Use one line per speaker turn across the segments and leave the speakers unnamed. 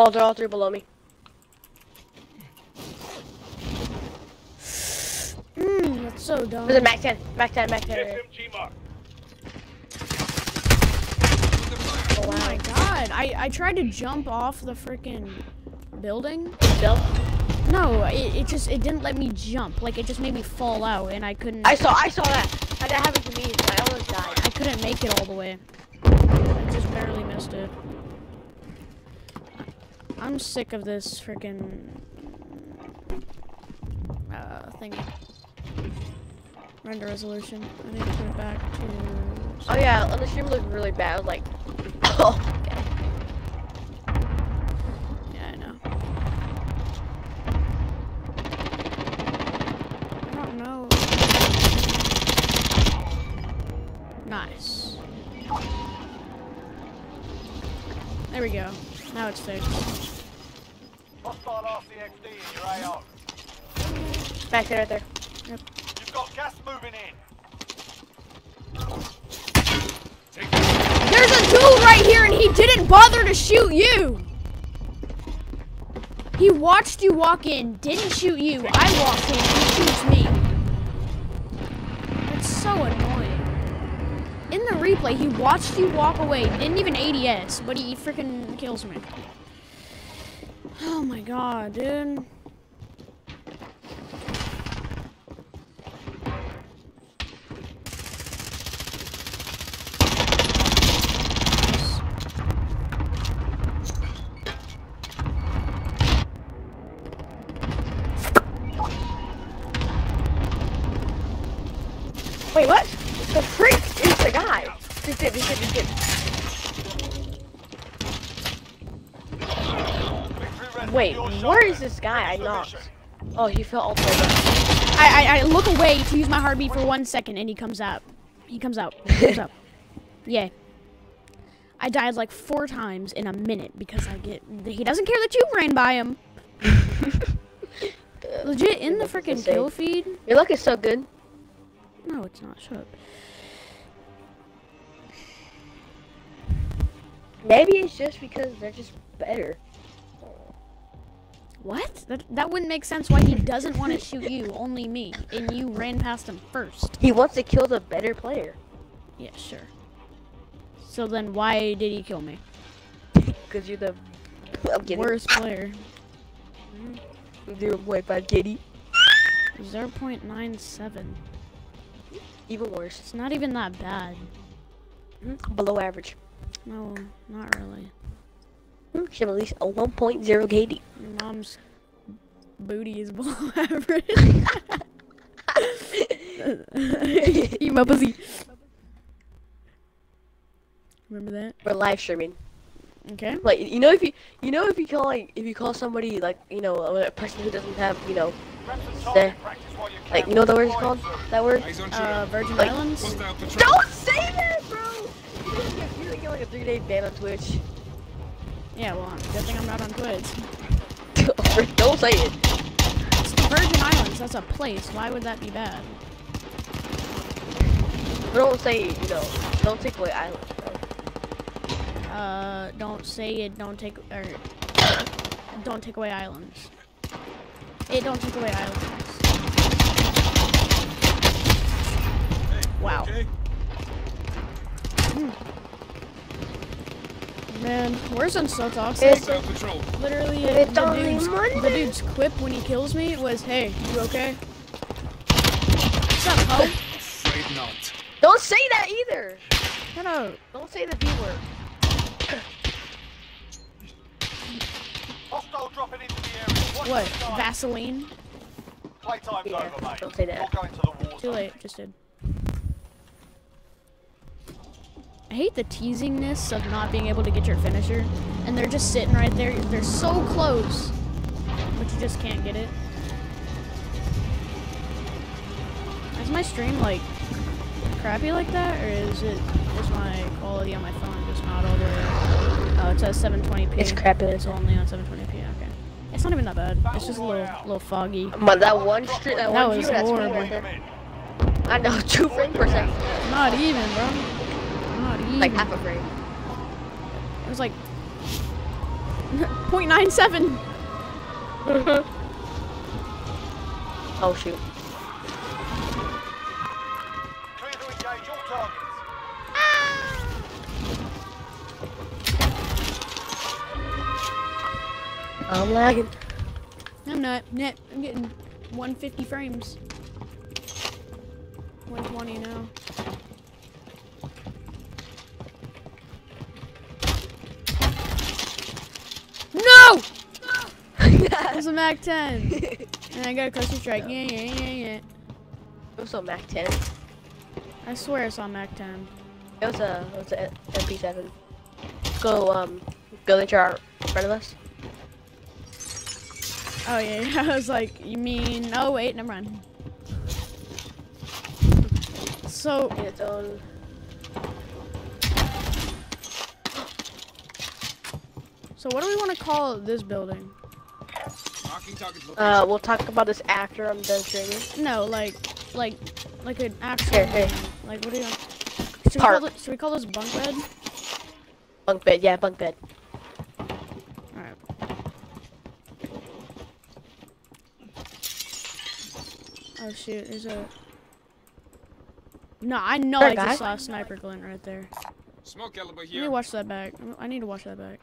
Oh, they're all three below me.
Mmm, that's so dumb.
There's a Mac 10. Mac 10, Mac 10. right here.
SMG.
Oh,
Oh my god, I, I tried to jump off the freaking building.
Still.
No, it, it just, it didn't let me jump. Like, it just made me fall out and I couldn't,
I saw, I saw that. That happened to me. I almost died.
I couldn't make it all the way. I just barely missed it. I'm sick of this freaking uh, thing. Render resolution. I need to put it back to.
Oh yeah, on the stream looked really bad. I was like, oh, okay.
Yeah, I know. I don't know. Nice. There we go. Now it's fixed.
Hostile RCXD in your AO.
Back there, right there.
You've got gas moving in.
There's a dude right here and he didn't bother to shoot you! He watched you walk in, didn't shoot you. I walked in, he shoots me. That's so annoying. In the replay, he watched you walk away, didn't even ADS, but he freaking kills me. Oh my god, dude.
Shoulders.
is this guy I
Finish
knocked? Oh, he fell all the way.
I, I, I look away to use my heartbeat for one second and he comes out. He comes out. He comes out. Yeah. I died like four times in a minute because I get. He doesn't care that you ran by him. Legit in the freaking kill feed.
Your luck is so good.
No, it's not. Shut up.
Maybe it's just because they're just better.
What? That that wouldn't make sense. Why he doesn't want to shoot you, only me, and you ran past him first.
He wants to kill the better player.
Yeah, sure. So then, why did he kill me?
Because you're the.
Worst player.
Zero point five kitty.
Zero point nine seven.
Even worse.
It's not even that bad.
Mhm. Below average.
No, not really.
Should have at least a 1.0 KD.
Mom's booty is below average. Eat my pussy. Remember that?
We're live streaming.
Okay.
Like you know if you you know if you call like if you call somebody like you know a person who doesn't have you know
Grab some
Stay.
target practice while you
like you know the word it's called that word.
Uh. Virgin
Like-
Islands.
Don't say that, bro. You're gonna get, you're gonna get like a three day ban on Twitch.
Yeah, well, good thing I'm not on Twitch.
Don't say it.
It's the Virgin Islands. That's a place. Why would that be bad?
Don't say it, you know. Don't take away islands, Bro.
Uh, don't say it. Don't take or don't take away islands. It don't take away islands. Wow.
Okay.
Man, Warzone's so toxic.
It's
Literally,
It's
the dude's, the dude's quip when he kills me was, "Hey, you okay?" What's up, ho?
Afraid not.
Don't say that either.
Shut up.
Don't say the B word.
Hostile dropping into the area. Watch
What?
the.
Vaseline?
Playtime's
Yeah,
over, mate.
don't say that.
Going to the war
Too
zone.
late. Just did. I hate the teasingness of not being able to get your finisher, and they're just sitting right there. They're so close, but you just can't get it. Is my stream like crappy like that, or is it is my quality on my phone just not all the way? up? Oh, it says 720p.
It's crappy
It's only on 720p. Okay, it's not even that bad. It's just a little little foggy.
Man, that one street, that,
That
one
was horrible.
I know, two frames per second.
Not even, bro. Not even.
Like half a frame.
It was like .97.
oh shoot.
Clear to engage all targets. Ah!
I'm lagging.
I'm not. Net. I'm getting 150 frames. 120 now. No! It's a Mac 10. and I got a cluster strike. Yeah, yeah, yeah, yeah.
It was a Mac 10.
I swear I saw Mac 10.
It was a it was a MP7. Go um go into our front of us.
Oh yeah, I was like, you mean? Oh wait, never mind. So
In its own.
So what do we want to call this building?
Marking target location.
Uh, we'll talk about this after I'm done streaming.
No, like, like, like an actual.
Here, here.
Like, what do you? Should we, call
Park.
should we call this bunk bed?
Bunk bed, yeah, bunk bed.
All right. Oh shoot! There's a. No, I know
There,
I
guy.
just saw a sniper glint right there.
Smoke caliber
Let me watch that back. I need to watch that back.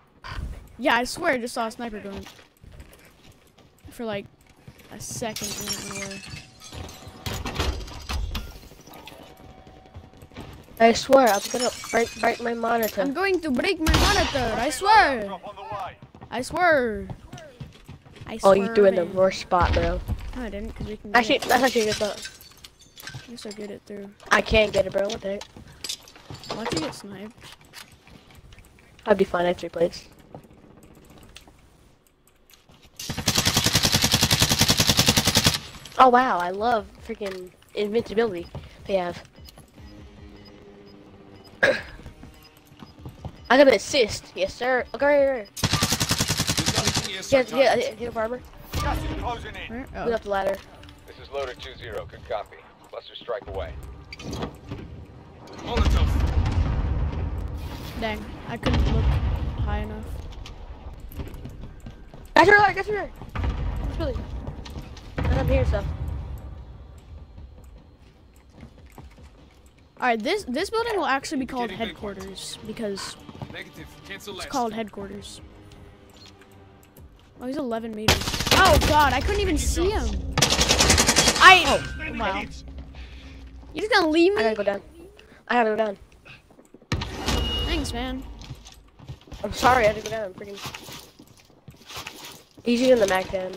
Yeah, I swear I just saw a sniper glint. For like a second and it went.
I swear, I'm gonna break, break my monitor.
I'm going to break my monitor. I swear.
The way.
I swear.
Oh, you threw in the worst spot, bro.
No, I didn't, because we can.
Actually, that's actually a good spot.
I guess I'll get it through.
I can't get it, bro. What the heck?
Watch you get sniped.
I'd be fine actually, please. Oh wow, I love freaking invincibility they have. I got an assist, yes sir. Okay, right here.
Yes,
Yeah, yeah, hit hit a farmer.
Gas is closing in.
Where?
Move
Oh.
up the ladder.
This is loader 2-0. Good copy. Cluster strike away.
Molotov.
Dang, I couldn't look high enough.
Guys are there, guys are there. It's Billy. Here, so.
All right, this this building will actually be called
Getting big
headquarters because
Negative. Cancel
it's
last.
called headquarters. Oh, he's 11 meters. Oh God, I couldn't even see him. I. Oh, oh wow. You just gonna leave me?
I
me?
gotta go down. I gotta go down.
Thanks, man.
I'm sorry, I had to go down. I'm freaking. He's using the Mac 10.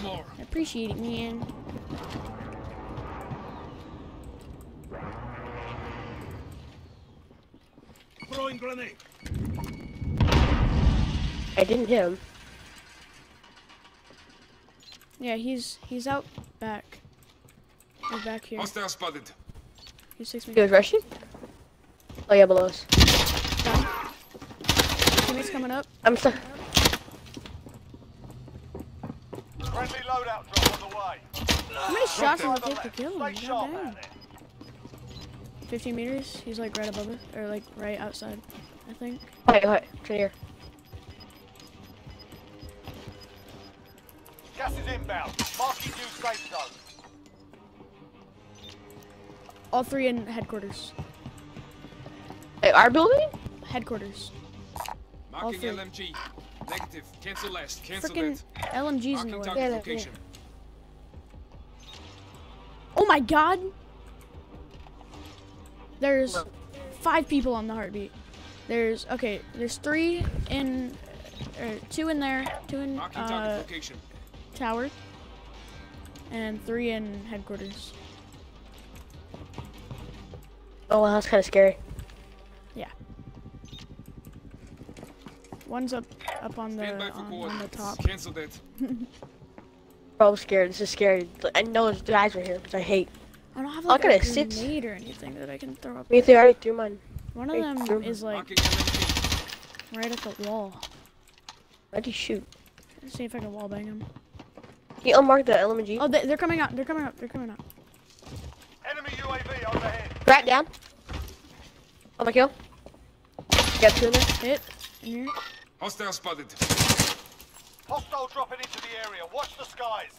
Ready for more.
I appreciate it, man.
Throwing grenade.
I didn't hit him.
Yeah, he's he's out back. He's back here.
Hostile spotted.
He's six meters.
He was rushing? Oh yeah, below us.
Down. Teammates coming up.
I'm stuck.
Friendly loadout drop on the way.
How many shots
them.
does it take to kill him? God damn. 15 meters. He's like right above us, or like right outside, I think.
Wait, wait, turn here.
Gas is inbound. Marking new safe zone.
All three in headquarters.
Hey, our building?
Headquarters.
Marking
three.
LMG. Negative. Cancel last. Cancel
Freaking
that.
LMG's in the way.
target
Yeah, yeah.
Oh my god! There's five people on the heartbeat. There's okay. There's three in, or two in there, two in
Marking
uh, tower, and three in headquarters.
Oh wow, that's kind of scary.
One's up up on the
Stand by for
on, on the top.
Cancel that.
Bro, I'm scared. This is scary. I know there's guys right here, which I hate.
I don't have
I'll
like
get
a
a six.
grenade or anything that I can throw up.
Me too, I already threw mine.
One of them
throw-
is like right at the wall.
Why'd you shoot?
Let's see if I can wall bang him.
He unmarked the LMG?
Oh, they, they're coming out. They're coming up. They're coming out.
Enemy UAV overhead.
Rat down. Oh my kill. Got two in there.
Hit. In here.
Hostile spotted.
Hostile dropping into the area. Watch the skies.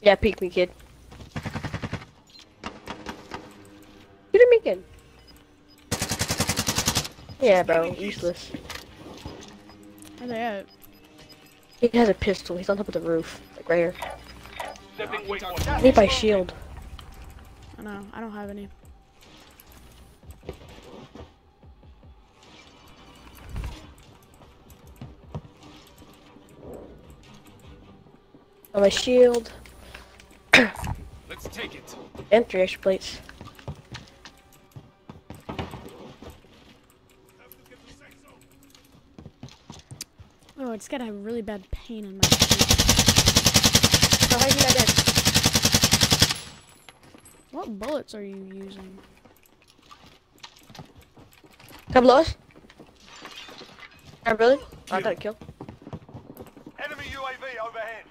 Yeah, peek me, kid. Shoot him again. Yeah, bro, useless.
Where they at?
He has a pistol. He's on top of the roof, like right here.
Sending
Gas
waypoint.
I need my shield.
I know. I don't have any.
On my shield
Let's take it.
and three extra plates.
Oh, it's got a really bad pain in my feet.
Oh, you not dead?
What bullets are you using?
Come below us. Oh, really? Oh, I got a kill.
Enemy UAV overhead.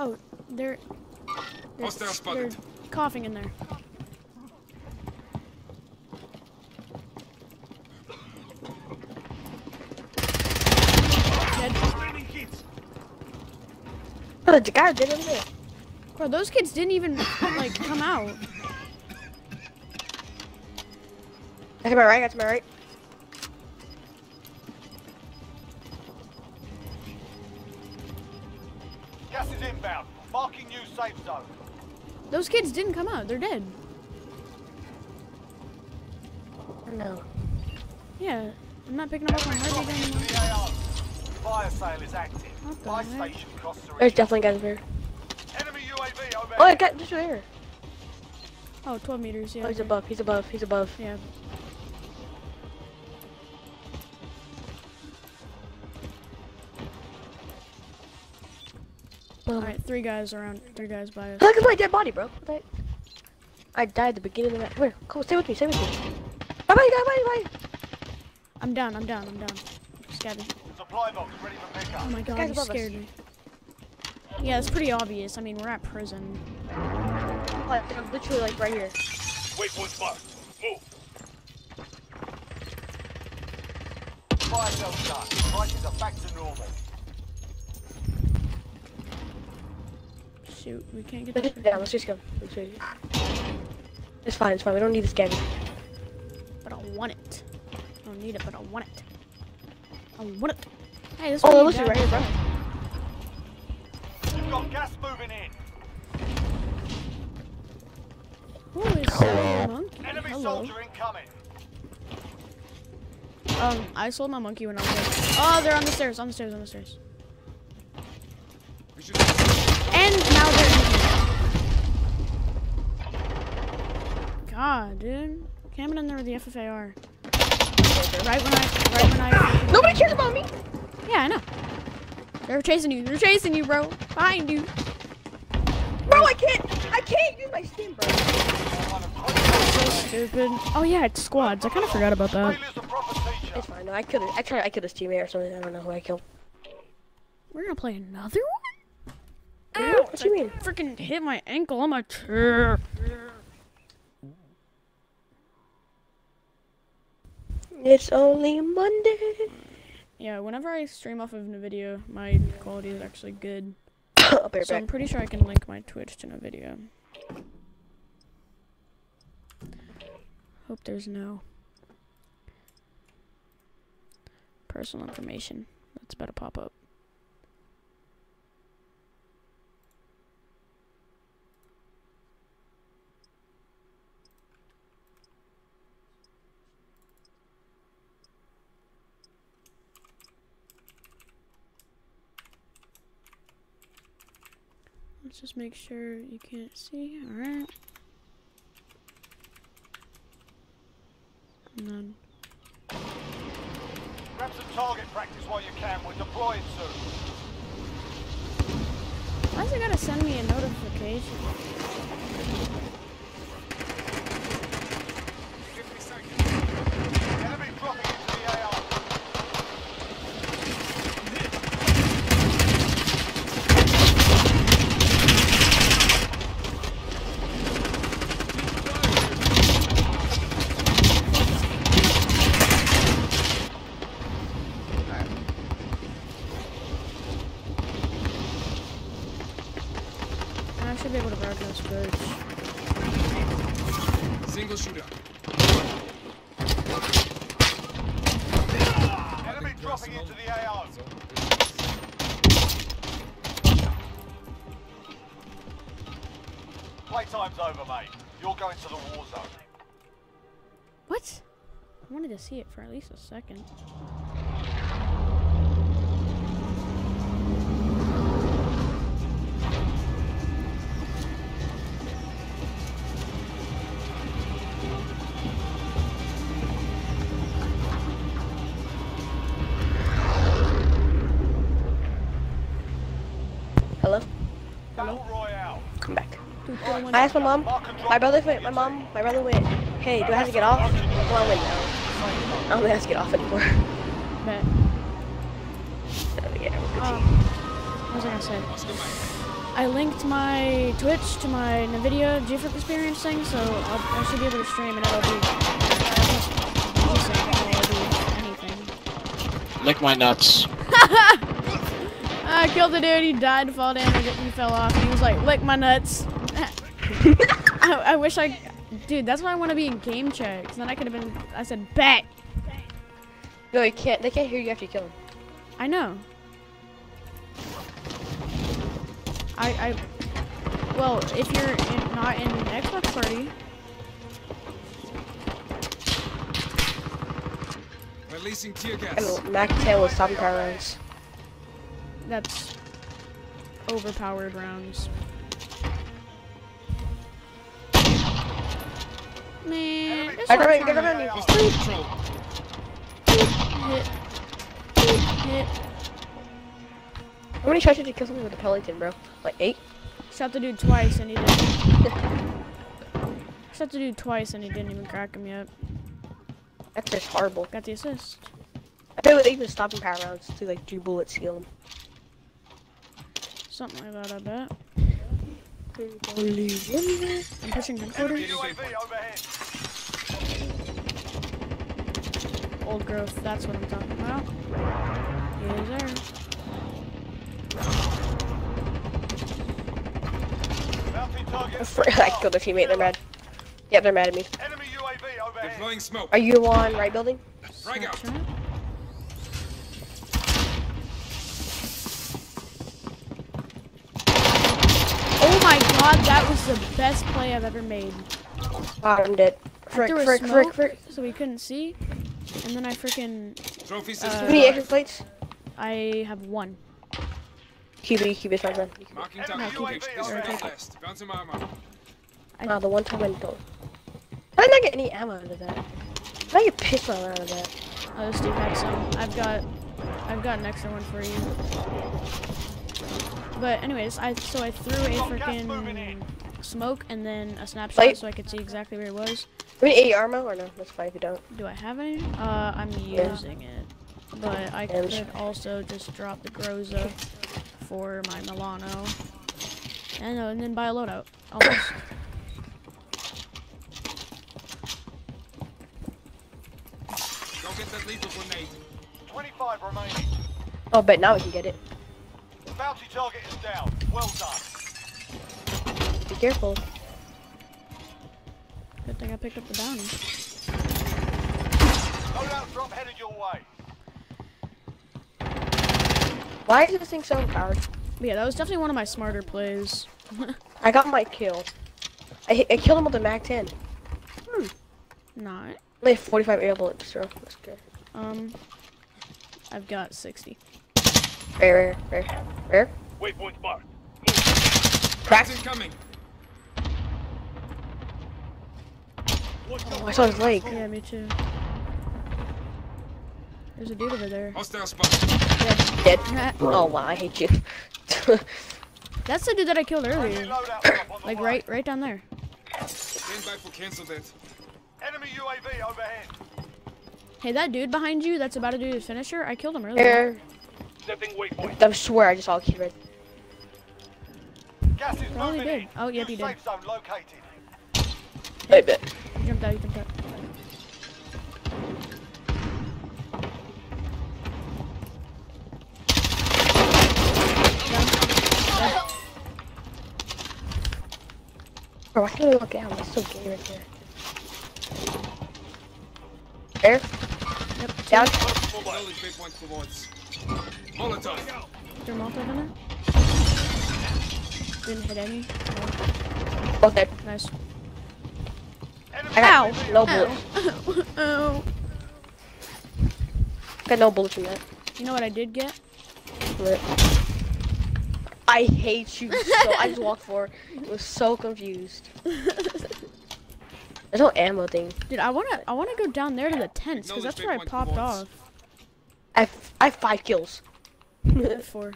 Oh, they're. They're,
Hostile
they're coughing in there.
The guy did over there.
Bro, those kids didn't even like come out.
That's my right. That's my right.
Gas is inbound. Marking new safe zone.
Those kids didn't come out. They're dead.
No.
Yeah, I'm not picking them up on
Enemy
Harvey anymore.
The AR. Fire sale is active. Buy station costs are
There's definitely guys over here.
Enemy UAV overhead.
Oh, I got just right here.
Oh, 12 meters. Yeah.
Oh, he's
okay.
above. He's above. He's above.
Yeah.
Oh.
All right, three guys around. Three guys by us.
Look at my dead body, bro. What the heck? I died at the beginning of the match. Come here. Come, stay with me. Stay with me. Bye bye, bye bye, bye.
I'm down. I'm down. I'm down. Scabby.
Supply box ready for
Oh my god,
guy's
you
above us.
scared me. Yeah, it's pretty obvious. I mean, we're at prison.
Like, I'm literally like right here.
Waypoint marked. Move. Fire sale done. Prices are back to normal.
Shoot, we can't get
Let's
that.
just down. Let's just go. Let's go. It's fine. It's fine. We don't need this game.
But I want it. I don't need it, but I want it. I want it. Hey, this
Oh,
one
listen right here, bro.
You've got gas moving in.
Who is that monkey?
Enemy
Hello.
soldier incoming.
Um, I sold my monkey when I was like, oh, they're on the stairs, on the stairs, on the stairs. And now they're in God, dude. Camping in there with the FFAR. Right when I, right when I.
Nobody cares about me.
Yeah, I know. They're chasing you. They're chasing you, bro. Behind you.
Bro, I can't. I can't use my stim, bro.
Stupid. Oh yeah, it's squads. I kind of forgot about that.
Failure's a proper teacher.
It's fine. No, I could. I tried. I killed his teammate or something. I don't know who I killed.
We're gonna play another one.
Ow, what do you mean?
Freaking hit my ankle on my chair.
It's only Monday.
Yeah, whenever I stream off of NVIDIA, my quality is actually good. So I'm pretty sure I can link my Twitch to NVIDIA. Hope there's no personal information that's about to pop up. Let's just make sure you can't see. Alright. Then
Grab some target practice while you can. We're deploying soon.
Why's it gotta send me a notification? See it for at least a second.
Hello?
Royale.
Come back. I asked my mom. My brother went. My mom. My brother went. Hey, do I have to get off? Well, I went. I don't have to get off anymore.
Bet.
So, yeah, we're
Um, what was I gonna say? I linked my Twitch to my NVIDIA GeForce Experience thing, so I'll, I should be able to stream and it'll be decent. I'll do anything.
Lick my nuts.
I killed the dude. He died to fall damage. He fell off. He was like, "Lick my nuts." I, I wish I, dude. That's why I want to be in game checks. Then I could have been. I said, "Bet."
No, you can't. They can't hear you after you kill them.
I know. I I. Well, if you're in, not in Xbox Party,
Releasing tear gas.
And Mac 10 with stopping power rounds.
that's overpowered rounds. Man, this
I
one's
don't get
trying
around you.
AO.
Control.
to hit. Hit.
How many shots did you kill something with a Pelican, bro? Like eight?
Shot the dude twice and he didn't. Shot the dude twice and he didn't even crack him yet.
That's just horrible.
Got the assist.
I bet with even stopping power rounds to like two bullets kill them.
Something like that, I bet.
Enemy
I'm pushing headquarters.
UAV overhead.
Old growth, that's what I'm talking about. Yes, sir.
I killed their teammate, they're mad. Yep, they're mad at me.
Enemy UAV overhead.
Deploying smoke.
Are you on right building?
Frag out.
Oh my god, that was the best play I've ever made.
Ah, I'm Frick, frick, frick, frick.
so we couldn't see, and then I freaking
Trophy
Uh,
system.
How many extra plates?
I have one.
Keep it, keep it, my friend.
Marking
Enemy
target.
UAV
Disregard
overhead.
last. Bouncing my armor.
Ah, the one time I don't. How did I get any ammo out of that? How did I get pistol out of that?
Oh, this dude had some. I've got, I've got an extra one for you. But anyways, I so I threw a
Got
freaking smoke and then a snapshot
Fight.
so I could see exactly where it was.
Do we need 80 ammo or no? That's fine if you don't.
Do I have any? Uh, I'm
Yeah.
using it, but I
Yeah,
could
sure.
also just drop the Groza for my Milano, and, uh, and then buy a loadout. Almost.
Go get that lethal grenade.
25 remaining.
Oh, but now we can get it.
Bounty target is down. Well done.
Be careful.
Good thing I picked up the bounty.
Loadout drop headed your way.
Why is this thing so powered?
But yeah, that was definitely one of my smarter plays.
I got my kill. I, hit, I killed him with a MAC 10.
Not.
Only 45 air bullets, so that's good.
Um, I've got 60.
Rare, rare, rare. Rare?
Waypoint marked.
Cracked.
incoming.
Oh, I saw his leg.
Yeah, me too. There's a dude over there.
Hostile spot.
Dead. Oh, wow, I hate you.
That's the dude that I killed earlier.
loadout drop on the
Like right, right down there.
Stand by for cancel that.
Enemy UAV overhead.
Hey, that dude behind you that's about to do his finisher, I killed him earlier.
Rare.
Setting waypoint.
I swear I just saw a key red.
Gas is
Probably
moving
did.
in.
Oh, yep,
New
he did.
safe zone located.
I bet.
He jumped out, he jumped out.
Bro, why can't we look down? That's so gay right there. Air.
Yep.
Down.
Knowledge bay point. Molotov.
Threw Molotov in there. Didn't hit any.
Both dead.
Nice.
I got
Ow.
no bullets.
Ow. Ow.
Got no bullets from that.
You know what I did get?
Lit. I hate you so. I just walked forward. I was so confused. There's no ammo thing.
Dude, I wanna I wanna go down there to the tents because that's where I popped
towards.
off.
I have, I have five kills.
Four.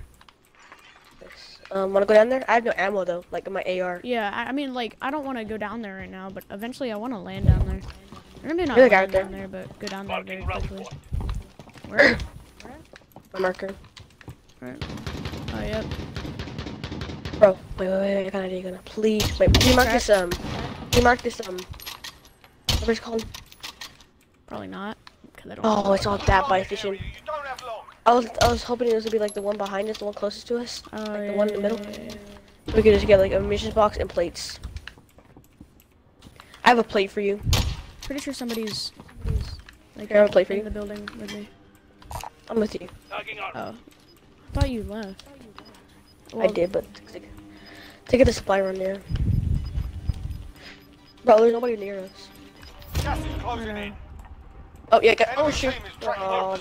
um, wanna go down there? I have no ammo though, like in my AR.
Yeah, I, I mean like I don't want to go down there right now, but eventually I want to land down there. Or maybe not
You're the guy
land
right
down there, but go down there very quickly.
rally
Where?
My marker.
Right. Oh yep.
Bro, wait, wait, wait, I got an idea. Gonna please wait. Can you mark this um? Can you mark this um? Whatever it's called.
Probably not. I don't.
Oh, it's all that by fishing.
You don't have long.
I was I was hoping it was gonna be like the one behind us, the one closest to us,
Oh,
like the
yeah,
one in the middle.
yeah, yeah.
We could just get like a munitions box and plates. I have a plate for you.
Pretty sure somebody's like
Here, I'll play for you
in
you.
the building with me.
I'm with you.
Oh, I thought you left.
I did, but take to get the supply run there. Bro, there's nobody near us.
Gas is closing in.
Oh yeah, got, oh shoot.
team is
Oh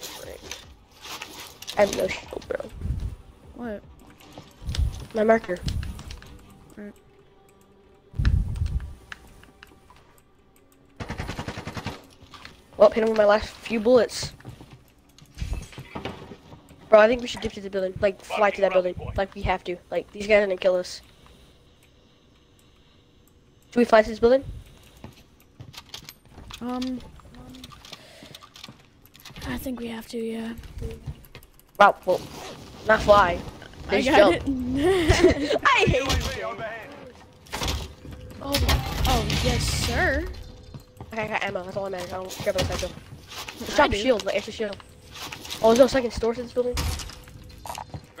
frick. I have no shield, bro.
What?
My marker.
Right.
Well, hit him with my last few bullets. Bro, I think we should dip to the building. Like, fly to that building. Like, we have to. Like, these guys are gonna kill us. Should we fly to this building?
Um. I think we have to. Yeah.
Wow, well, not fly.
I
Just
got
jump.
it.
I hate
UAV
you.
oh. Oh yes, sir.
Okay, I got ammo. That's all that matters. I don't care about the satchel.
I
Stop
do.
shield, like extra shield. Oh, there's no second store to this building.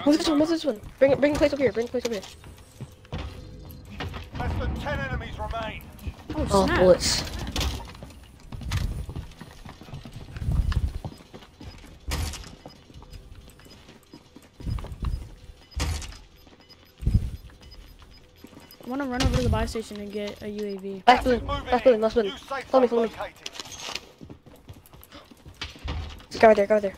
Move this one, What's this one. Bring it, bring the place over here. Bring the place over here.
Less than 10 enemies remain.
Oh
Oh, bullets.
Want to run over to the buy station and get a UAV.
Last
Gas is
building.
moving
Last building. Last building. Follow me, follow me.
located.
There's a guy right there. Guy right there.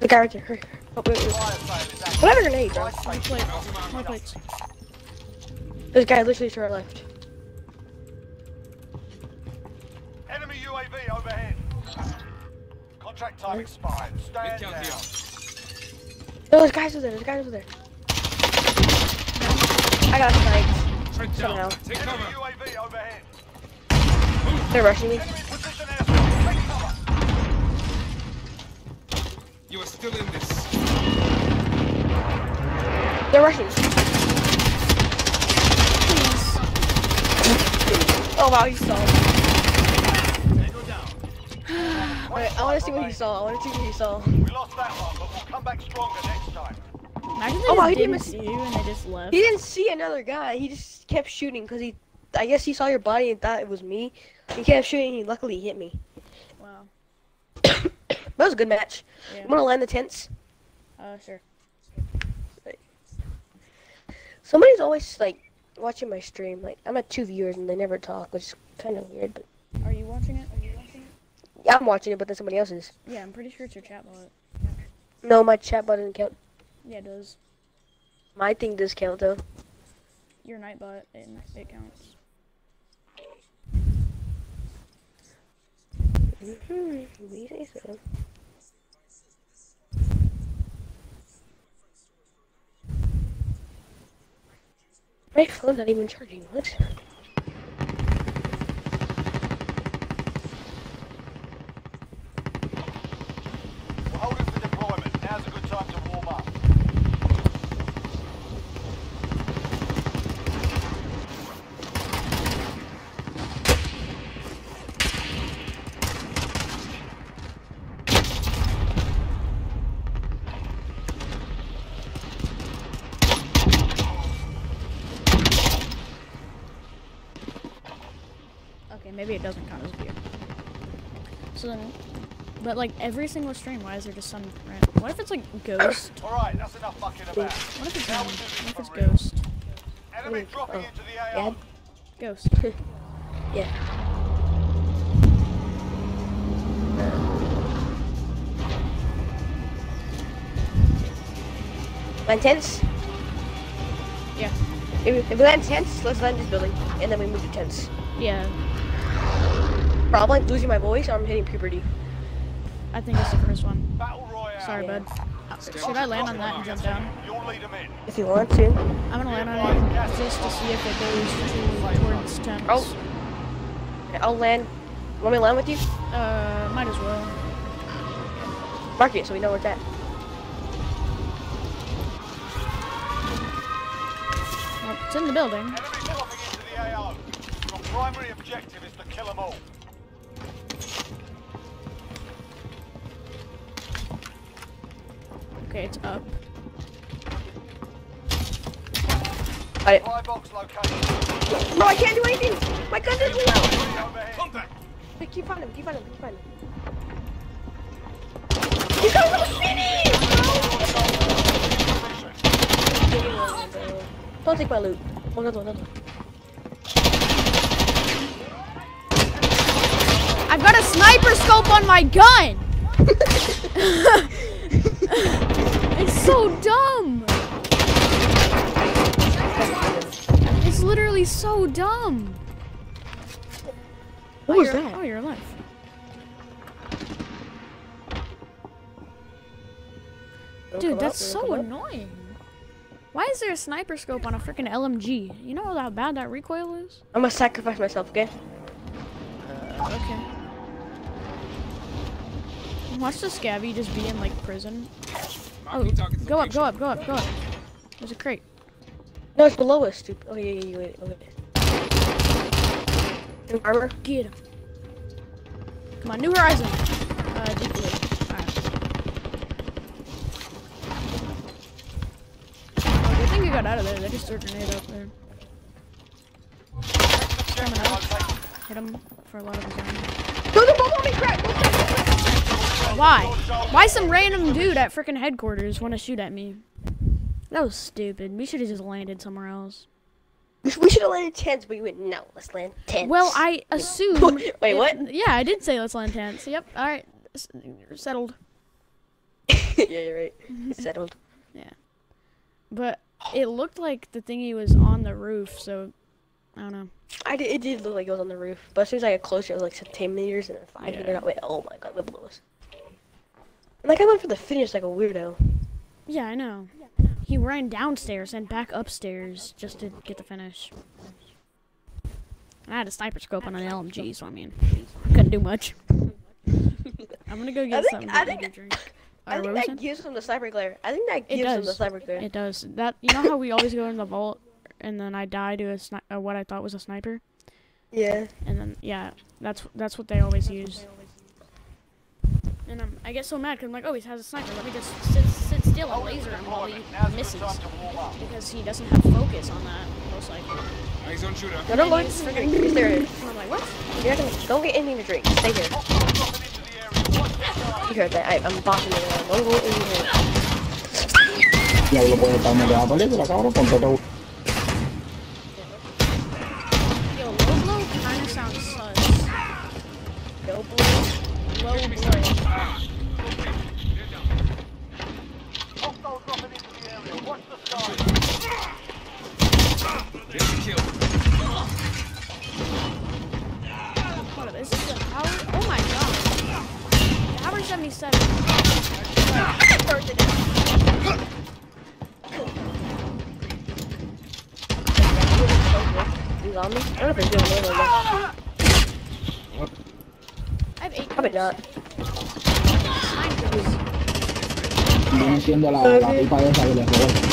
The guy right there. Hurry. Oh, wait, wait.
Fire sale is active.
Grenade, bro.
Buy
My
station.
plate. My
ammo.
plates.
There's guy literally to our left.
Enemy UAV overhead. Contract time expired.
Mid
Stand down.
here.
No, there's guys over there. There's guys over there. I got sniped.
Trent
Somehow.
Take cover.
UAV overhead.
They're rushing me.
Enemy position airfield. Take cover.
You are still in this.
They're rushing. Oh wow, you saw. Alright, I want to see what he saw. I want to see what he saw.
We lost that one, but we'll come back stronger next time.
Imagine they
Oh, wow,
just
he
didn't see you and they just left.
He didn't see another guy. He just kept shooting because he, I guess he saw your body and thought it was me. He kept shooting. And he luckily hit me.
Wow.
that was a good match.
Yeah.
You want to land the tents?
Uh, sure.
Somebody's always like watching my stream. Like I'm at two viewers and they never talk, which is kind of weird. But
Are you watching it? Are you watching it?
yeah, I'm watching it, but then somebody else is.
Yeah, I'm pretty sure it's your chat bot.
No, my chat button count.
Yeah, it does.
My thing does count though.
Your Nightbot, and it counts.
Hmm, we say so. My phone's not even charging. What?
But like every single stream, why is there just some random? What if it's like ghost?
Alright, that's enough fucking about.
What if it's
Now
um,
we do this
what if it's ghost?
Enemy dropping
Oh.
into the
Yeah.
AO.
Ghost.
Yeah. Land tents?
Yeah.
If, if we land tents, let's land this building. And then we move to tents.
Yeah.
Probably losing my voice or I'm hitting puberty.
I think it's the first one. Sorry, bud. Should I land on that and jump down?
You'll lead them in.
If you want to.
I'm gonna land on it just to see if it goes to towards tents.
Oh. I'll land. Want me to land with you?
Uh, might as well.
Mark it so we know where it's at.
Well, it's in the building.
Enemy dropping into the AO. Your primary objective is to kill them all.
Okay, it's up.
I,
Buy box location.
no, I can't do anything! My gun doesn't load!
Overhead.
Contact!
Wait, keep finding him, keep finding him, keep finding him. You got a little mini! Don't take my loot. Oh, no, no, no, no.
I've got a sniper scope on my gun! it's so dumb! It's literally so dumb!
What oh,
was
that?
Oh, you're alive.
Don't
Dude, that's so
don't come out.
annoying. Why is there a sniper scope on a freaking LMG? You know how bad that recoil is?
I'm gonna sacrifice myself, okay?
Uh, okay. Watch the scabby just be in like prison. Oh, go up, go up, go up, go up. There's a crate.
No, it's below us, stupid. Oh, yeah, yeah, yeah, wait, okay. New armor?
Get him. Come on, New Horizon. Uh, deep blue. Alright. Oh, good thing you got out of there. They just threw a grenade up there. Hit him for a lot of his own.
No, no, bomb on me, crap! Don't stop, don't stop.
Why? Why some random dude at freaking headquarters want to shoot at me? That was stupid. We should have just landed somewhere else.
We should have landed tents, but you went, no, let's land tents.
Well, I assumed.
Wait,
it-
what?
Yeah, I did say let's land tents. Yep. All right. S- Settled.
yeah, you're right. Settled. Yeah.
But it looked like the thingy was on the roof, so I don't know.
I did, it did look like it was on the roof, but as soon as I got closer, it was like 10 meters and then 5
Yeah.
meters. I went, oh my god, us. And like, I went for the finish like a weirdo.
Yeah, I know. He ran downstairs and back upstairs just to get the finish. And I had a sniper scope on an LMG, so I mean, couldn't do much. I'm gonna go get
think-
something
I
to
think-
or drink.
I think that gives him the sniper glare. I think that gives him the sniper glare.
It does. That you know how we always go in the vault and then I die to a sni- uh, what I thought was a sniper,
yeah.
and then yeah, that's that's what they always use. And um, I get so mad because I'm like, oh, he has a sniper. Let me just sit, sit still and laser him while he misses
good time to warm up.
because he doesn't have focus on that most likely.
Eyes on shooter.
No, don't go
And
in the
freaking-
freaking clear.
And I'm like, what?
You're not gonna, don't get anything to drink. Stay here.
Hostiles dropping into the area. Watch the sky.
You heard that. I, I'm bossing it around. Don't go in here.
Diablo puede estar medio la película, cabrón, ponte todo. Siendo la, la pipa esa que le robó.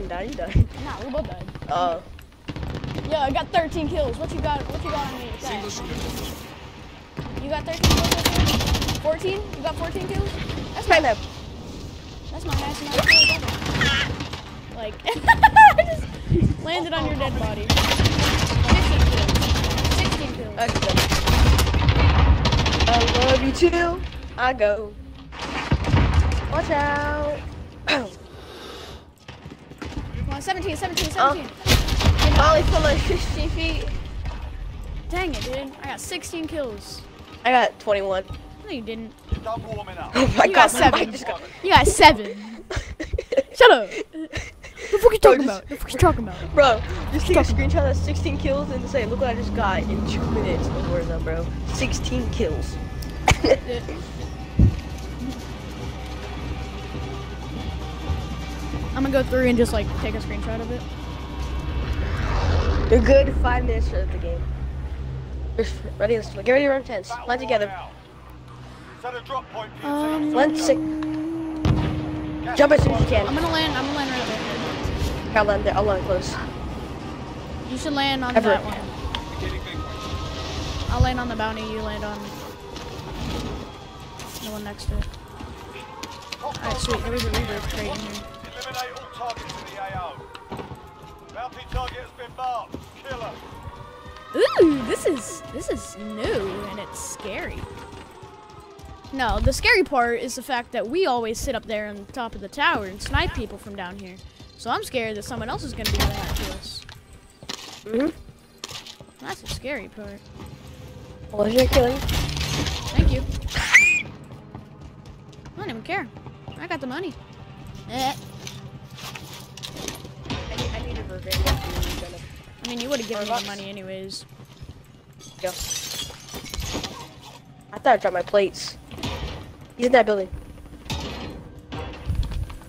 Didn't die. You died.
nah, we both died.
Oh.
Yeah, I got 13 kills. What you got? What you got on me?
Single shooter.
You got 13 kills? 14? You got 14 kills? That's my
man,
that's my highest amount of kills ever. Like, I just landed on your dead body. 15 kills. 16 kills.
that's good. I love you too. I go. Watch out.
Come on, 17, 17,
Oh.
17.
Molly fell like 15 feet.
Dang it, dude. I got 16 kills.
I got 21.
No, you didn't.
You're done warming.
Oh my
You
god,
got seven.
mic just got-
You got seven. Shut up. The fuck you talking
just-
about? The fuck you talking about?
Bro, just take a screenshot of 16 kills and say, look what I just got in two minutes of Warzone, bro. 16 kills.
gonna go through and just like take a screenshot of it.
You're good five minutes of the game. Just Ready, let's get ready to run tens.
Battle
Line together.
Royale. Set a drop point for your
Um,
team.
Line six. Jump as soon as you can.
I'm gonna land. I'm gonna land right there.
I'll land there. I'll land close.
You should land on
Everett.
that one. I'll land on the bounty. You land on the one next to it. Alright, sweet. There was a reverb crate in here.
Eliminate all targets in the AO. Bounty target has been marked. Killer.
Ooh, this is this is new and it's scary. No, the scary part is the fact that we always sit up there on the top of the tower and snipe people from down here. So I'm scared that someone else is gonna be doing that to us.
Mhm.
That's the scary part.
Was your killing.
Thank you. I don't even care. I got the money. Eh.
I need, I need a revenge.
I mean, you would have given me the money anyways.
Go. I thought I dropped my plates. He's in that building.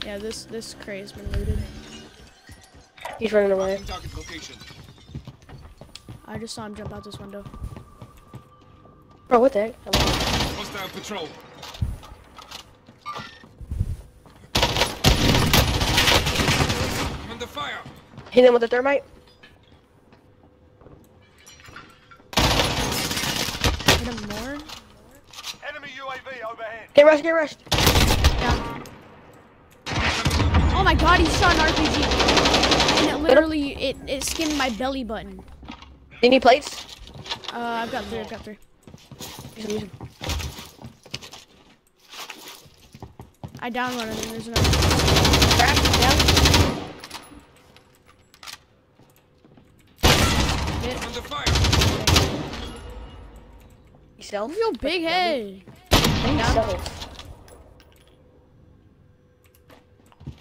Yeah, this this crate has been looted.
He's running away.
Marking target location.
I just saw him jump out this window.
Bro, what the heck? I'm-
Hostile patrol. Under fire.
Hit him with the thermite.
Hit him more.
Enemy UAV overhead.
Get rushed, get rushed.
Yeah. Oh my god, he shot an RPG. And it literally, it, it skimmed my belly button.
Any plates?
Uh, I've got three, I've got three.
Use them, use them.
I down one of them, there's another.
Crack, down.
Hit.
Under fire.
Yourself.
Yo, big head.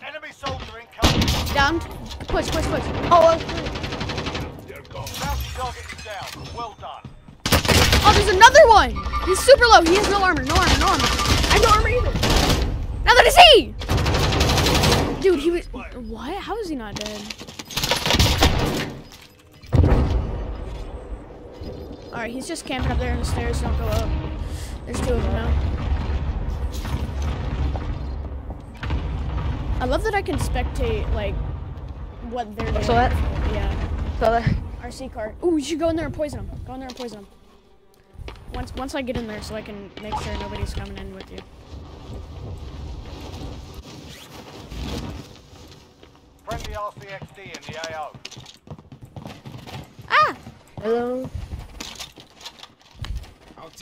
Enemy soldier incoming.
Down. Push, push, push.
Oh, I was good.
Bounty target is down. Well done.
Oh, there's another one. He's super low. He has no armor, no armor, no armor.
I have no armor either.
Neither does he. Dude, he was. What? How is he not dead? Alright, he's just camping up there in the stairs. Don't go up. There's two of them now. I love that I can spectate, like, what they're doing.
Saw that?
Yeah.
So that.
RC car. Ooh, you should go in there and poison him. Go in there and poison him. Once, once I get in there, so I can make sure nobody's coming in with you.
Friendly RCXD in the AO.
Ah!
Hello.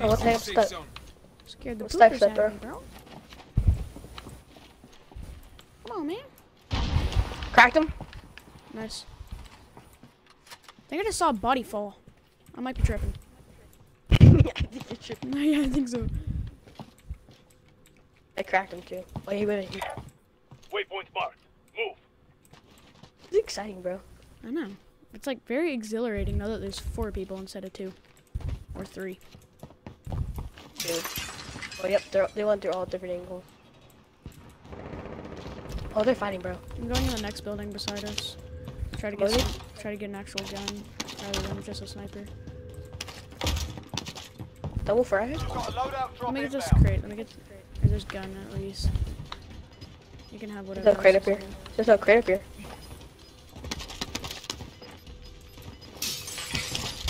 Our
Oh, what the
in
that?
Scared the
What's that
poopers
for,
out of me, bro. Come on, man.
Cracked him.
Nice. I think I just saw a body fall. I might be tripping.
I think you're tripping.
yeah, I think so.
I cracked him too. Wait, he went. He,
Waypoint marked. Move.
it's exciting, bro.
I know. It's like very exhilarating now that there's four people instead of two. Or three.
Dude. Oh, yep, they're, they went through all different angles. Oh, they're fighting, bro.
I'm going in the next building beside us. Try to get
oh,
some, try to get an actual gun rather than just a sniper.
Double frag?
Got a
Let me get this crate. Let me get or this gun at least. You can have whatever.
There's no crate up here.
in
There's no crate up here.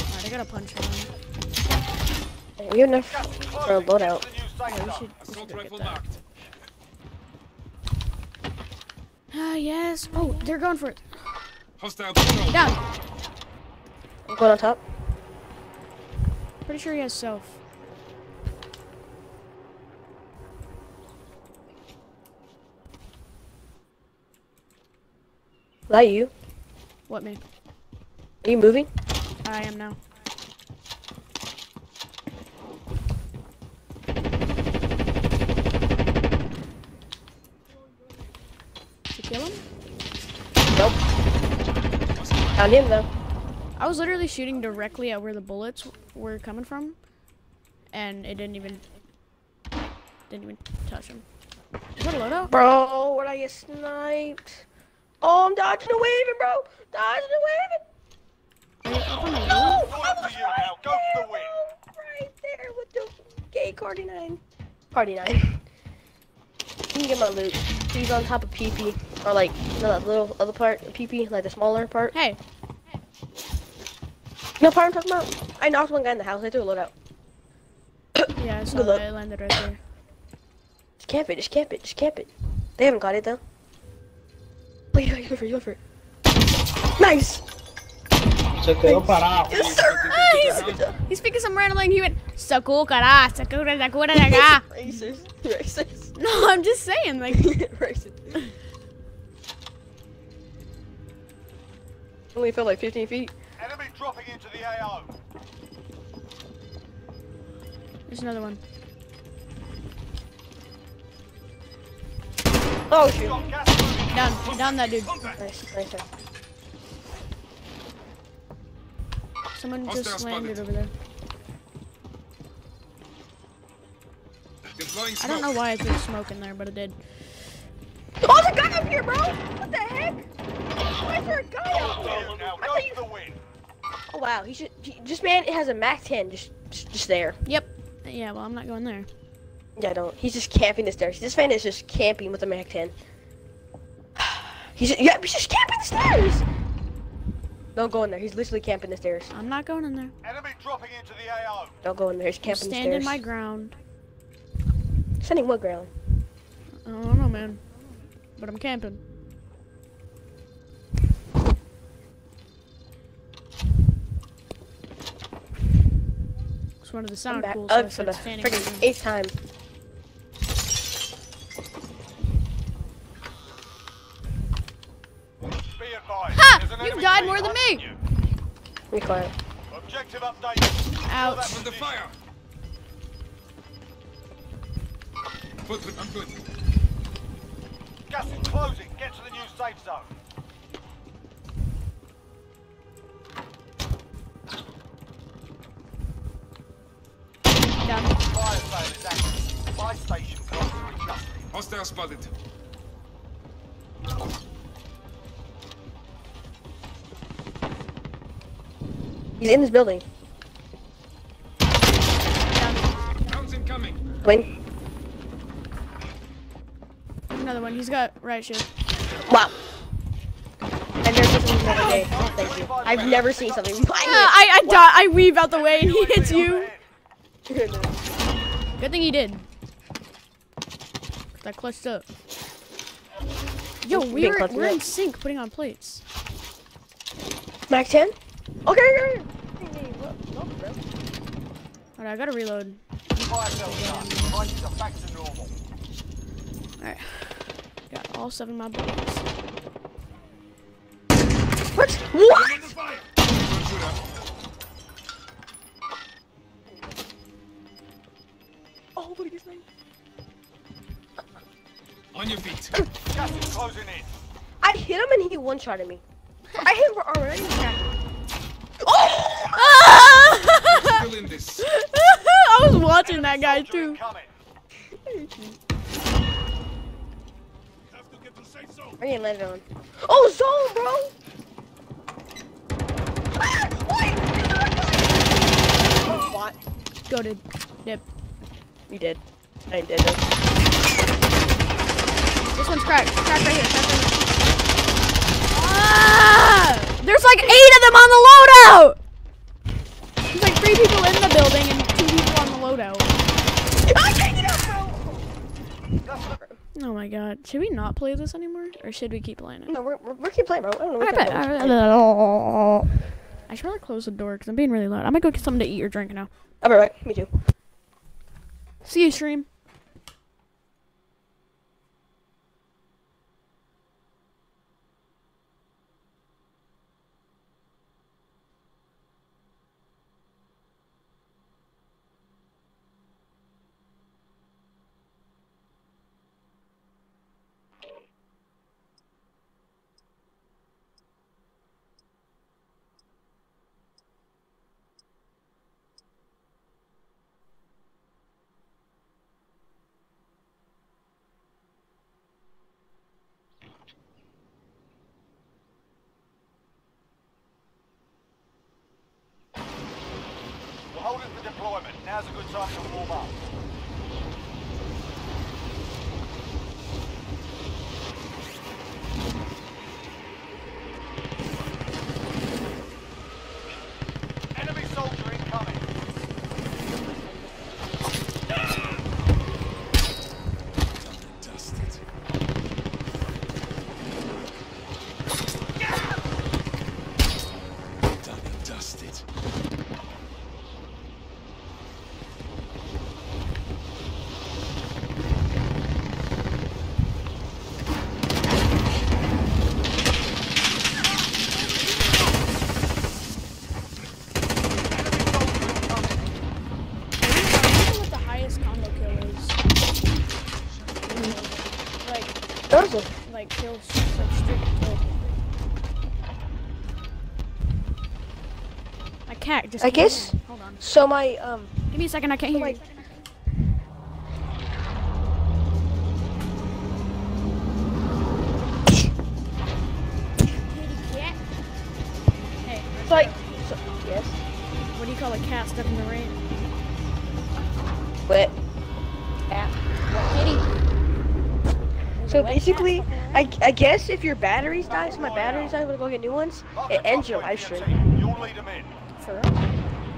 Alright, I got a punch on.
Hey, We have enough for a loadout.
to the new safe
Yeah, we should, we should
Assault
get
rifle
that.
marked.
Ah, yes. Oh, they're going for it.
Hostile patrol.
Down.
I'm going on top.
Pretty sure he has self.
Is that you?
What me?
Are you moving?
I am now. Kill him?
Nope. Found him though.
I was literally shooting directly at where the bullets were coming from, and it didn't even didn't even touch him. Is that a loadout?
Bro, where'd I get sniped? Oh, I'm dodging the waving, bro. Dodging the waving.
Are you up on?
No,
It's all up to you now. Go for the win.
Right there with the gay Cardi 9. Cardi 9. You can get my loot. He's on top of PP. Or like, you know that little other part of PP? Like the smaller part?
Hey,
You know part I'm talking about? I knocked one guy in the house. I threw a load out.
yeah, I saw
Good luck.
that. It landed right there.
Just camp it. Just camp it. Just camp it. They haven't got it though. Wait, wait, go for it. You go for it. Nice!
Se quedó oh, parado.
Yes, sir!
He's, he's speaking some random language. He went, Sakura, Sakura, Sakura, Sakura.
Racist. Racist.
No, I'm just saying, like,
Racist. Only fell like 15 feet.
Enemy dropping into the AO.
there's another one.
Oh shoot.
Got gas.
Down, down that dude.
Nice, nice. nice.
Someone
Hostile
just landed
spotted.
over there. I don't know why I threw smoke in there, but it did.
Oh, there's a guy up here, bro! What the heck? Why is there a guy up
To
there?
now.
I thought you-
the win.
Oh wow, he should. He, this man it has a Mac 10, just, just, just there.
Yep. Yeah, well, I'm not going there.
Yeah, I don't. He's just camping the stairs. This man is just camping with a Mac 10. He's yeah, he's just camping the stairs. Don't go in there. He's literally camping the stairs.
I'm not going in there.
Enemy dropping into the AO.
Don't go in there. He's
I'm
camping the stairs.
standing my ground.
Standing what ground?
I don't know, man. But I'm camping. Just wanted to
I'm
sound
back
cool, so I
up for the
said standing my
freaking eighth time.
Be advised.
Ha! You've died more than me.
you.
Be quiet.
Objective update.
Ouch.
Under fire. Footprint, I'm good.
Gas is closing. Get to the new safe zone.
Down.
Fire sale is active. Buy station close to adjusting.
Hostile spotted.
He's in this building.
Rounds incoming.
Wing.
Another one. He's got right shift.
Wow. I've never seen something like that. Oh, thank you. I've never seen something.
Ah, I I die, I weave out the way and he hits you. Good thing he did. 'Cause I clutched up. Yo, we're we're in sync putting on plates.
Mac 10? Okay, okay, okay. Hey, look, look, bro.
Alright, I gotta reload.
Fire
Alright. Got all seven of my bullets.
What? What? Oh, what is at.
On your feet.
Closing in.
I hit him and he one-shotted me. I hit him already. Oh! I was watching
that guy too.
Where you landed on? Oh, zone, bro! Ah, what? What?
Go to dip.
You did. I did it.
This one's cracked. Cracked right here. Cracked right here. Ah! There's like eight of them on the loadout. There's like three people in the building and two people on the loadout.
I can't get up, bro!
Oh my god. Should we not play this anymore, or should we keep playing it?
No, we're, we're, we're keep playing, bro. I don't know
I
what
bet.
that
I should probably close the door because I'm being really loud. I'm gonna go get something to eat or drink now.
I'll be right. Me too.
See you, stream.
We're holding for deployment. Now's a good time to warm up. Enemy soldier incoming.
what the highest combo kill is. Like,
What is it?
like kills, like strict kill. My cat just.
I guess-
Hold on.
So my, um,
Give me a second. I can't hear
my,
you. Cat. Hey,
so like, so, yes.
what do you call a cat stuck in the rain?
Wet. Yeah.
Kitty.
So basically, I, I guess if your batteries die, so my batteries die, I'm gonna go get new ones. It ends your
top
live stream.
team. You'll lead them in.
For real?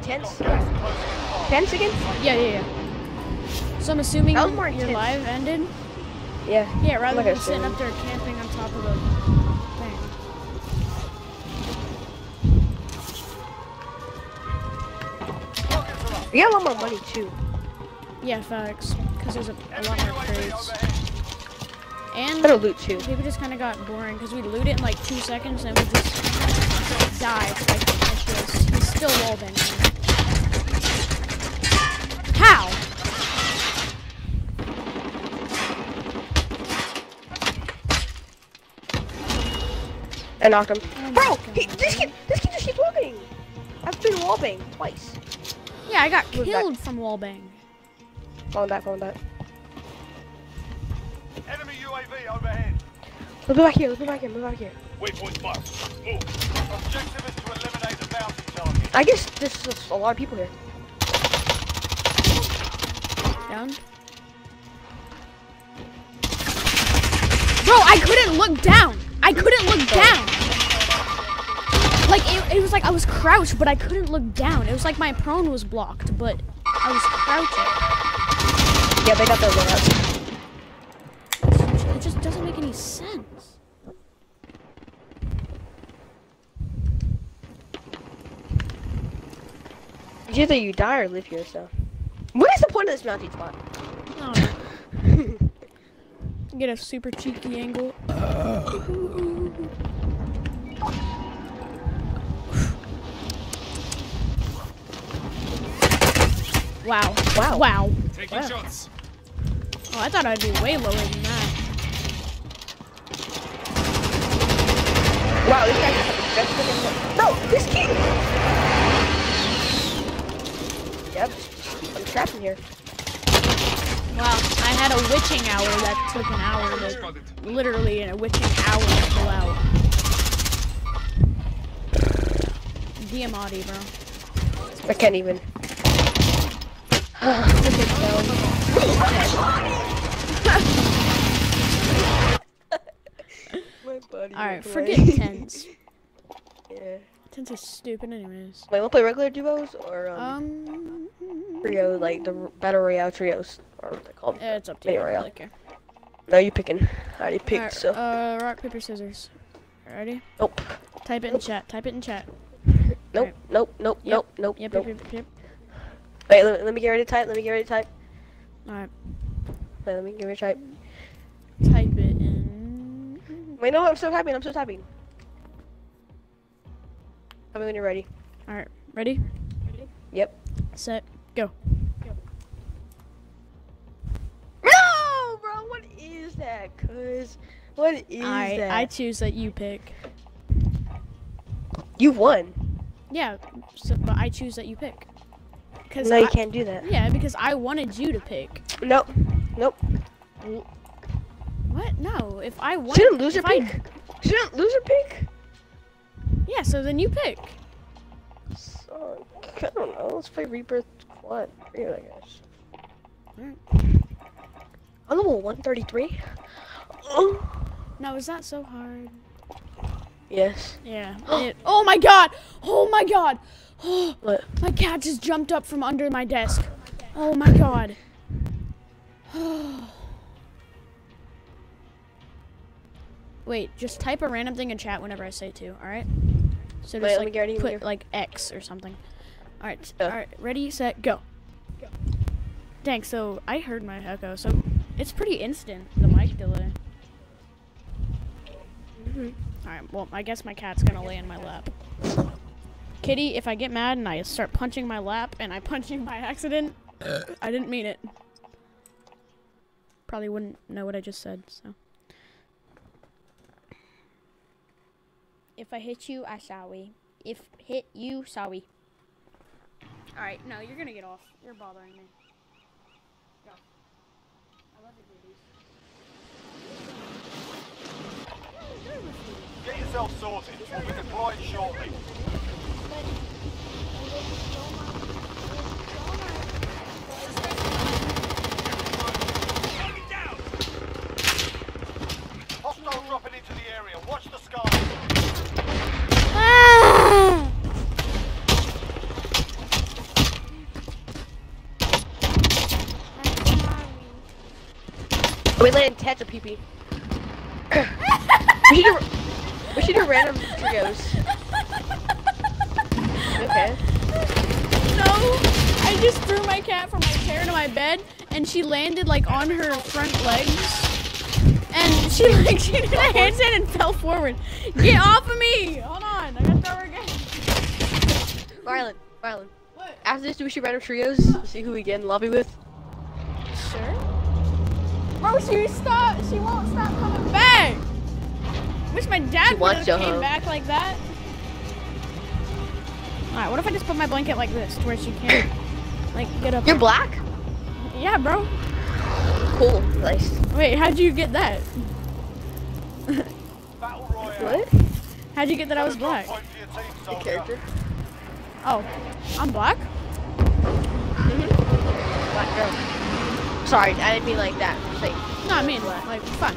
Tense.
Gas closing in fast.
Tense again?
Yeah, yeah, yeah. So I'm assuming
That was more
your
intense.
live ended.
Yeah.
Yeah, rather
like
than sitting up there camping on top of the thing.
We got a lot more money too.
Yeah, facts. Because there's a, a lot more crates. And
Better loot too.
people just kind of got boring because we loot it in like two seconds and we just die. Like. He's still. How?
I knocked him.
Oh
Bro,
God.
he, this kid, this kid just keeps walking. I've been wallbang twice.
Yeah, I got
Move back.
killed from wallbang.
Falling back, falling back.
Enemy UAV overhead.
Let's move back here. Let's move back here. Move back here.
Waypoint marked. Move. Objective is to eliminate the bounty target.
I guess this is a lot of people here.
Down. Bro, I couldn't look down. I couldn't look down. Like it, it was like I was crouched, but I couldn't look down. It was like my prone was blocked, but I was crouching.
Yeah, they got their layouts.
It just doesn't make any sense.
Either you die or live here, so. What is the point of this mounting spot?
I don't know. Get a super cheeky angle. Wow.
Wow.
Wow.
Taking shots.
Oh, I thought I'd be way lower than that.
Wow, this guy just has the best looking Bro, this kid! Yep. I'm trapped in here.
Well, I had a witching hour that took an hour to literally in a witching hour to pull out. Diamati, bro.
I can't even. My buddy.
All right,
went
forget tens.
yeah.
Tens is stupid, anyways.
Wait, we'll play regular duos or um,
Um,
trio, like the battle royale trios, or what they called.
eh, it's up to you.
Battle
I
royale.
don't care.
No, you picking. I already picked,
Alright,
so.
uh, rock paper scissors. Ready?
nope.
Type it in chat. Type it in chat.
Nope.
Alright.
Nope. Nope.
Yep.
Nope. Nope.
Yep,
nope.
yep, yep, yep.
Wait, let, let me get ready to type. Let me get ready to type.
All right,
Wait, let me get ready to type.
type it in.
Wait, no, I'm still typing. I'm still typing. Tell me when you're ready.
All right, Ready? ready?
Yep.
Set, go.
Is that? Cause what is
I
that?
I choose that you pick.
you won.
Yeah, so, but I choose that you pick. Cause
No,
I,
you can't do that.
Yeah, because I wanted you to pick.
Nope. Nope.
What? No. If I want.
Shouldn't loser
if I-
pick. Shouldn't loser pick.
Yeah. So then you pick.
So, I don't know. Let's play Rebirth Squad. Trio, I guess.
Alright.
I'm level 133. Oh.
No, is that so hard?
Yes.
Yeah. it- oh my god! Oh my god!
What?
My cat just jumped up from under my desk. Oh my god. Wait, just type a random thing in chat whenever I say to, alright? So just
me
like put like X or something. Alright,
Yeah.
alright, ready, set, go. Dang, so I heard my echo, so it's pretty instant, the mic delay.
Mm-hmm.
Alright, well, I guess my cat's gonna lay in my lap. Kitty, if I get mad and I start punching my lap and I punch you by accident, I didn't mean it. Probably wouldn't know what I just said, so. If I hit you, I sorry. If hit you, sorry. Alright, no, you're gonna get off. You're bothering me. Go. I love you, babies.
Get yourself sorted. We'll be deploying shortly. Hostile dropping into the area. Watch the skies.
We landed tens of PP. we should do, we should do random trios. Okay.
No! I just threw my cat from my chair to my bed, and she landed like on her front legs. And she like she did a handstand and fell forward. Get off of me! Hold on, I gotta throw her again.
Rylan, Rylan.
What?
After this, do we should random trios? See who we get in lobby with.
Sure. Bro, she stop. She won't stop coming back. Wish my dad would have came
huh?
back like that. All right, what if I just put my blanket like this, to where she can't like get up?
You're black?
Yeah, bro.
Cool. Nice.
Wait, how'd you get that?
What?
How'd you get that I was black?
point for your team,
The character?
Oh, I'm black. Mm-hmm.
Black girl. Sorry, I didn't mean like that. Like,
No, I mean like fun.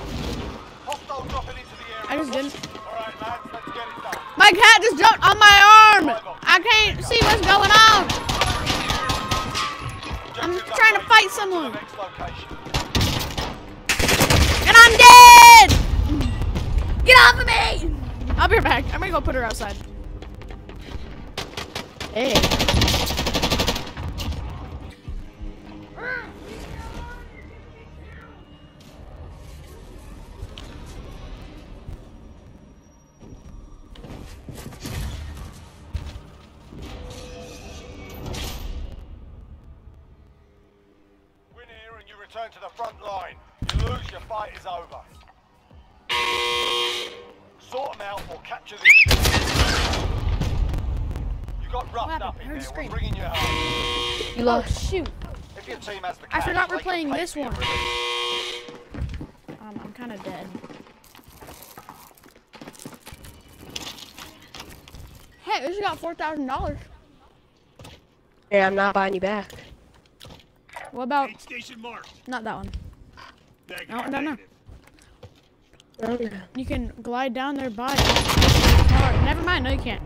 I just didn't.
Alright, lads, let's get it done.
My cat just jumped on my arm. I can't see what's going on. I'm trying to fight someone.
the next location.
And I'm dead! Get off of me! I'll be right back. I'm gonna go put her outside.
hey.
Return to the front line. You lose, your fight is over. Sort them out or capture the You got roughed up
I
in
heard a
there.
scream.
We're bringing you home.
You
Oh
lost.
shoot.
If your team has the
I forgot we're playing this one. Um, I'm kind of dead. Hey, this got four thousand dollars.
Yeah, I'm not buying you back.
What about
Aid station marked.
not that one? No, no, no.
negative.
No.
You can glide down their body. Or, never mind. No, you can't.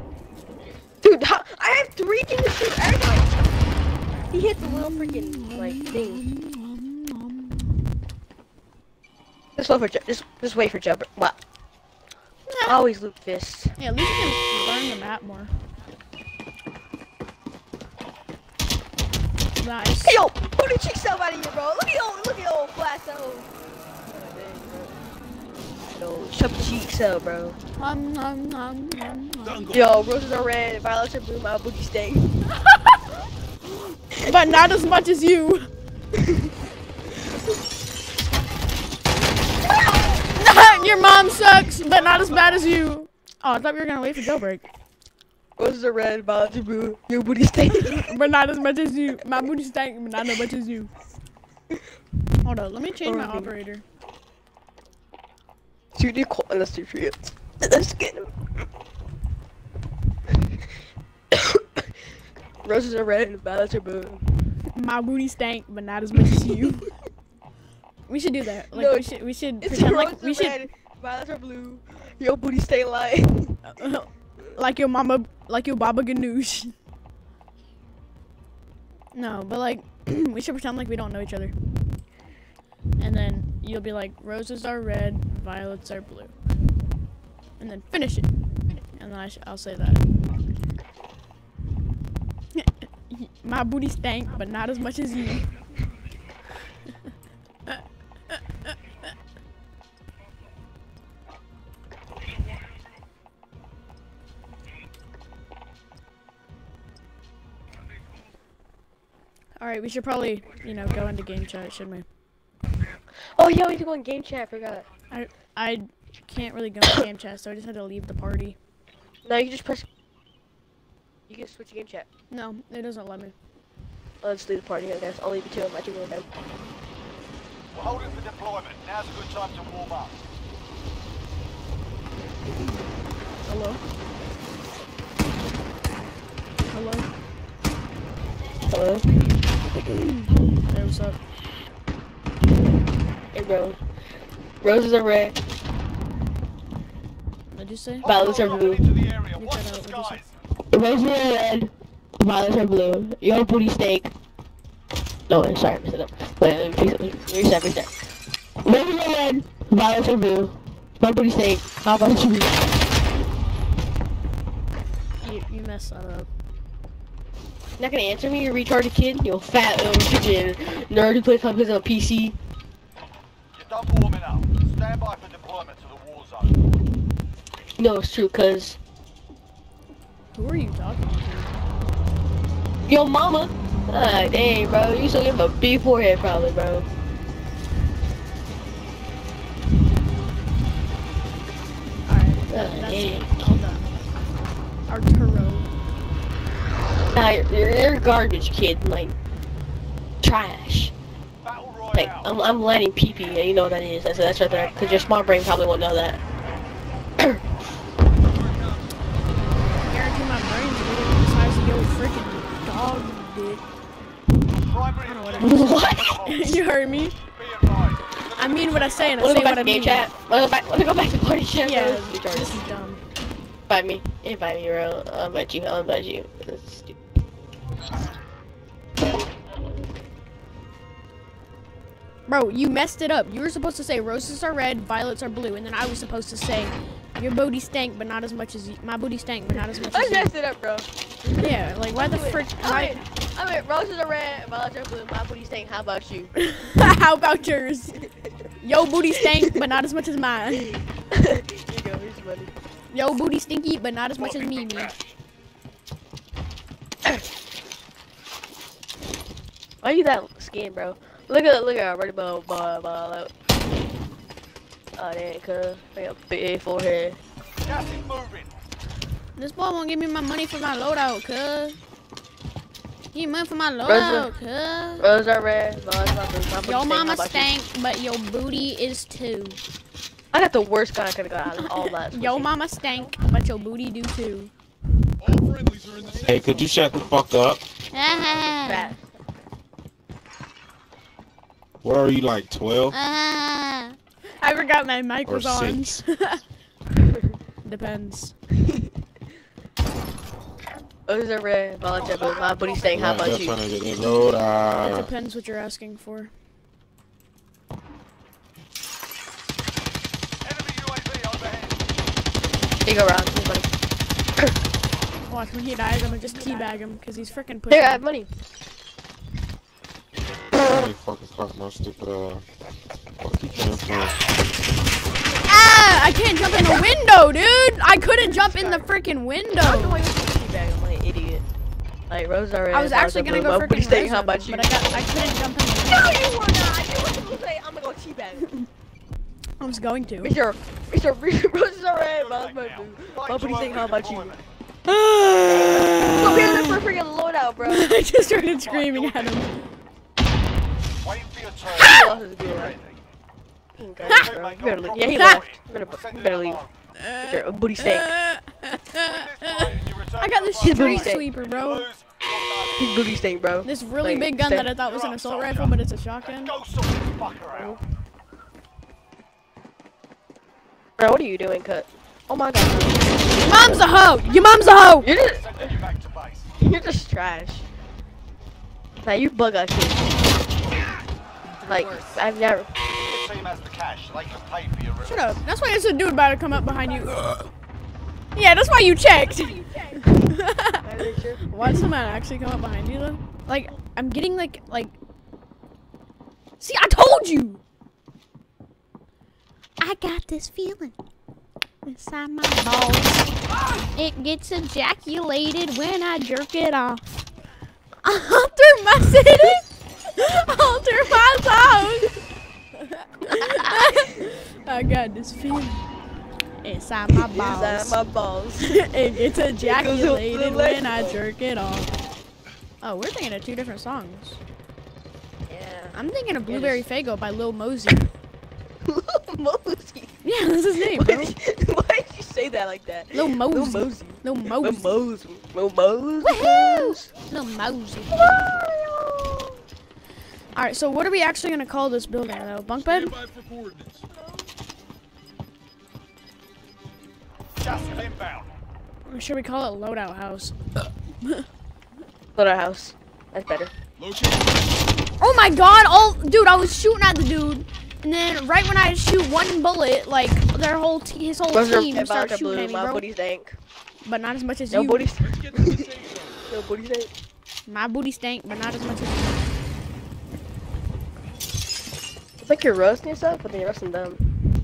Dude, how- I have three things to shoot every time. He hits a little freaking like thing. Just wait for Ju- just just wait for Jumper. What? Always loot fists.
Yeah, at least you can learn the map more. Nice.
Hey yo, who did cheek yourself out of here, bro? Look at old, look at old Flasso. Yo, chubby cheeks up, bro.
Um, um, um, um, um.
Done.
Yo, roses are red, violets are blue, my booty stink.
But not as much as you. Your mom sucks, but not as bad as you. Oh, I thought we were gonna wait for jailbreak.
Roses are red, violets are blue, your booty stink.
But not as much as you. My booty stank, but not as much as you. Hold on, let me change my operator.
Shoot the call unless two trees. Let's get him. Roses are red, violets are blue.
My booty stank, but not as much as you. We should do that. Like
No,
we should we should
It's
pretend like we
are
should
violets are blue. Your booty stay light.
like your mama like your baba ganoush. No, but like we should pretend like we don't know each other. And then you'll be like roses are red, violets are blue. And then finish it. And then I sh- I'll say that. My booty stank, but not as much as you. All right, we should probably, you know, go into game chat, shouldn't we?
oh yeah, we can go in game chat. I forgot.
I I can't really go in game chat, so I just had to leave the party.
No, you can just press. You can switch to game chat.
No, it doesn't let me.
Let's leave the party. I guess I'll leave you two. My two will go.
We're holding for deployment. Now's a good time to warm up.
Hello. Hello.
Hello.
Hey, what's up?
Hey, bro. Roses are red,
What'd you say?
violets are
Dropping
blue.
into the area.
Get
Watch
that
the
out, what'd
skies.
Roses are red, violets are blue. Your booty stink. No, wait, sorry, I messed it up. Wait, let me fix it. Let me Reset, reset. Roses are red, violets are blue. My booty stink. How about you?
You, you messed that up.
Not gonna answer me, you retarded kid. You fat little pigeon nerd who plays on a PC.
You're done warming up. Stand by for deployment to the war zone.
No, it's true, cause
Who are you talking to?
yo mama. Ah, dang, bro. You still give him a big forehead, probably, bro.
Alright,
Ah,
that's
dang.
all done. Arturo.
Nah, you're, you're, you're garbage, kid. Like, trash. Like, I'm, I'm landing pee pee, and you know what that is. That's, that's right there. Cause your small brain probably won't know that.
Guarantee my brain's literally the size of your freaking dog dick.
Primary
what?
you heard me? I mean what I say and I
Wanna
say
go
what
back
I
to
mean.
chat? Wanna go back? Wanna go back to party chat?
Yeah,
bro? Retarded.
this is dumb.
Invite me. Invite me, bro. I'll invite you. I'll invite you. That's stupid.
Bro, you messed it up. You were supposed to say roses are red, violets are blue, and then I was supposed to say your booty stank, but not as much as you. My booty stank, but not as much
I
as you.
messed it up, bro.
Yeah, like why the frick?
I mean, I mean, roses are red, violets are blue. My booty stink. How about you?
How about yours? Yo booty stank, but not as much as mine.
Here you go. Here's money.
Yo booty stinky, but not as much as me. me.
Why you that skin, bro? Look at look at ready ball ball ball out. Oh damn, cuz I got a big forehead.
Gas is moving.
This boy won't give me my money for my loadout, cuz. Give me money for my
Rosa-
load, cuz.
Rose are red. Violet's my boo. My booty
Your mama stank, but your booty is too.
I got the worst gun I could have got out of all that.
Your mama stank, but your booty do too.
All friendlies are in the safe
Hey, could you shut the fuck up?
Fat.
What are you like, 12? Uh-huh.
I forgot my mic
Or
was on.
six.
Depends.
Rose are red. Violet's are blue. My booty stink. How about you?
get
It depends what you're asking for.
Enemy UAV overhead.
Here you go, Rob. Here's money.
Watch when he dies, I'm gonna just teabag him because he's freaking pushing.
There, I have money.
Holy fucking fuck, my stupid uh. Fuck you can for?
Ah! I can't jump in the window, dude. I couldn't jump in the freaking
I don't know
window.
why. I'm like an idiot. Like Rose are red.
I was actually gonna go
My booty
freaking
stink.
res
How
him,
about you?
but I got I couldn't jump in. The
No,
window.
you were not. You were supposed to say I'm gonna go teabag.
I was going to.
Mr. Mr. Rose are red. Violet's my
Now.
boo.
To
booty. How about you?
deployment.
Come here for a freaking loadout, bro.
I just started screaming at him.
Leave. Yeah, he left. You better, you better leave. Mr. Booty stink.
I got this
His booty
sweeper, bro.
His booty stink, bro.
This really
Like,
big gun
stink.
that I thought was an assault rifle, but it's a shotgun.
Go sort this fucker out.
Bro, what are you doing, cut? Oh my god.
Your mom's a hoe. Your mom's a hoe.
You're just,
you back to base.
you're just trash. Like, you bug out kid. Like, I've never.
Your team has the cash. They can pay for your
Shut up. That's why there's a dude about to come up behind you. Yeah, that's why you checked. Why did someone actually come up behind you though? Like, I'm getting like, like. See, I told you. I got this feeling inside my balls. It gets ejaculated when I jerk it off. All through my city, all oh through my town. I got this feeling inside my balls.
Inside my balls.
it gets ejaculated
the
when I jerk it off. Oh, we're thinking of two different songs.
Yeah.
I'm thinking of Blueberry Faygo by Lil Mosey.
Lil Mosey.
Yeah, that's his name,
Why
bro.
did, why did you say that like that?
Lil Mosey.
Lil Mosey.
Lil Mosey.
Lil
Mosey.
Lil Mosey.
Woohoo! Lil Mosey. Alright, so what are we actually gonna call this building though? Bunk bed?
Stand by for coordinates.
Just inbound.
Or should we call it Loadout House?
loadout house. That's better.
Oh my god! Oh, dude, I was shooting at the dude, and then right when I shoot one bullet, like their whole te- his whole
Those
team starts shooting
blue.
at me,
My
bro.
booty stank.
But not as much as
No
you.
booty
Let's get to the safe zone.
No booty stank.
My booty stank, but not as much as
It's like you're roasting yourself, but then you're roasting them.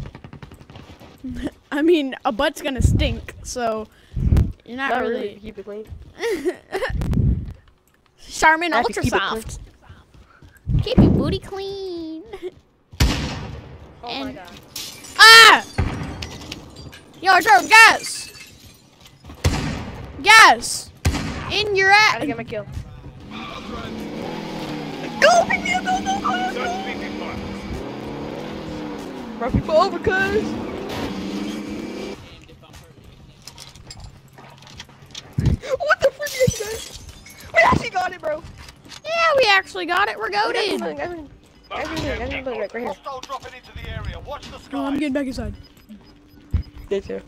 I mean, a butt's gonna stink, so you're not,
Not
really.
really. Keep it clean.
Charmin
I have to
Ultra
keep it
Soft. Keep your booty clean.
Oh my
And-
god.
ah! Yo, Joe, gas! Gas! In your ass!
I Gotta get my kill.
Go, pick go, go, go, go. Speaking mark.
Run people over, cuz. What the frick is that? We actually got it, bro.
Yeah, we actually got it. We're
Everything,
goaded.
everything, everything, everything, right, right here.
Hostile dropping into the area. Watch the
Oh, I'm getting back inside.
Did too.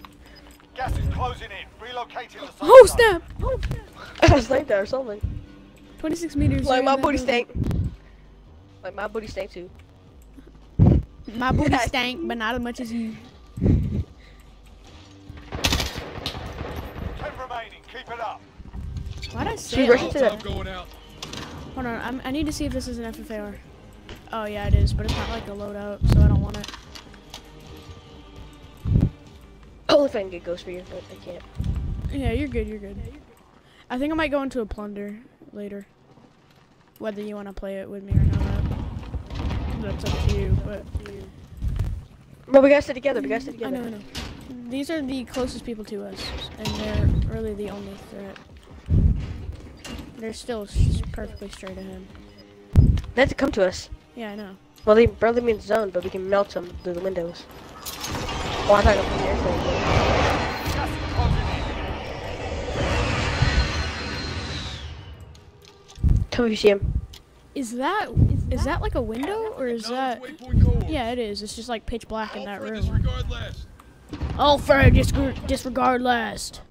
Gas is closing in. Relocating the safe
Oh,
zone.
snap!
I got sniped there or something.
26 meters.
Like my booty
building.
stank. Like my booty stank too.
My booty stank, but not as much as you.
Ten remaining. Keep it up.
Why'd I say that?
rush into
Molotov
that?
going out.
Hold on, I'm, I need to see if this is an FFAR. Oh yeah, it is, but it's not like a loadout, so I don't want it.
Oh, if I can get ghost for you, but I can't.
Yeah, you're good, you're good. I think I might go into a plunder later. Whether you want to play it with me or not. That's up to you, but
Bro, we gotta stay together. We gotta stay
I
together.
know, I know. These are the closest people to us, and they're really the only threat. They're still perfectly straight ahead.
They have to come to us.
Yeah, I know.
Well, they barely mean zone, but we can melt them through the windows. Oh, I thought it was the airplane. Tell me if you see him.
Is that is that like a window or is that? Yeah, it is. It's just like pitch black in that room.
disregard last.
All for disregard, disregard last.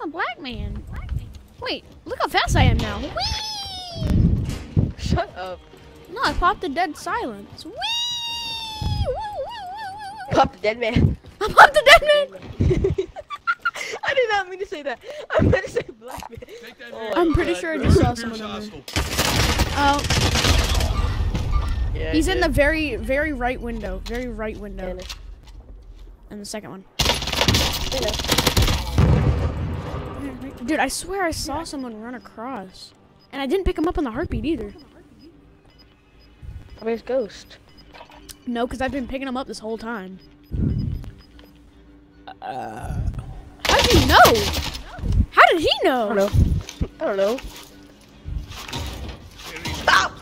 A black man. Wait, look how fast I am now. Whee!
Shut up.
No, I popped the dead silence. Whee! Woo, woo, woo, woo, woo.
Pop the dead man.
I popped the dead man.
I did not mean to say that. I meant to say black man. Oh
I'm pretty
God.
sure I just saw someone over there. Oh,
Yeah,
he's in the very, very right window. Very right window.
And, uh,
And the second one.
you
Dude, I swear I saw someone run across. And I didn't pick him up on the heartbeat either.
Probably his ghost.
No, because I've been picking him up this whole time. Uh, how did you know? How did he know?
I don't
know?
know. I don't know. Stop!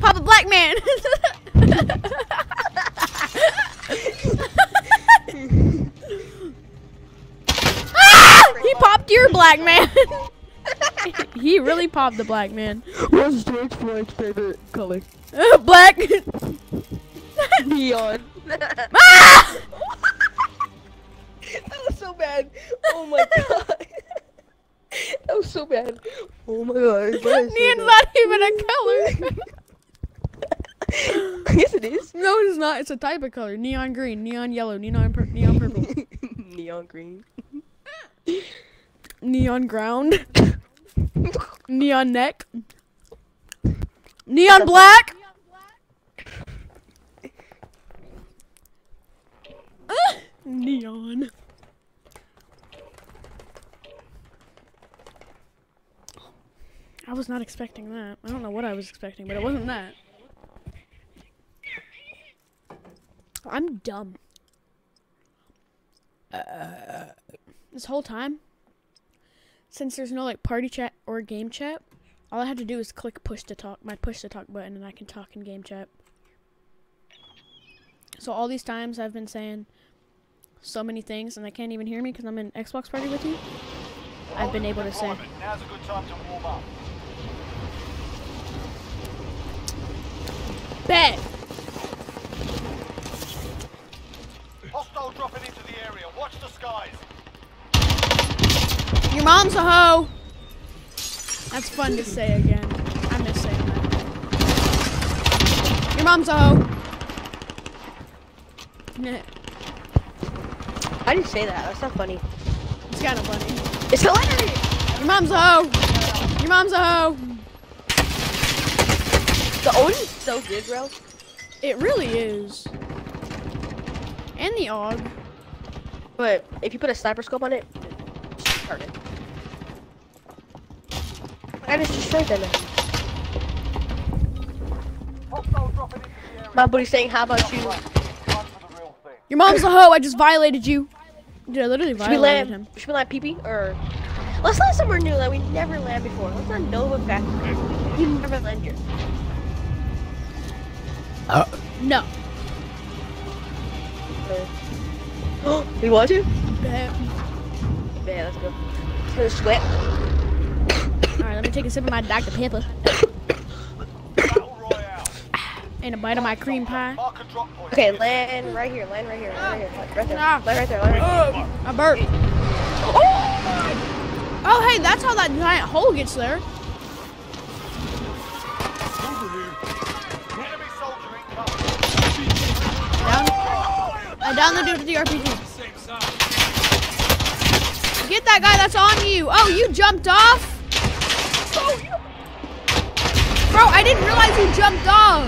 Papa Black Man! Ah! He popped your black man. he really popped the black man.
What's George Floyd's favorite color?
black.
Neon.
ah!
Oh that was so bad. Oh my god. That was so bad. Oh my god. is
Neon's not even a color.
yes, it is.
no, it's not. It's a type of color. Neon green, neon yellow, neon pur- neon purple,
Neon green.
neon ground, neon neck, neon black. Ah, neon. I was not expecting that. I don't know what I was expecting, but it wasn't that. I'm dumb. Uh, this whole time, since there's no like party chat or game chat, all I had to do is click push to talk, my push to talk button, and I can talk in game chat. So all these times I've been saying so many things, and they can't even hear me because I'm in Xbox party with you. I've been able to say,
Now's a good time to warm up.
"Bet."
Hostile dropping into the area. Watch the skies.
Your mom's a hoe. That's fun to say again. I miss saying that. Your mom's a hoe.
I didn't say that. That's not funny.
It's kind of funny.
It's hilarious.
Your mom's a hoe. Your mom's a hoe.
The Odin's so good, bro.
It really is. And the AUG.
But if you put a sniper scope on it, it's retarded. I just destroyed them.
Hostile dropping into the area.
My buddy's saying, how about you?
Time for the real thing.
Your mom's a hoe. I just violated you. Dude, I literally
Should we land?
him.
Should we land PP or? Let's land somewhere new that we never land before. Let's land Nova Factory. We never land here.
No.
Uh, we want to?
Bet.
Yeah, let's go. Let's go Squat.
Alright, let me take a sip of my Dr. Pepper. and a bite of my cream pie.
Mark a drop point.
Okay, land right here. Land right here. Land right here. Right there.
Ah.
Land right there. Land right there.
I burped. Oh, hey, that's how that giant hole gets there.
Enemy soldier incoming.
Down. Down the dude with the RPG. Get that guy that's on you. Oh, you jumped off? Bro, I didn't realize you jumped off.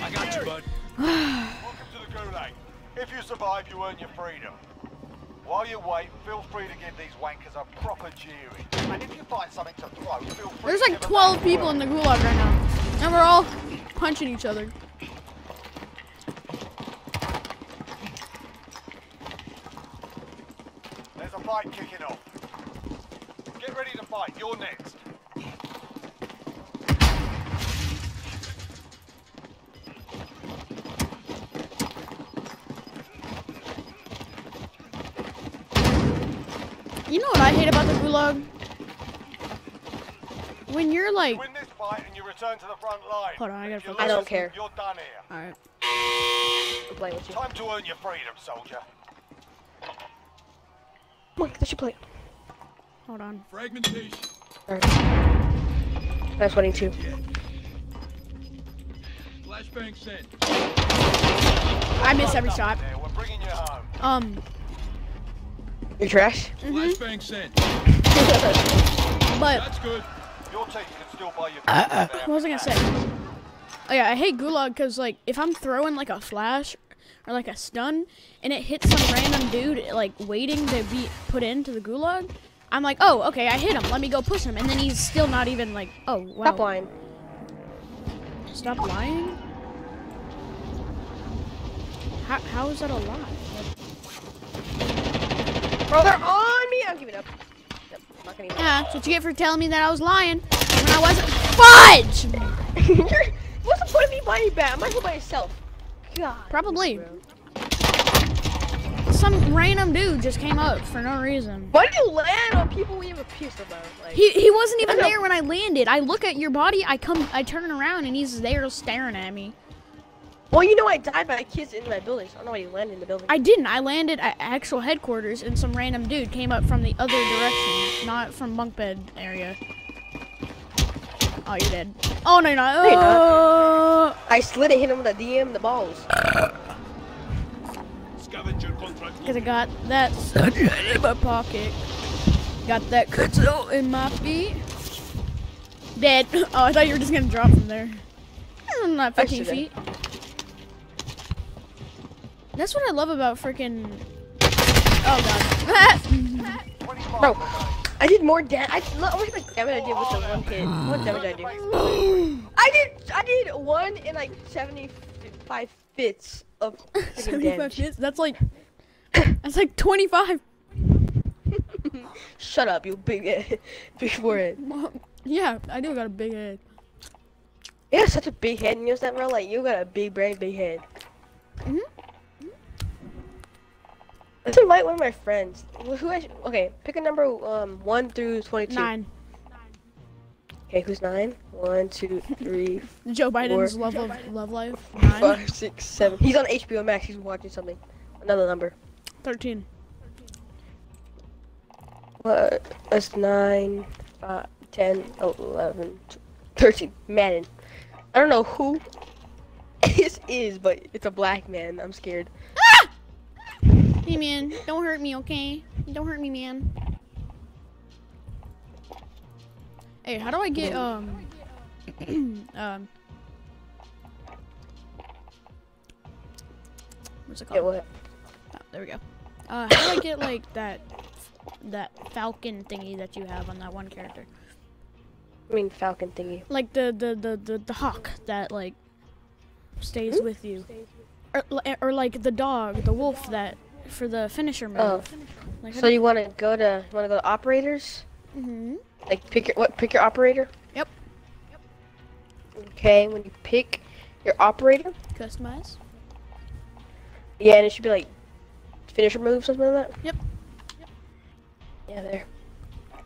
I got you, bud.
Welcome to the Gulag. If you survive, you earn your freedom. While you wait, feel free to give these wankers a proper jeering. And if you find something to throw, feel free
There's like
give
12 people in the gulag right now. And we're all punching each other.
A fight kicking off. Get ready to fight. You're next.
You know what I hate about the gulag? When you're like,
Win this fight and you return to the front line.
Hold on, I gotta
If you
focus.
I don't care.
You're done here.
all right,
I'm playing with you.
Time to earn your freedom, soldier.
Come on, let you play.
hold on.
Fragmentation.
Alright. That's winning too.
Flashbang sent.
I miss every shot.
We're bringing you home.
Um,
You're trash?
Flashbang sent.
but
That's good.
Your team can still buy your Uh, uh,
what was I gonna say? Oh yeah, I hate gulag because like if I'm throwing like a flash or like a stun and it hits some random dude like waiting to be put into the gulag, I'm like, oh okay, I hit him. Let me go push him, and then he's still not even like, oh wow.
Stop lying.
Stop lying. How how is that a lie?
Bro, they're on me! I'm giving up. Nope, not gonna even.
Yeah, that's what you get for telling me that I was lying when I wasn't. Fudge!
What's the point of me buying back? I might well by yourself. God.
Probably.
bro.
Some random dude just came up for no reason.
Why do you land on people we have a pistol about? Like,
He he wasn't even there when I landed. I look at your body, I come, I turn around, and he's there staring at me.
well, you know I died by kids in my building, so I don't know why you landed in the building.
I didn't. I landed at actual headquarters, and some random dude came up from the other direction, not from bunk bed area. Oh, you're dead. Oh no, you're not.
you're not.
Oh.
I slid it, hit him with a DM the balls.
Cause I got that sunshine in my pocket. Got that kudzu in my feet. Dead. Oh, I thought you were just gonna drop from there. I'm not 15 feet. That's what I love about freaking. Oh god.
25
Bro, I did more damage. I look how much damage I did with the one hit. What damage I do? I did. I did one in like seventy-five fits of freaking
75
damage.
hits. That's like. That's like 25.
Shut up, you big, head, big forehead.
Yeah, I do got a big head.
You have such a big head, and you know that, bro? Like you got a big brain, big head.
Mhm.
Let's invite one of my friends. Who I? Okay, pick a number um one through twenty-two.
Nine.
Okay, who's nine? One, two, three,
Joe Biden's
Four.
love of love life. Nine.
five, six, seven. He's on HBO Max. He's watching something. Another number.
13.
What? That's nine, five, ten, eleven, thirteen. Madden. I don't know who this is, but it's a black man. I'm scared.
Hey man, don't hurt me, okay? Don't hurt me, man. Hey, how do I get um um what's it called?
what?
Oh, there we go. Uh, how do I get like that that falcon thingy that you have on that one character?
I mean, Falcon thingy.
Like the the the the, the hawk that like stays with you, or, li- or like the dog, the wolf that for the finisher move.
Oh.
Like,
So you want to go to? You want to go to operators?
Mhm.
Like pick your what? Pick your operator.
Yep. Yep.
Okay, when you pick your operator,
Customize.
yeah, and it should be like finisher move, something like that.
Yep. Yep.
Yeah, there.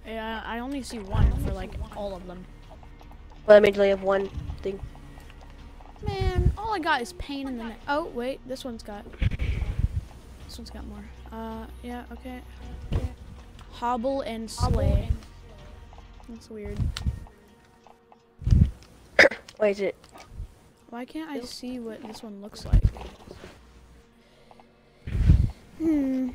Yeah, I only see one for like all of them.
Well, I means you only have one thing.
Man, all I got is pain in the neck. Oh wait, this one's got. This one's got more. Uh, yeah, okay. Hobble and slay. That's weird.
Why is it?
Why can't I see what this one looks like? Hmm.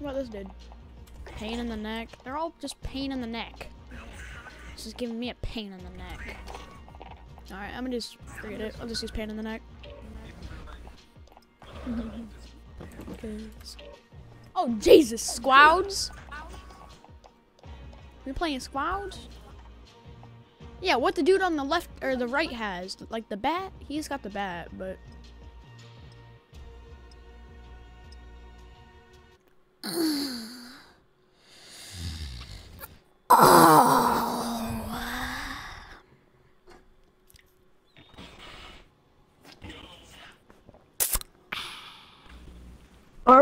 What about this dude? Pain in the neck. They're all just pain in the neck. This is giving me a pain in the neck. Alright, I'm gonna just forget it. I'll just use pain in the neck. oh, Jesus, squads! We playing squads? Yeah, what the dude on the left or the right has, like the bat, he's got the bat, but. Ah.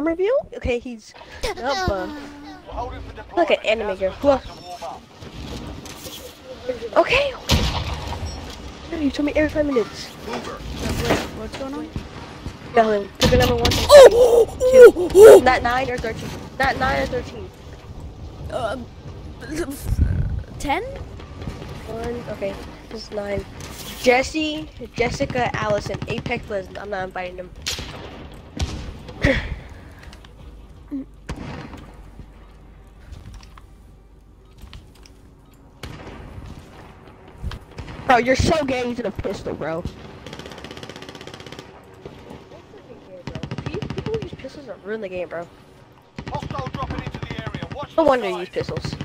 Arm reveal? Okay, he's not buff.
We're holding for deployment.
Look at anime girl.
a
Look.
to warm up.
Okay, okay. No, You told me every five minutes.
What's going on?
Nothing. Pick a number one.
Oh!
Not nine or thirteen. Not nine or thirteen.
Um, ten?
One. Okay, this is nine. Jesse, Jessica, Allison, Apex Legends. I'm not inviting them. bro, you're so gay using a pistol, bro. People use pistols are ruin the game, bro.
Hostile dropping into the area. Watch
No wonder you use pistols. Where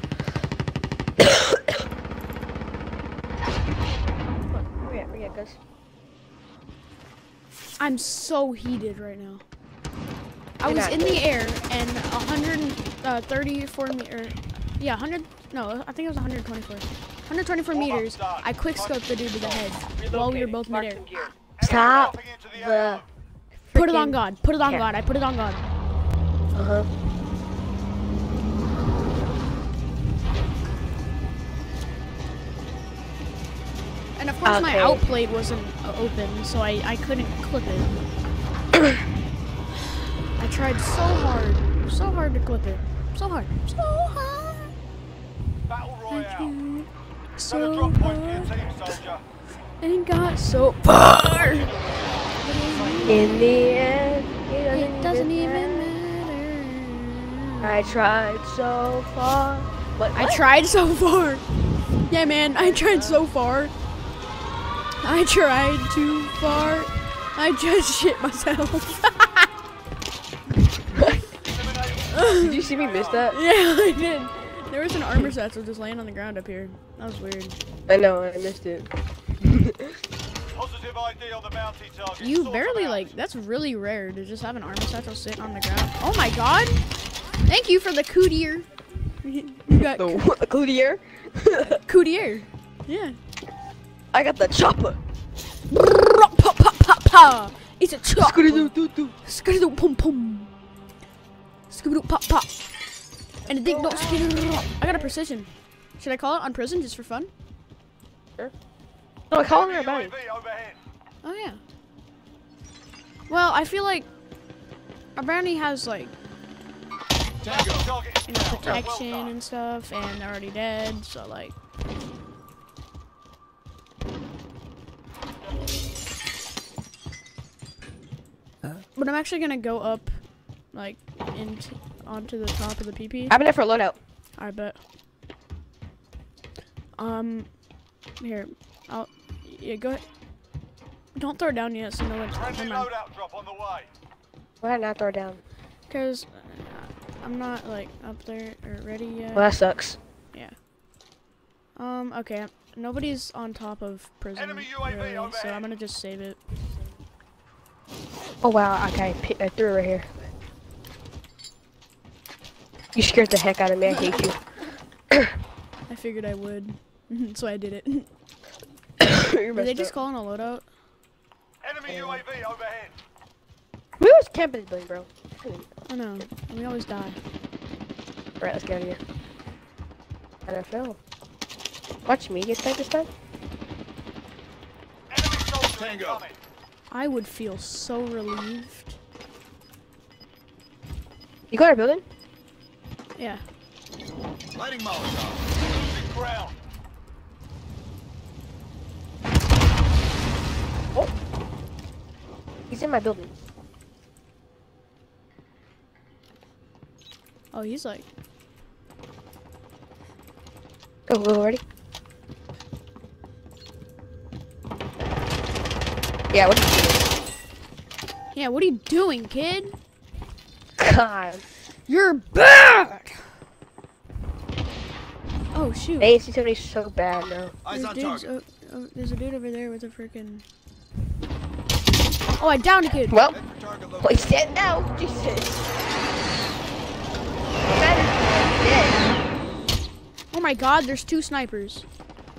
at? Where at, guys?
I'm so heated right now. I
You're
was in
good.
the air and 134 uh, meter. Yeah, 100. No, I think it was 124. 124
Warm-up's
meters.
done.
I quick scoped the dude to the head while we were both midair.
Enemy
Stop
the
the.
Put it on God. Put it on
Yeah.
God. I put it on God.
Uh huh.
And of course, my
Okay.
outplate wasn't uh, open, so I, I couldn't clip it. I tried so hard, so hard to clip it. So hard. So hard.
Battle
I
Royale.
Tried so
drop point for your
hard
team, soldier.
and got so far.
In the end, it
It doesn't even
matter.
matter.
I tried so far, but
I tried so far. Yeah, man, I tried so far. I tried too far. I just shit myself.
Did you see me miss that?
yeah, I did. There was an armor satchel just laying on the ground up here. That was weird.
I know, I missed it.
Positive ID on the bounty target.
You barely like. That's really rare to just have an armor satchel sitting on the ground. Oh my god! Thank you for the cootier. You got
The what? The Cloutier?
cootier. Yeah.
I got the chopper.
Pa pa pa pa. It's a chop.
Scooty-doo-doo-doo.
Skidoo pum pum. Skidoo pop pop. And the dick don't skidoo. I got a precision. Should I call it on prison just for fun? Sure.
No, I call her
Enemy
about it.
UAV overhead.
Oh yeah. Well, I feel like a bounty has like
Bounty target is
you know,
down. Well
protection and stuff, and they're already dead. So like. But I'm actually gonna go up, like, into onto the top of the PP.
I've been there for a loadout.
I bet. Um, here, I'll. Yeah, go ahead. Don't throw it down yet, so no one's.
Friendly
Never
loadout drop on the way.
Why not throw it down?
Cause uh, I'm not like up there or ready yet.
Well, that sucks. Yeah.
Um. Okay. Nobody's on top of prison.
Enemy UAV
really, so
overhead.
I'm gonna just save it.
Oh wow, okay, I, pi- I threw it right here. You scared the heck out of me, I hate you.
I figured I would, so I did it.
You're
Did they
messed
just
up.
call in a loadout?
Enemy UAV overhead.
We was camping this building, bro.
I know. we always die.
Alright, let's get out of here. I don't know. Watch me get sniped this time.
Enemy soldier
Tango.
I would feel so relieved.
You got our building?
Yeah.
Lighting Molotov.
Losing ground.
He's in my building.
Oh, he's like.
Go, go, ready? Yeah, what are you doing?
Yeah. What are you doing, kid?
God.
You're bad. Oh shoot.
The AC-70 is so bad now.
Eyes
There's,
on target.
oh, oh, there's a dude over there with a freaking. Oh, I downed a kid.
Well,
Head for target
well,
location.
he's dead now. Jesus. dead.
Oh my god, there's two snipers.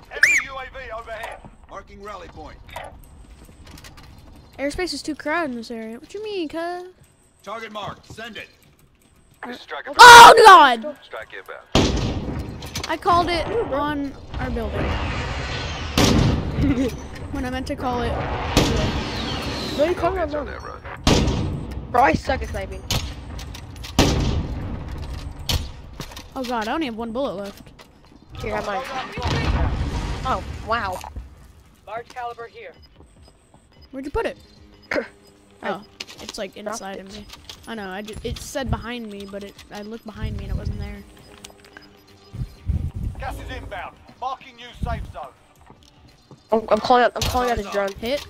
Enemy UAV overhead.
Marking rally point.
Airspace is too crowded in this area. What you mean, cuz?
Target marked. Send it.
This is striker.
Oh god!
Strike inbound.
I called it on our building. when I meant to call it.
No, you come on,
Hands on that run.
Bro, I suck at sniping.
Oh god, I only have one bullet left.
Here, have mine. Oh, wow.
Large caliber here.
Where'd you put it? oh, it's like inside of me. I know. I ju- it said behind me, but it I looked behind me and it wasn't there.
Gas is inbound. Marking new safe zone.
I'm, I'm calling out. I'm calling out his drone.
Hit.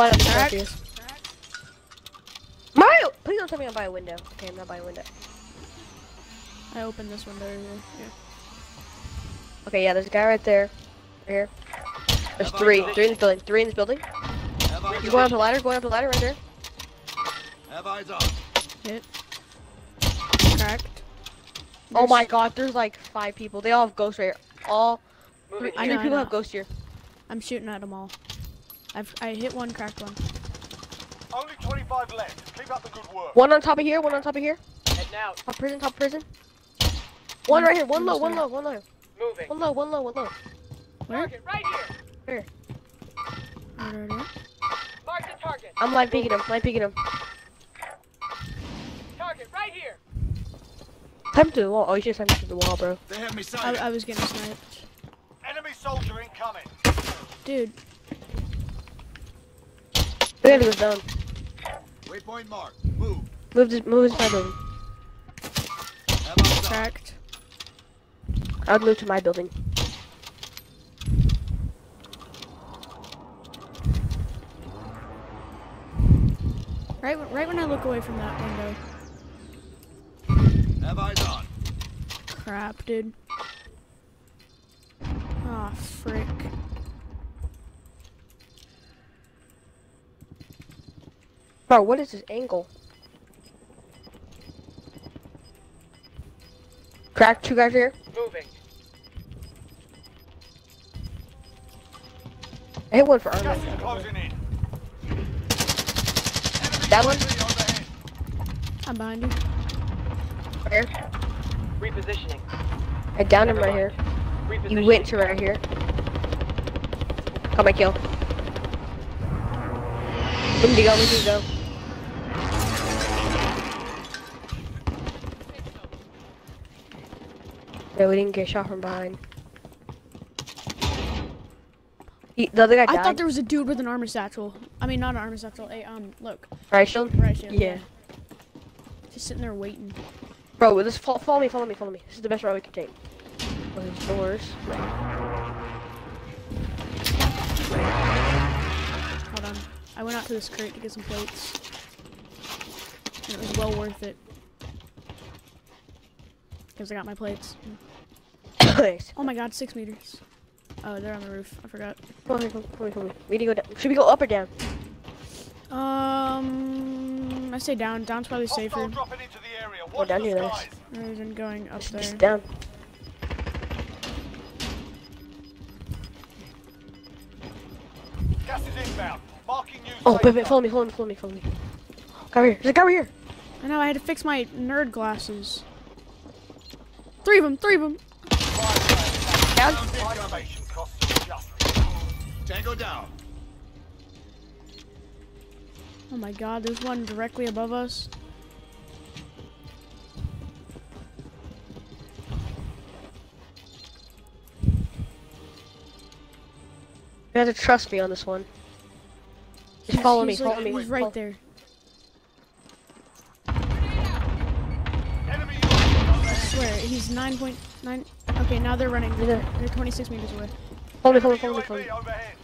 Calling out his drone.
Crack.
for you. Mario, please don't tell me I'm by a window. Okay, I'm not by a window.
I opened this window. Yeah.
Okay, yeah, there's a guy right there. Right here. There's three. Three in this building. Three in this building. He's going up the ladder. Going up the ladder right there.
Have eyes on.
Hit. Cracked.
Oh my god, there's like five people. They all have ghosts right here. All three,
I know, I
people
know.
have ghosts here.
I'm shooting at them all. I've I hit one, cracked one.
Only 25 left. Keep up the good work.
One on top of here. One on top of here.
Heading out.
Top prison. Top prison. One right here. One low. One low. One low.
Moving.
One low. One low. One low.
Where?
Target right here.
Right, right, right.
Mark the target.
I'm live peeking him. Live peeking him.
Target right here.
Time to the wall. Oh, you just time to the wall, bro.
They have me
I,
sighted.
I was getting sniped.
Enemy soldier incoming.
Dude,
We gotta go down.
Waypoint marked. Move.
Move this. Move this my building.
Have
cracked.
I'll move to my building.
Right, when- right when I look away from that window.
Have eyes on.
Crap, dude. Ah, frick.
Bro, what is this angle? Crack two guys here.
Moving.
I hit one for armor.
Gas closing in.
That one?
I'm behind you.
Right here.
Repositioning.
I downed him right here. You went to right here. Got my kill. We need Yeah, we didn't get shot from behind. He, the other guy
I
died.
thought there was a dude with an armor satchel. I mean, not an armor satchel. A um, look,
riot shield.
riot shield.
Yeah.
Just sitting there waiting.
Bro, this follow, follow me, follow me, follow me. This is the best route we can take. Oh, there's doors.
Hold on. I went out to this crate to get some plates. And it was well worth it. Because I got my plates.
Thanks.
Oh my god, six meters. Oh, they're on the roof. I forgot.
Follow me, follow me, follow me, follow me. We need to go down. Should we go up or down?
Um, I say down. Down's probably safer
dropping into the area.
Go
Watch
down here, then.
skies.
rather than going up
Just,
there.
just down.
Gas is inbound. Marking new
Oh, wait, wait, follow me, follow me, follow me, follow me. Come here. There's a guy right here.
I know. I had to fix my nerd glasses. Three of them. Three of them.
Down.
Isolation costs us just.
Tango down.
Oh my god, there's one directly above us.
You have to trust me on this one. Just follow me,
he's like-
follow me.
He's right there.
Enemy
I swear, he's 9.9. Okay, now they're running. They're, they're 26 meters away.
Follow me, follow me,
Enemy
follow me, follow me.
UAV overhead.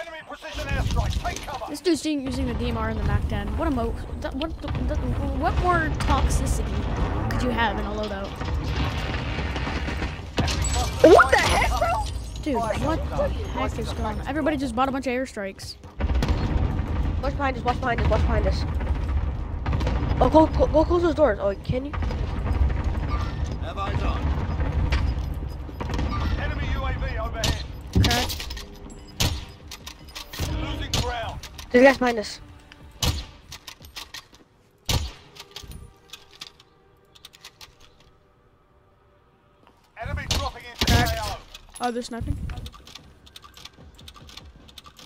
Enemy precision airstrike. Take cover.
This dude's using, using the DMR in the Mac 10. What a mo. That, what, the, the, what more toxicity could you have in a loadout?
What the heck, bro?
Dude, what the heck is going on? Everybody just bought a bunch of airstrikes.
Watch behind us, watch behind us, watch behind us. Oh, go, go, go close those doors. Oh, can you?
Crack.
Losing ground.
There's guys behind us.
Enemy dropping into the AO.
Oh, there's nothing.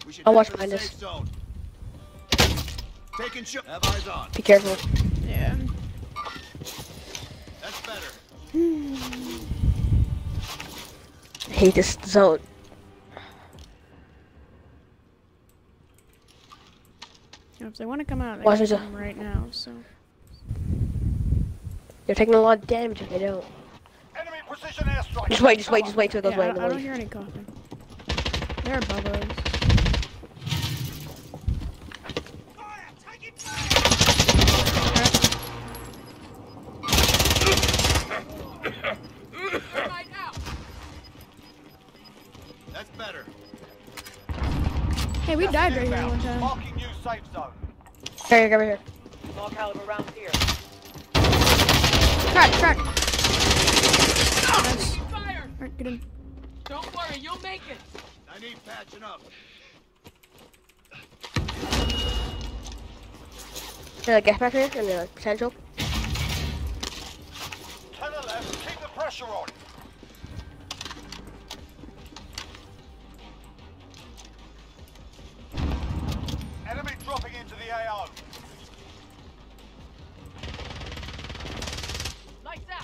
We should
I'll watch
head for
behind
the
us.
zone. Taking shot. Have eyes on.
Be careful.
Yeah.
That's better.
I hate this zone.
They want to come out, they
Watch
can
this.
right now. So
They're taking a lot of damage if they don't.
Enemy precision airstrike.
Just wait, just wait, just wait till it goes
yeah,
right
I, I don't hear any coughing. They're above us. Here,
come here.
Small caliber rounds here.
Crack, crack. Nice.
Fire!
Alright, get in.
Don't worry, you'll make it.
I need patching up.
There's a gas back here and the potential.
To the left. Keep the pressure on.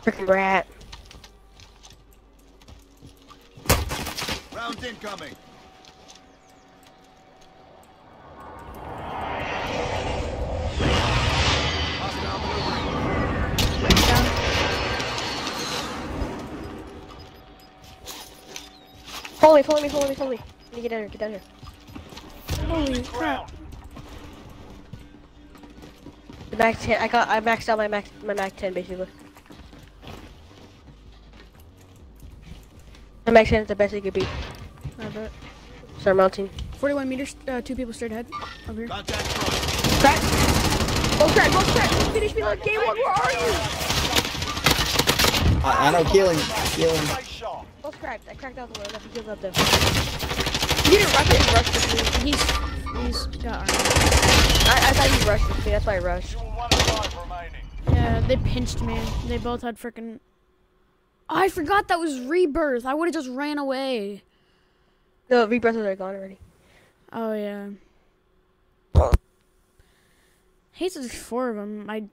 Freaking rat.
Rounds incoming.
Follow me, follow me, follow me, follow me. Let me get down here, get down here.
Holy crap.
The max 10, I got, I maxed out my max, my max 10 basically. My max 10 is the best it could be.
I bet.
Start mounting.
41 meters, uh, two people straight ahead. Over here.
Contact.
Crack! Both crack, both crack! Finish me like game one, where are you?
I, I know killing, killing.
Stay sharp.
Both cracked, I cracked out the one, enough to kill up though. You didn't rush it, you rushed with me.
He's, he's got armor.
I, I thought you rushed with me, that's why I rushed.
You will one alive remaining.
Yeah, they pinched me. They both had frickin' Oh, I forgot that was rebirth. I would have just ran away.
No, rebreathers are gone already.
Oh yeah. Hates there's four of them. I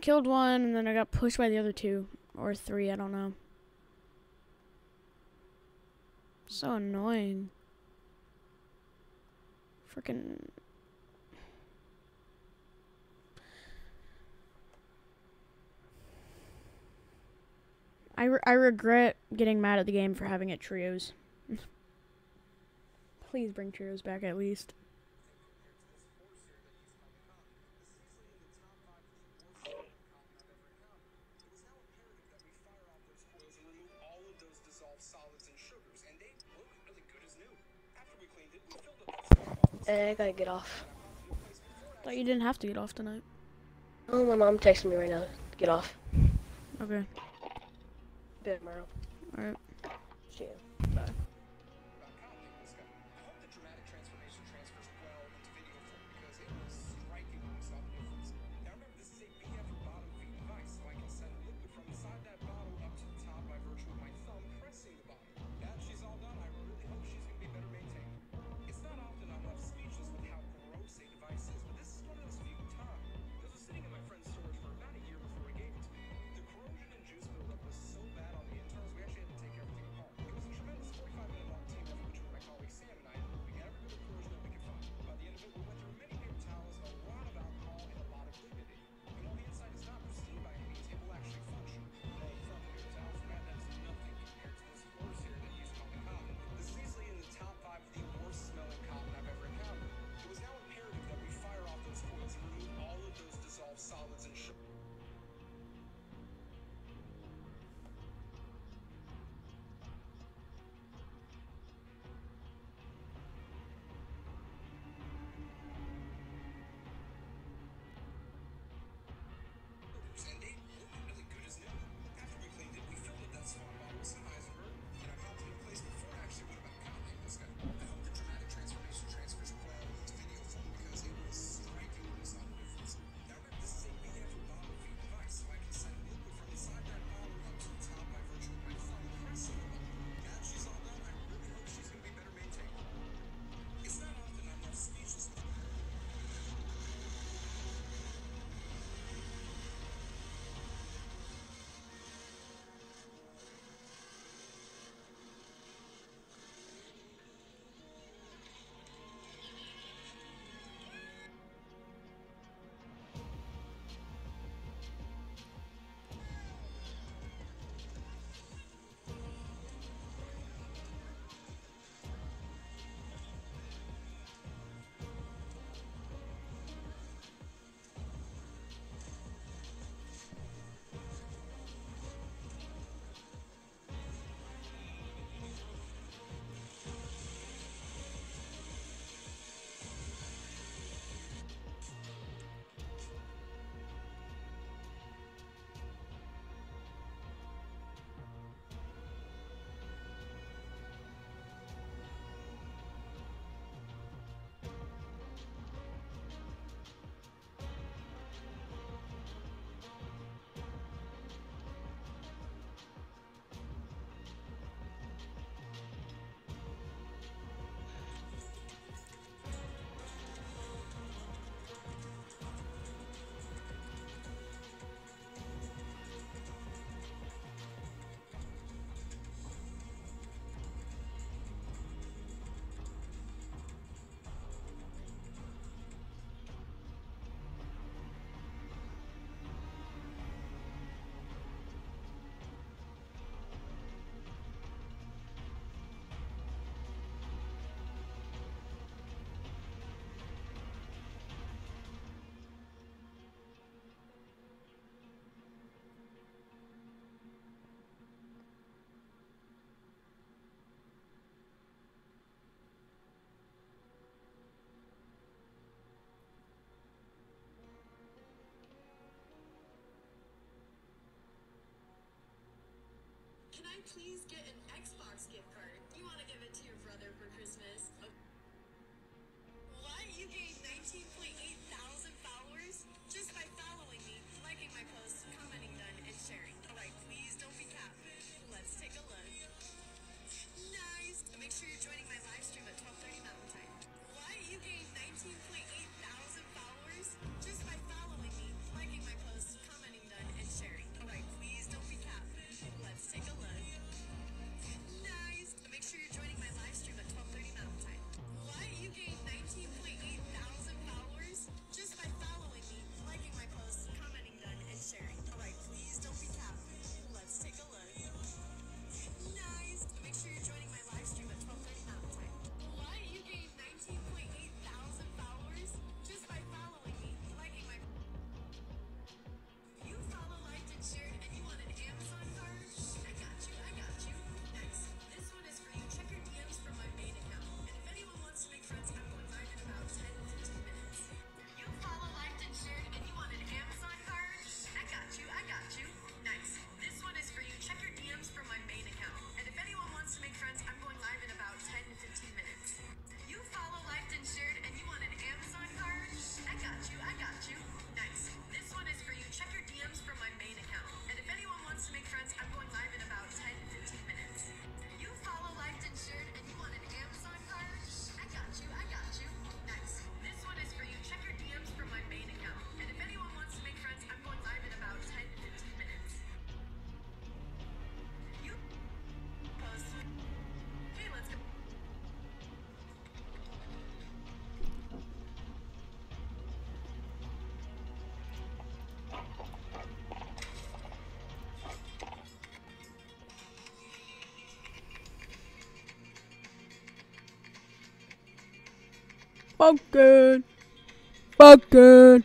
killed one and then I got pushed by the other two or three. I don't know. So annoying. Freaking. I, re- I regret getting mad at the game for having it trios. Please bring trios back at least.
Eh, I gotta get off.
Thought you didn't have to get off tonight.
Oh, my mom texting me right now. Get off.
Okay.
Bit tomorrow.
Alright.
See you.
that please get an Xbox gift card. You want to give it to your brother for Christmas. What? You gave
Pumpkin. Pumpkin.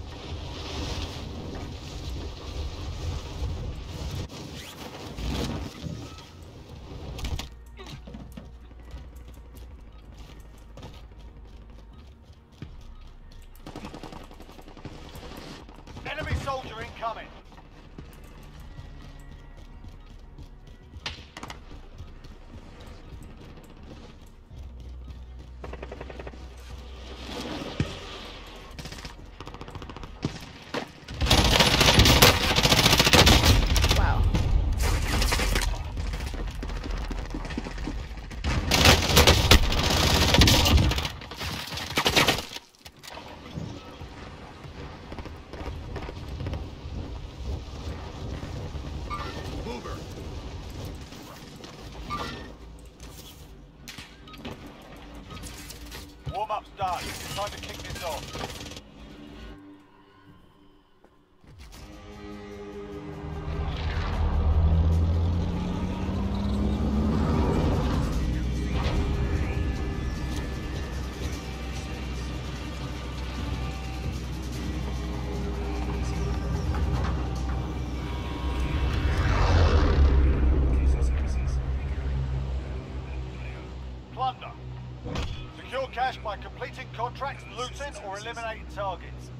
eliminating targets.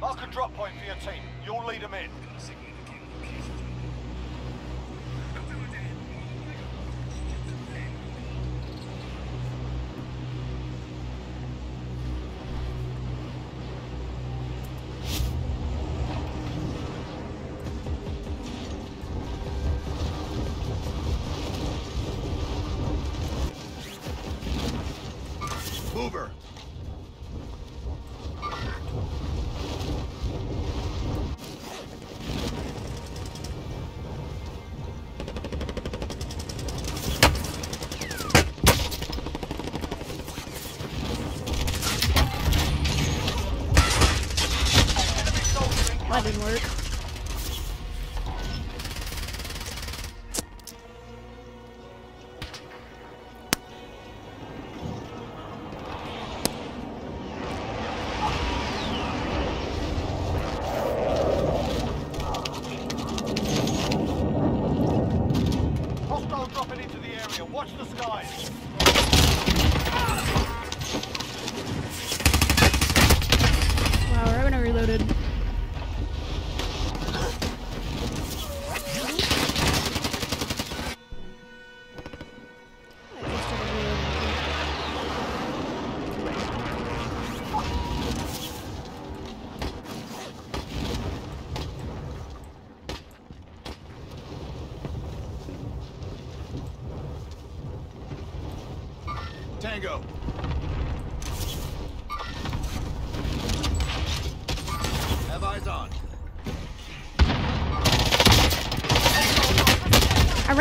Mark a drop point for your team. You'll lead them in.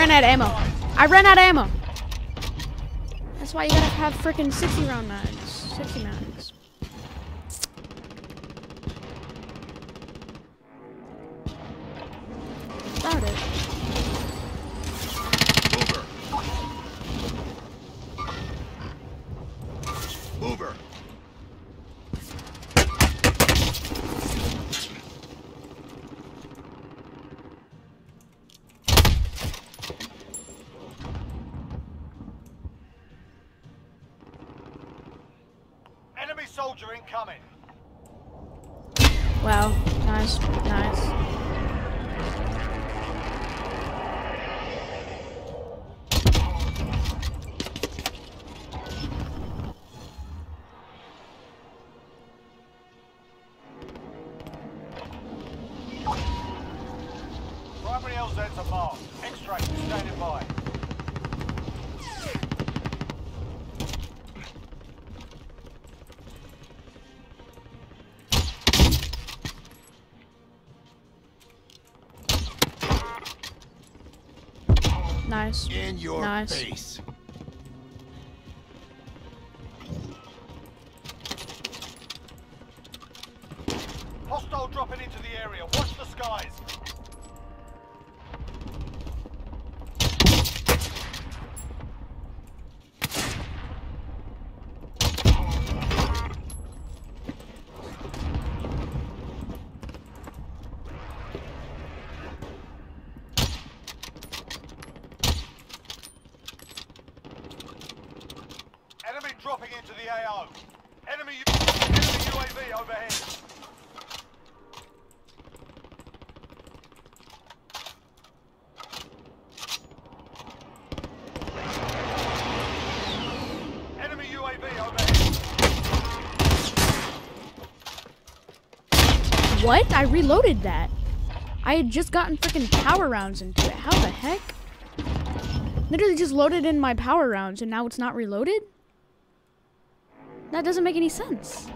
Ran out of ammo. I ran out of ammo. That's why you gotta have freaking 60 round mags. Nice. I reloaded that. I had just gotten freaking power rounds into it. How the heck? Literally just loaded in my power rounds and now it's not reloaded? That doesn't make any sense.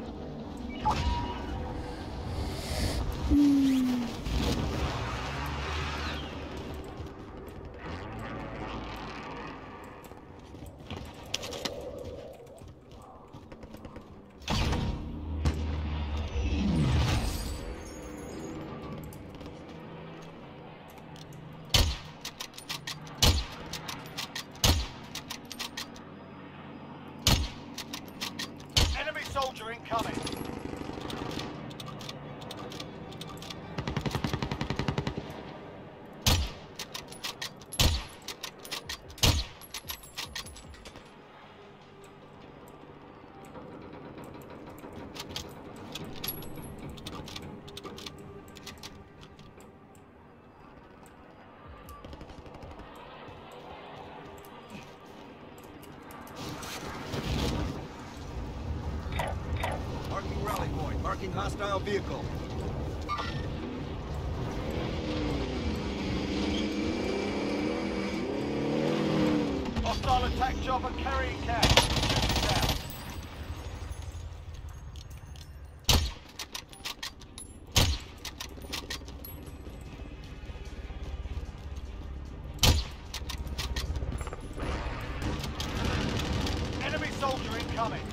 Incoming.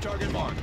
Target marked.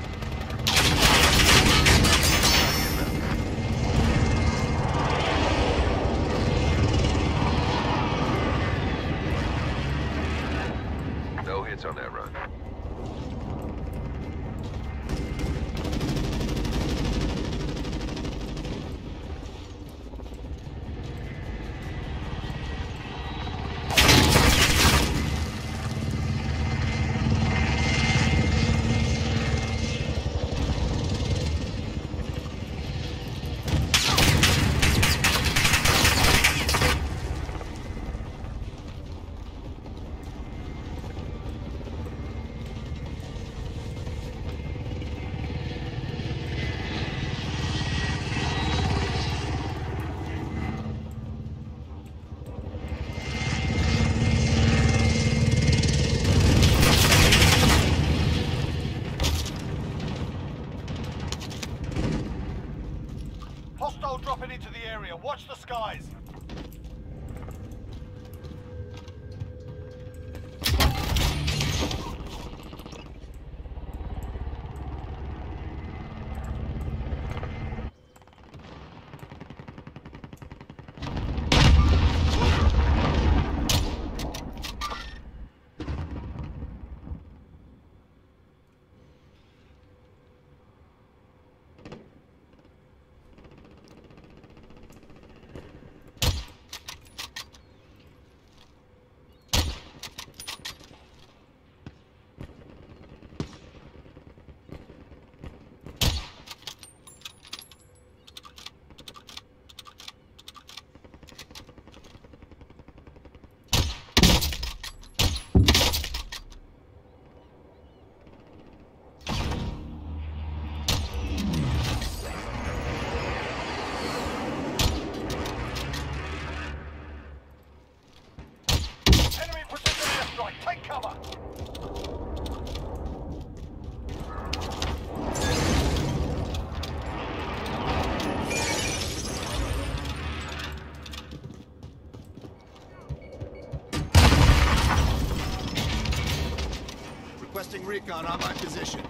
Requesting recon on my position.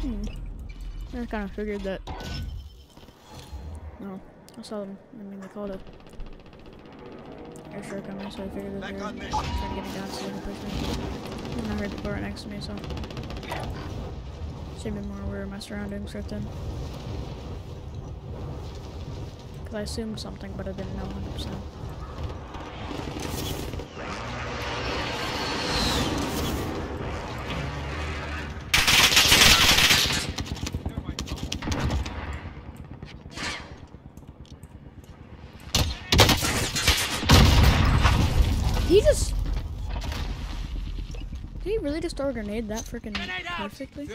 Hmm.
I kind of figured that. No, I saw them. I mean, they called it airstrike on me, so I figured that they were trying to get me down so they could push me. And I heard people right next to me, so should be more aware of my surroundings right then. Cause I assumed something, but I didn't know 100%. He just. Did he really just throw a grenade that freaking perfectly?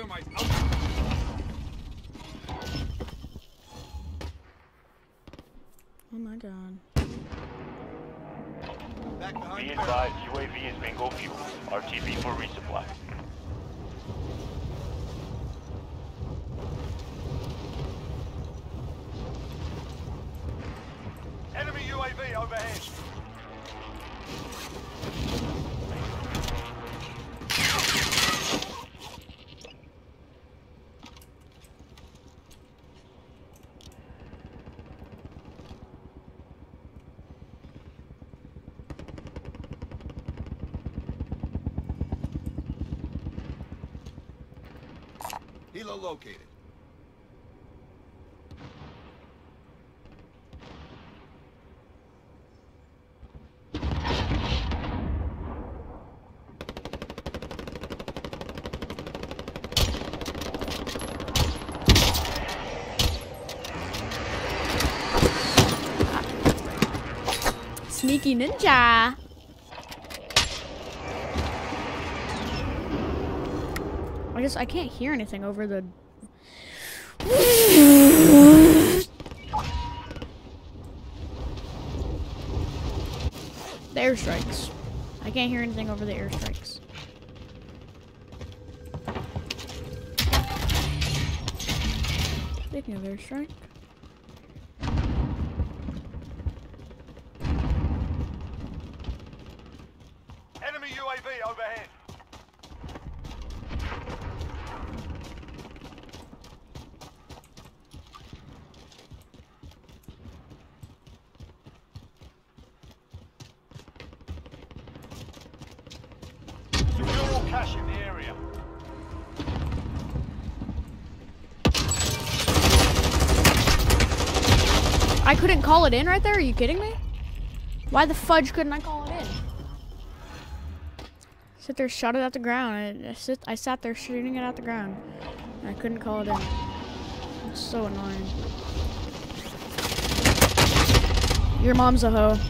they're located.
Sneaky ninja! I can't hear anything over the. The airstrikes. I can't hear anything over the airstrikes. Speaking of airstrike. Call it in right there? Are you kidding me? Why the fudge couldn't I call it in? Sit there, shot it at the ground. I, I, sit, I sat there shooting it at the ground. I couldn't call it in. It's so annoying. Your mom's a hoe.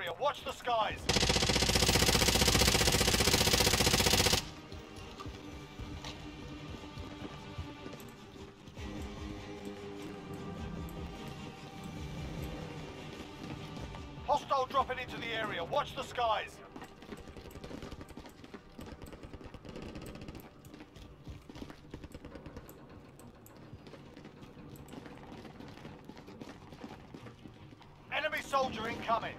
Area. Watch the skies. Hostile dropping into the area. Watch the skies. Enemy soldier incoming.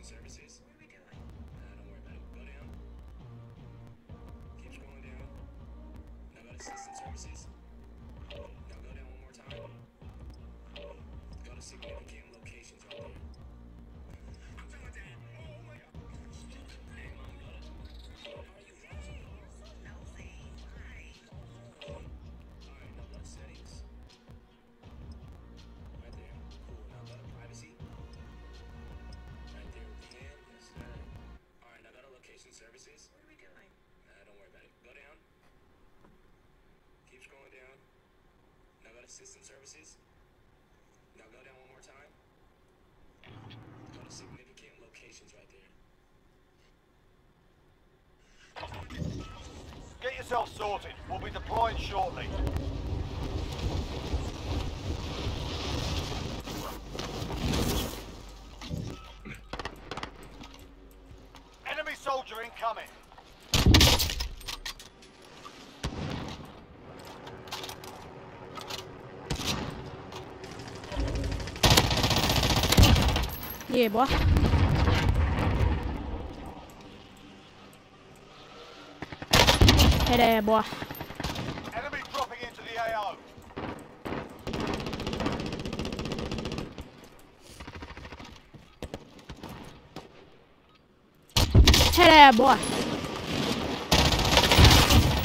emergency services. What are we doing? Uh, don't worry about it. Go down. Keep scrolling down. Now about assistance services.
Now
go down one more time. Go to significant.
System services. Now go down one more time. Go to significant locations right there.
Get yourself sorted. We'll be deploying shortly. Enemy soldier incoming.
Yeah, boy. Hey there, boy.
Enemy dropping into the AO.
Hey there, boy.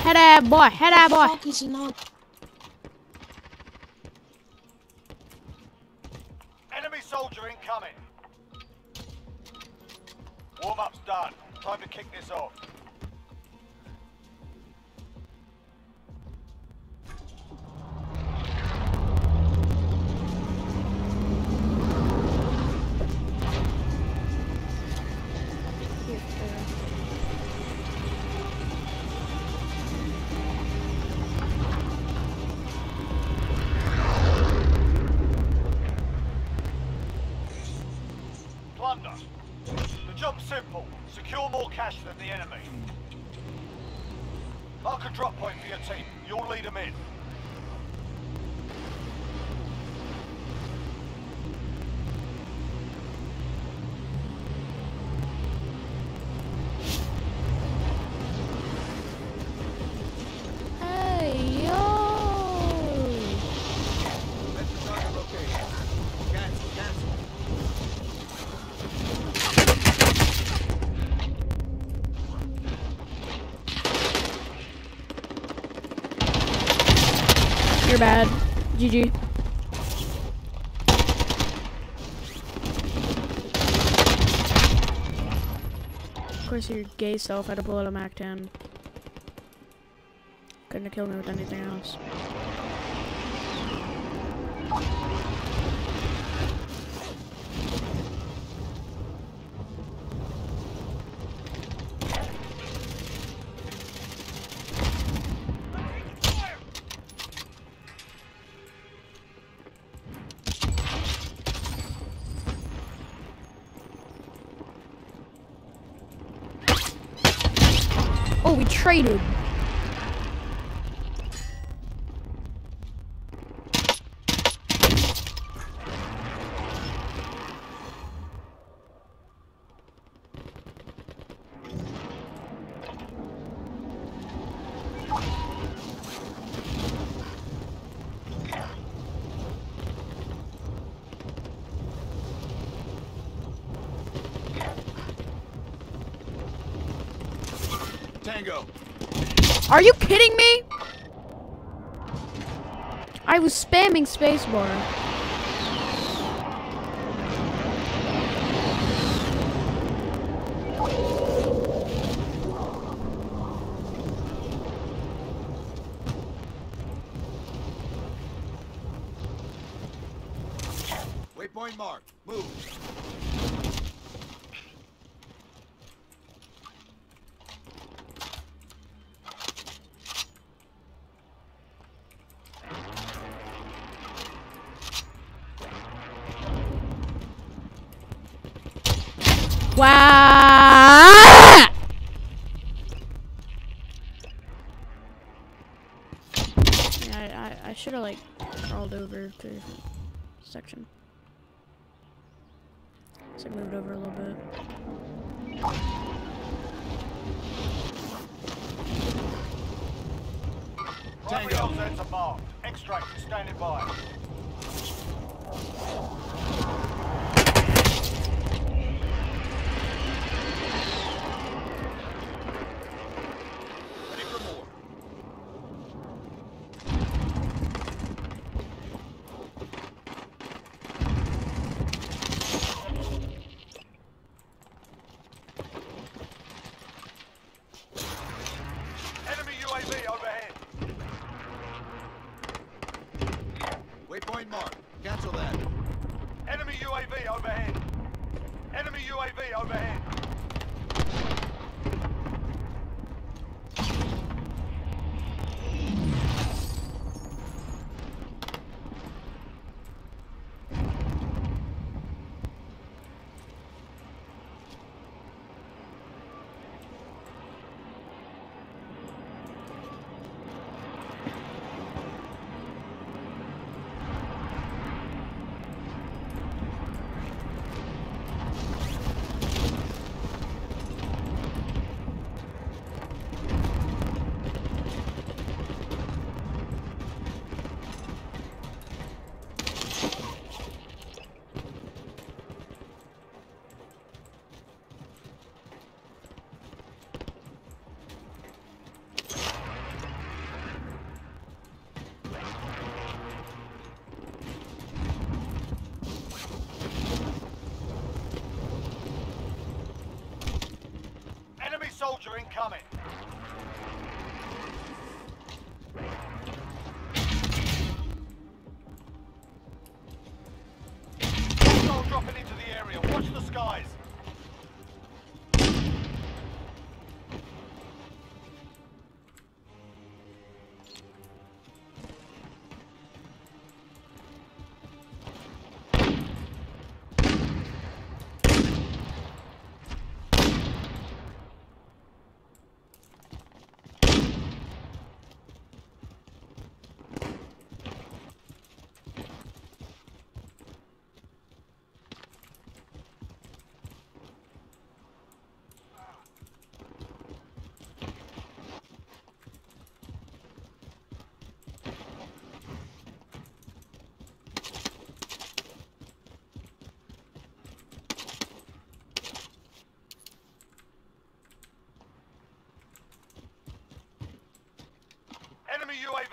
Hey there, boy. Hey there, boy.
Enemy
GG. Of course, your gay self had a Mac 10. Couldn't have killed me with anything else. Are you kidding me? I was spamming spacebar.
Waypoint marked. Move.
Wow! Yeah, I, I, I should have like crawled over to a section. So I moved over a little bit.
Marked. Extract standing by.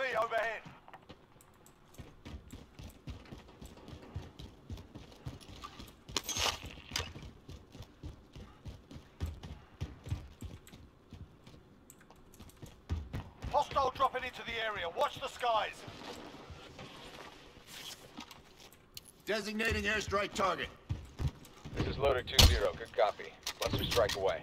UAV overhead.
Hostile dropping into the area. Watch the skies.
Designating airstrike target.
This is loader 2-0. Good copy. Cluster strike away.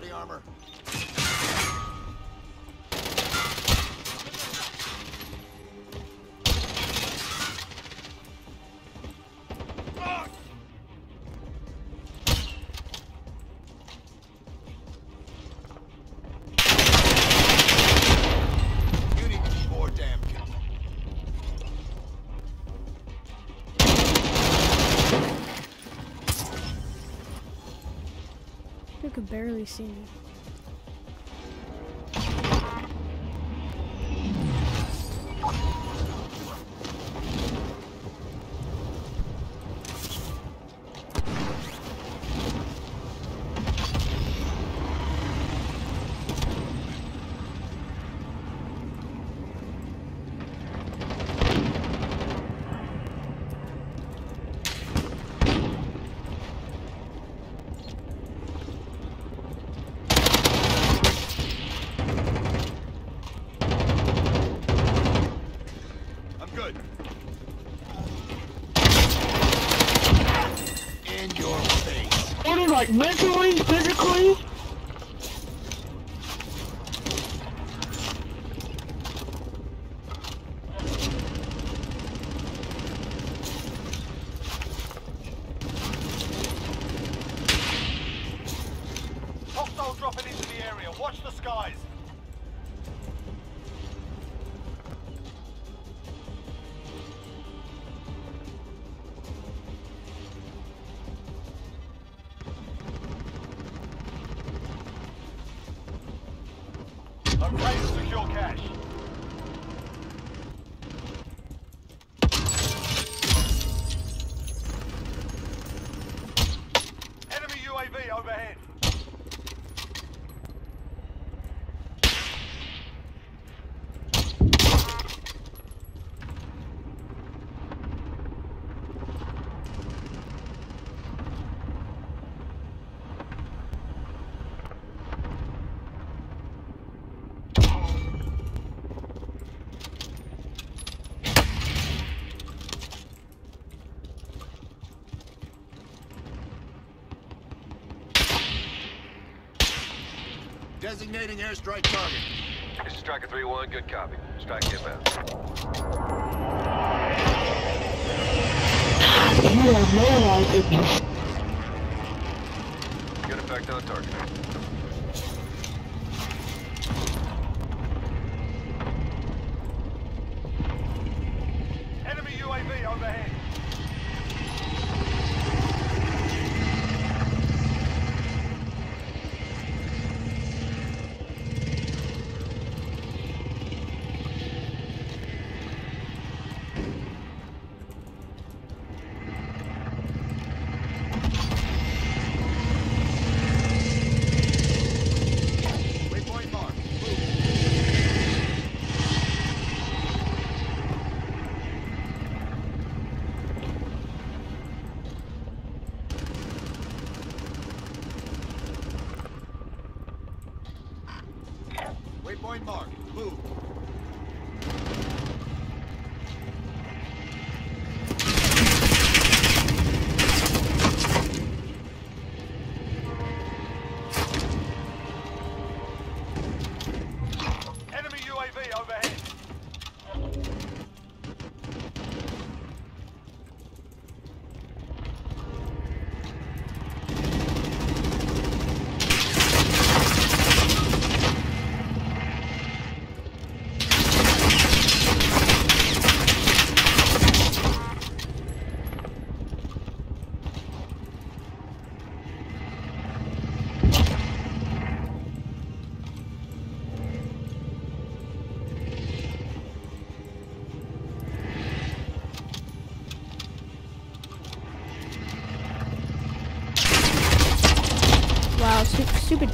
Body armor?
Barely see me.
Mentally, physically?
Designating airstrike target.
This is Striker 3-1, good copy. Strike inbound.
You no.
Good effect on target.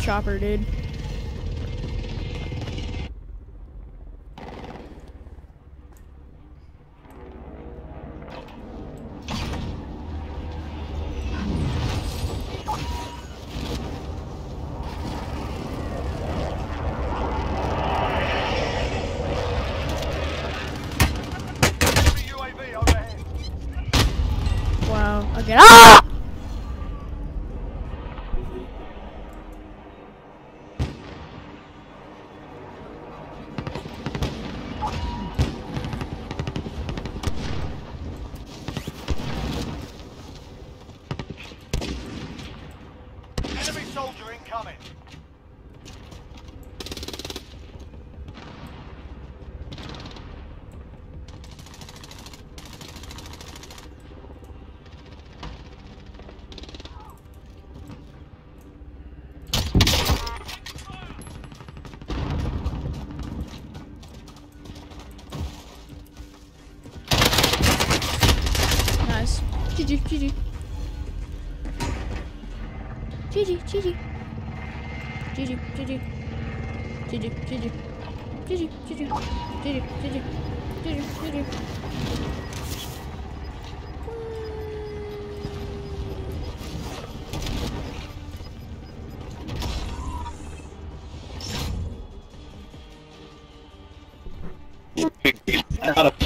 chopper, dude.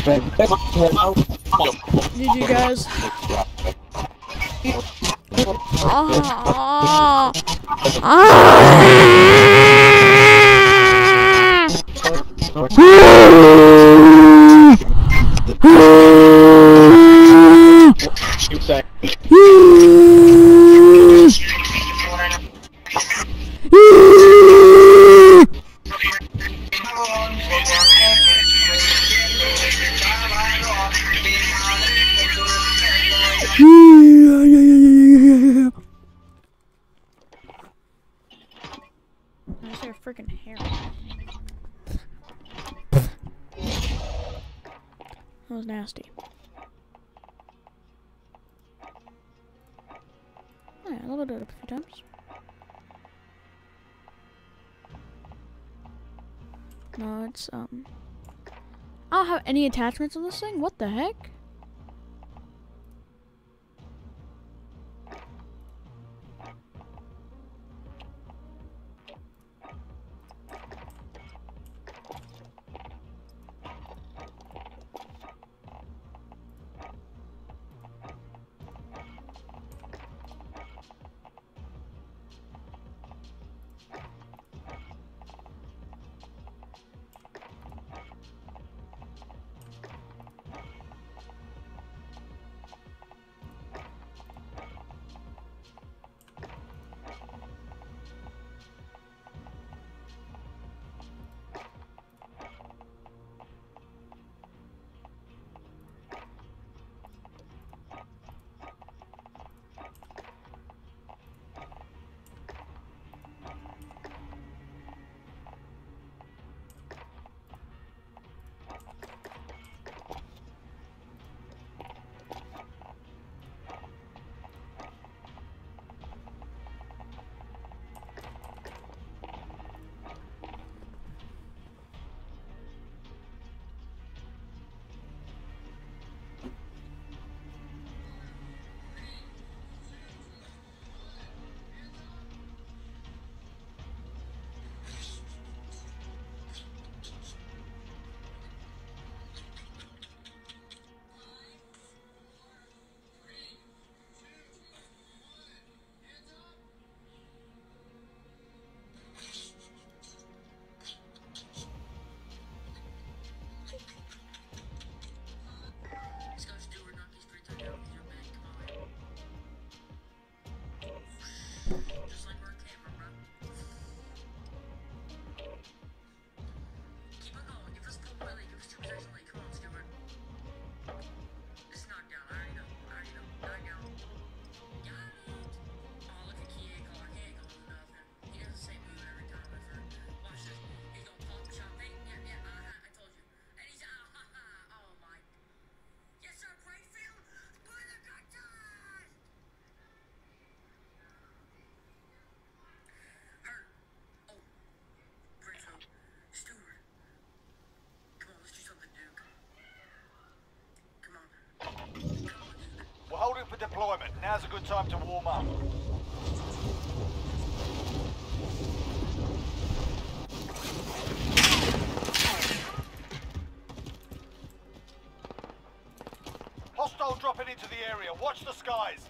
Búp bê. attachments on this thing? What the heck?
deployment. Now's a good time to warm up. Hostile dropping into the area. Watch the skies.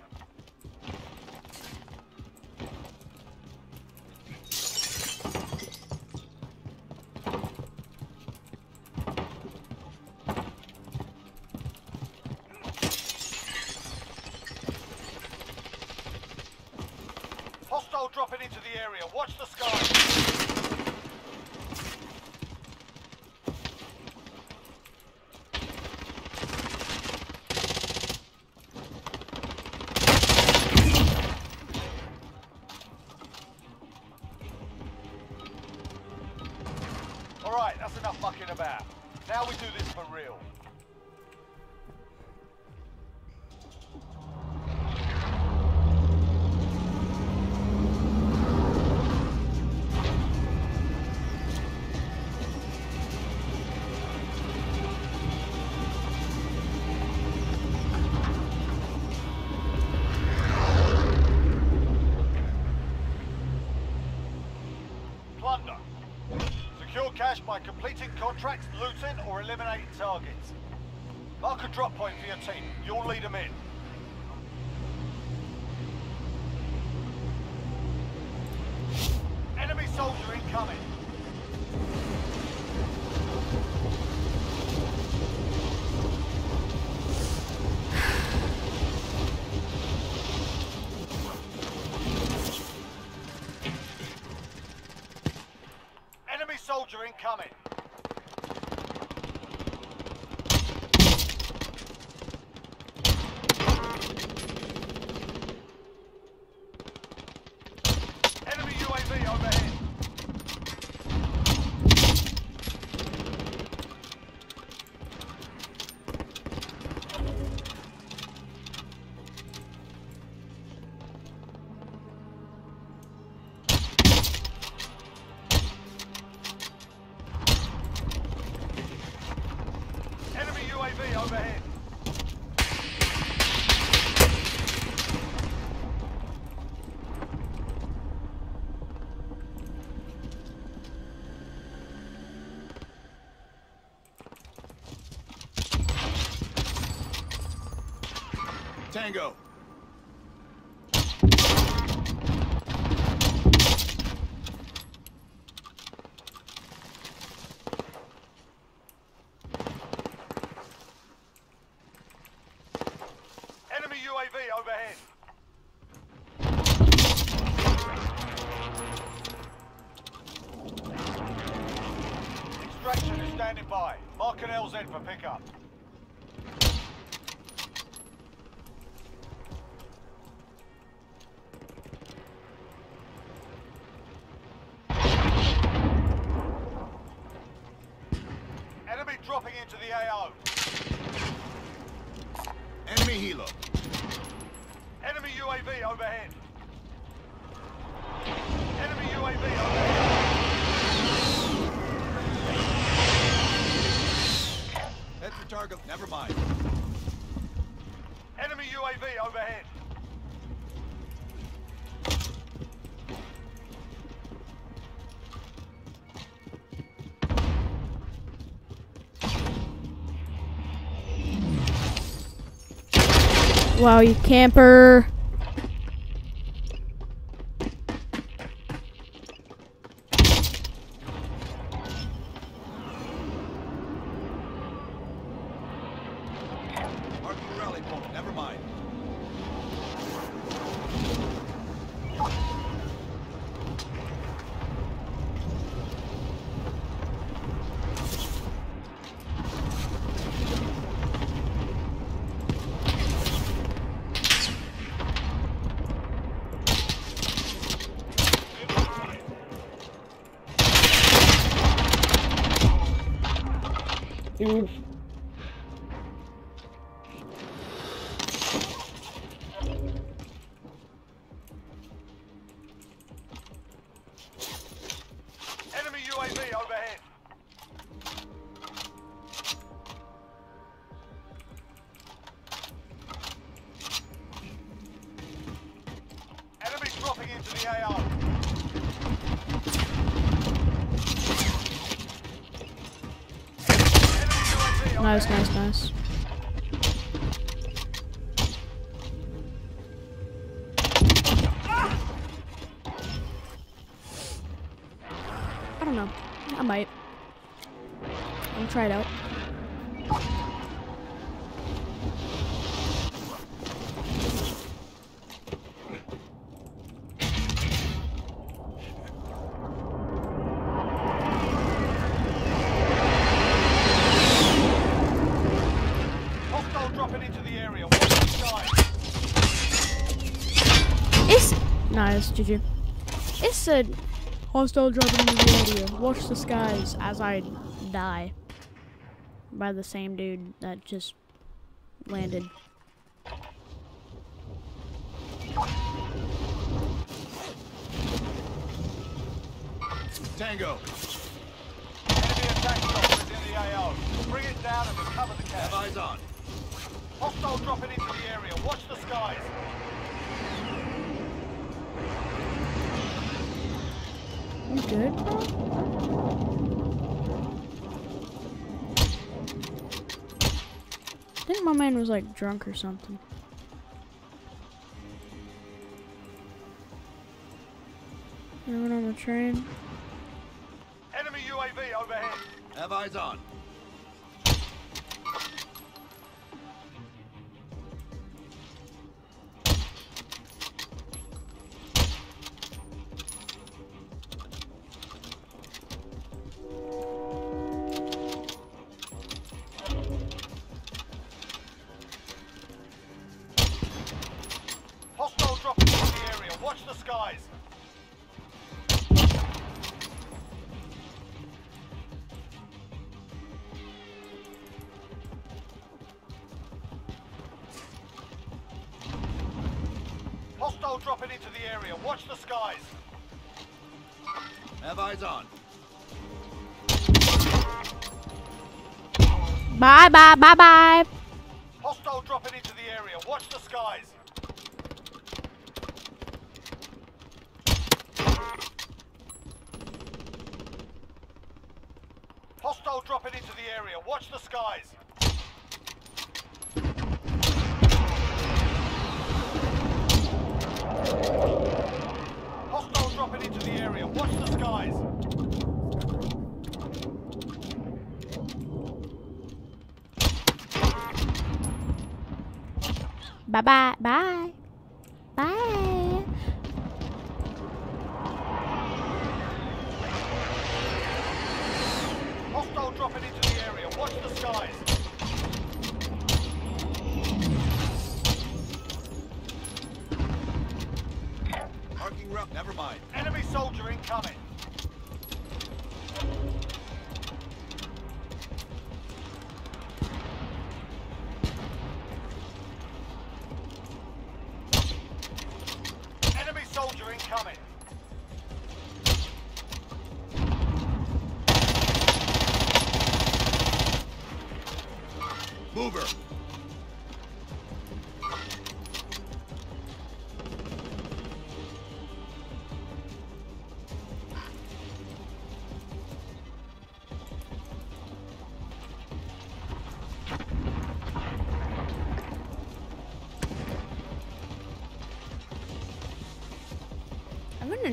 Tango.
Wow, you camper. food. guys, GG. It said, hostile dropping in the video. Watch the skies as I die. By the same dude that just landed. drunk or something. Anyone on the train? Bye. bye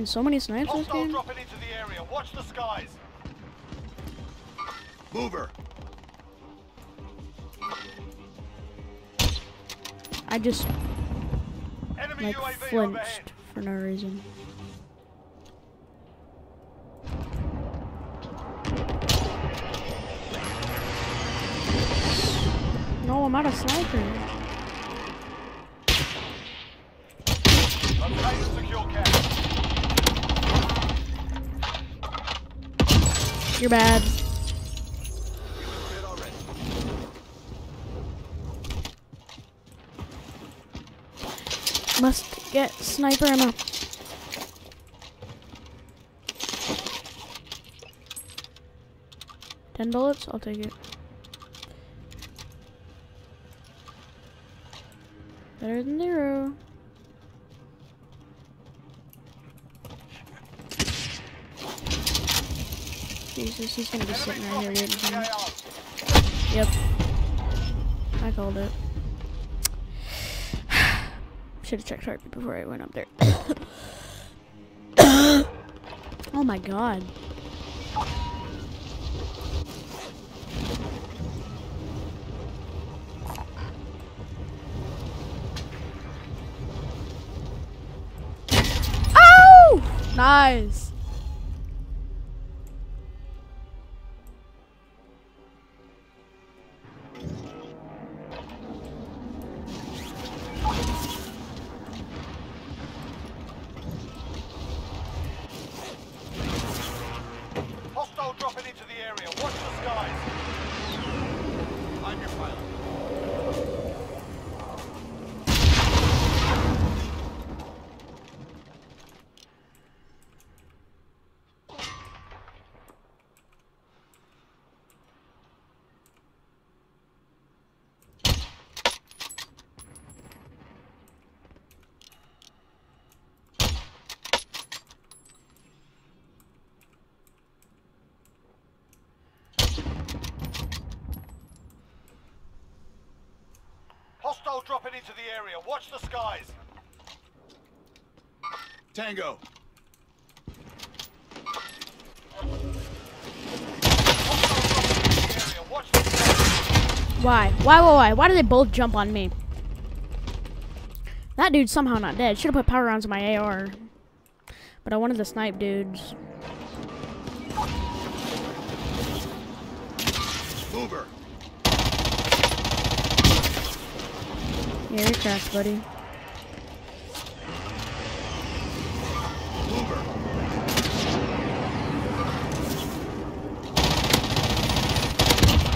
I've been in so many snipes this game.
dropping into the area. Watch the skies.
Mover.
I just
Enemy
like
UAV overhead.
flinched for no reason. No, I'm out of sniper.
Obtain and secure cash.
You're bad. Must get sniper ammo. Ten bullets? I'll take it. Better than zero. Jesus, he's gonna be sitting right here getting some. Yep. I called it. Should have checked heartbeat before I went up there. oh my god. Oh! Nice.
Tango.
Area. Watch the skies.
Why? Why, why, why? Why did they both jump on me? That dude's somehow not dead. Should have put power rounds in my AR. But I wanted the snipe dudes.
Mover.
Yeah, you're cracked, buddy.
Mover.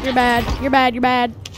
You're bad. You're bad. You're bad.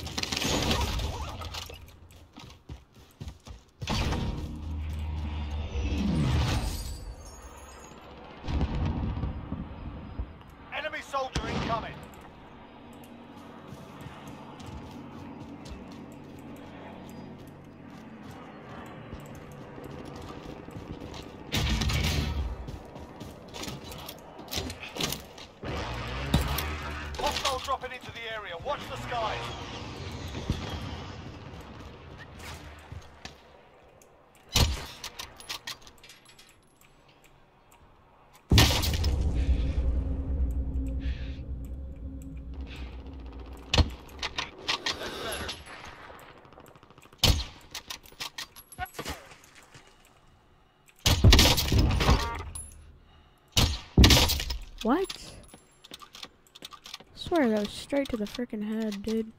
Straight to the freaking head, dude.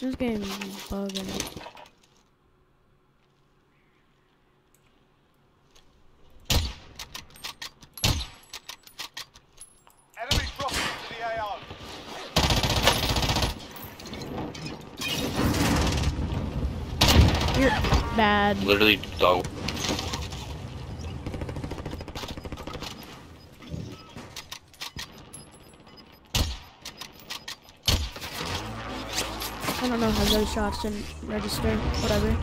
This game is bugging.
Enemy dropping into the AO.
You're bad.
Literally dog.
I don't know how those shots didn't register. Whatever.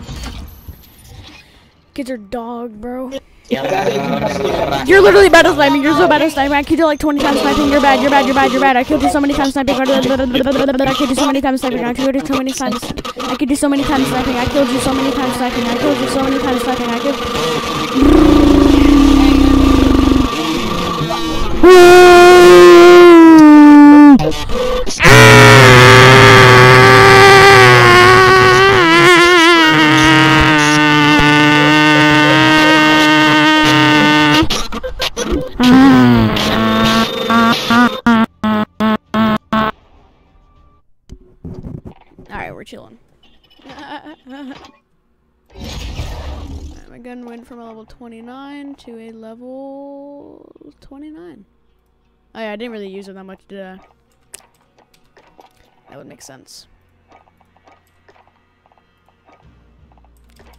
Kids are dog, bro. You're literally bad at sniping. You're so bad at sniping. I killed you like 20 times sniping. You're bad. You're bad. You're bad. You're bad. I killed you so many times sniping. I killed you so many times sniping. I killed you so many times. I killed you so many times sniping. I killed you so many times sniping. I killed you so many times sniping. I killed. Oh yeah, I didn't really use it that much, did I? That would make sense.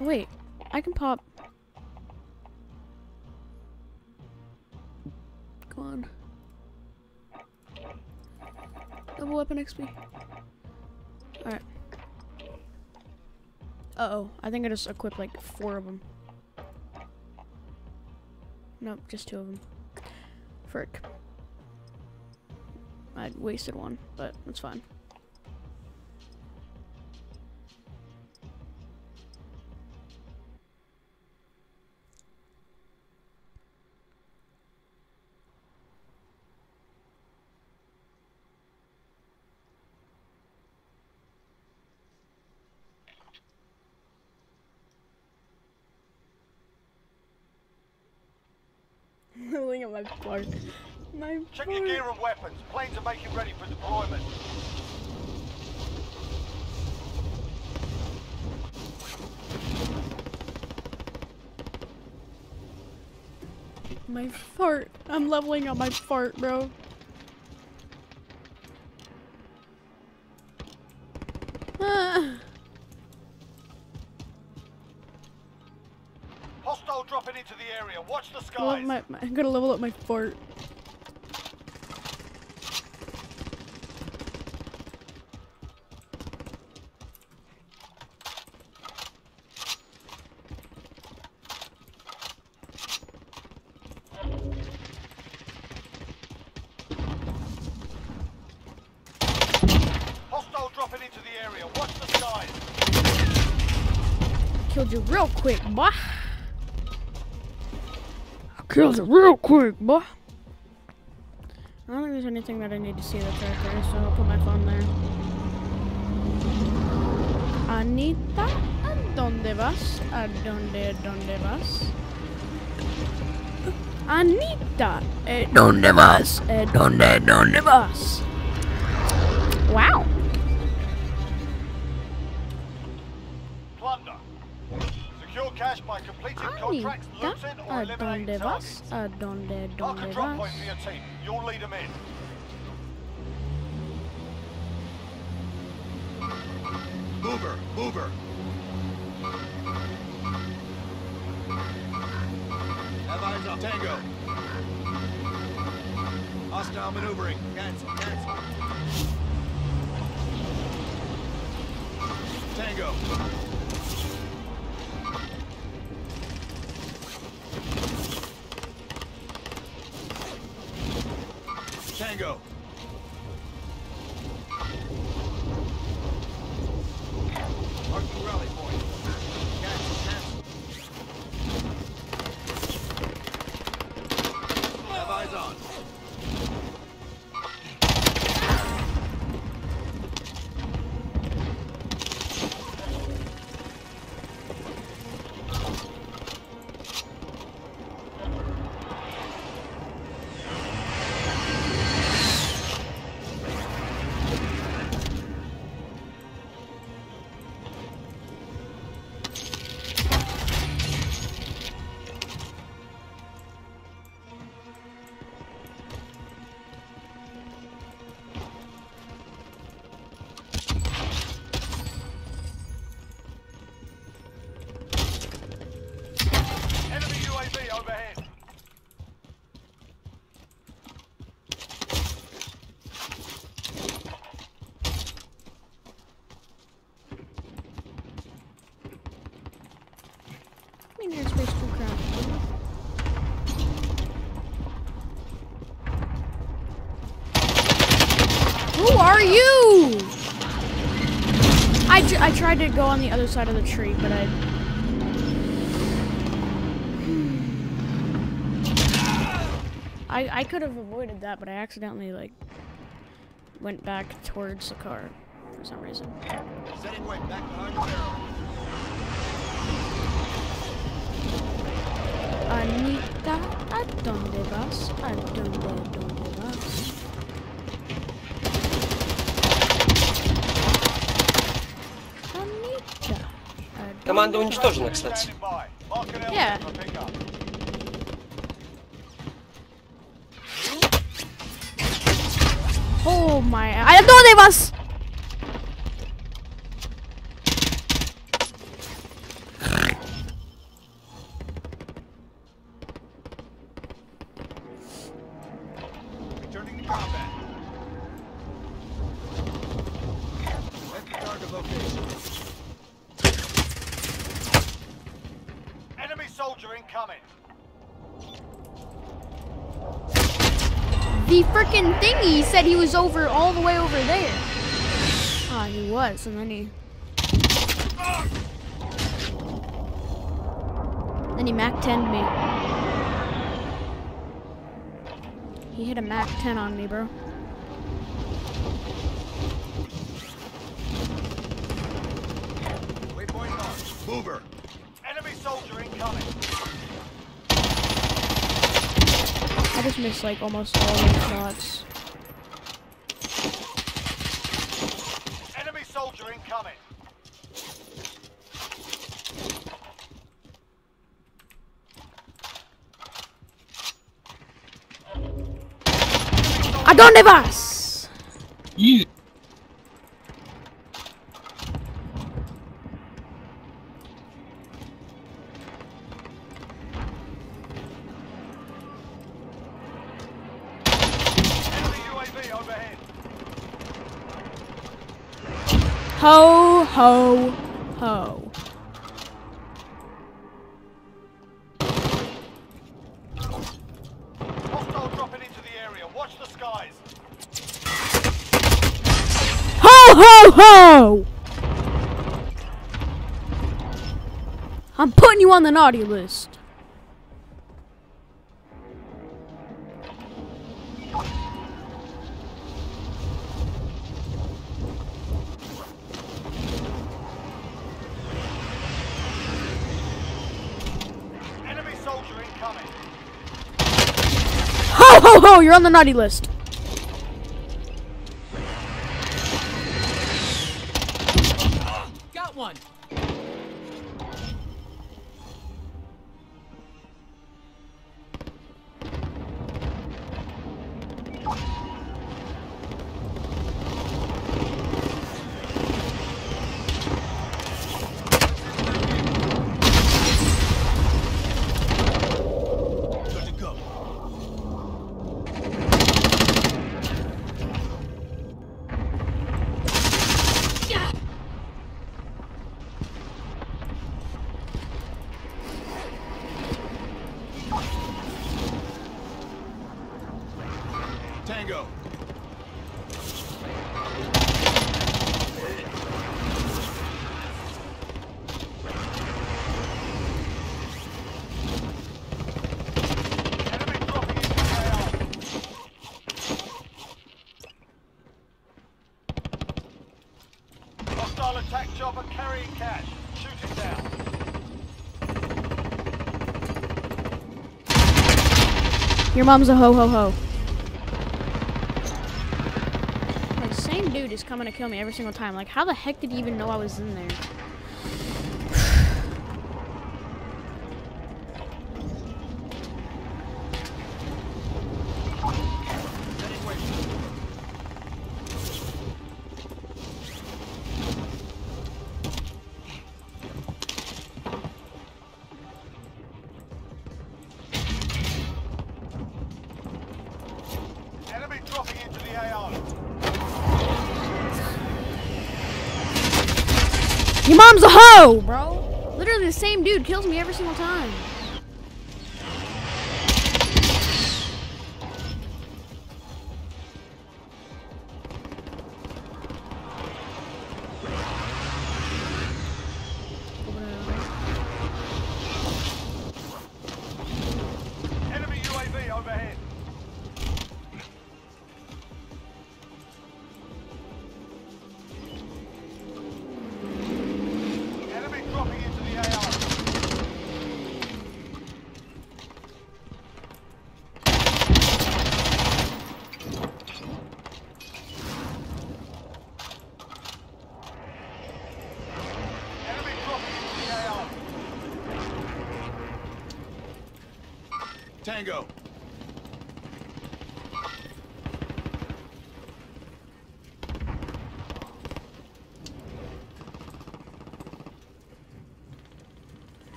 Oh, wait, I can pop. Come on. Double weapon XP. Alright. Uh oh, I think I just equipped like four of them. Nope, just two of them. Frick. I wasted one, but that's fine. Looking at my fart. My
Check your gear and weapons. Planes are making ready for deployment.
My fart. I'm leveling up my fart, bro. Ah.
Hostile dropping into the area. Watch the skies.
my, my, I'm gonna level up my fart. Boy. I killed it real quick, boy. I don't think there's anything that I need to see that's right there, so I'll put my phone there. Anita, ¿a dónde vas? ¿A dónde, dónde vas? Anita, ¿eh, dónde vas? ¿Eh, dónde, dónde vas? ¿A
eliminating ah,
dónde
targets.
vas? ¿A dónde,
Mark a
dónde
drop
vas?
point for your team. You'll lead them in.
Mover, mover. Have eyes on Tango. Hostile maneuvering. Cancel, cancel. Tango.
I, tried to go on the other side of the tree, but I. I, I could have avoided that, but I accidentally like went back towards the car for some reason.
Setting weight back behind the barrel.
Anita, ¿a dónde vas? ¿A dónde, dónde
Команда уничтожена, кстати.
Yeah. Oh my... I don't even... said he was over all the way over there. Ah, he was, and then he. Then he Mac 10'd me. He hit a Mac 10 on me, bro.
Waypoint marked. Mover.
Enemy soldier incoming.
I just missed like almost all those shots. Dónde vas? On the naughty list.
Enemy soldier incoming.
Ho, ho, ho! You're on the naughty list. Your mom's a ho ho ho. The same dude is coming to kill me every single time. Like, how the heck did he even know I was in there? dude kills me every single time.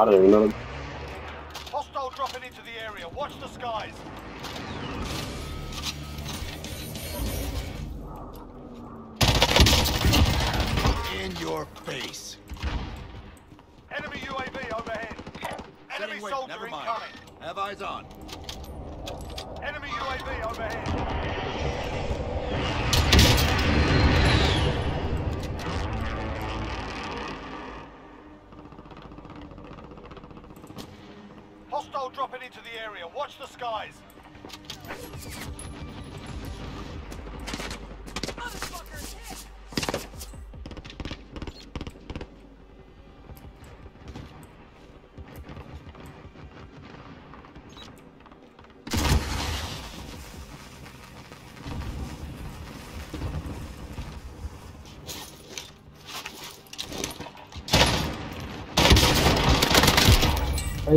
out of there,
you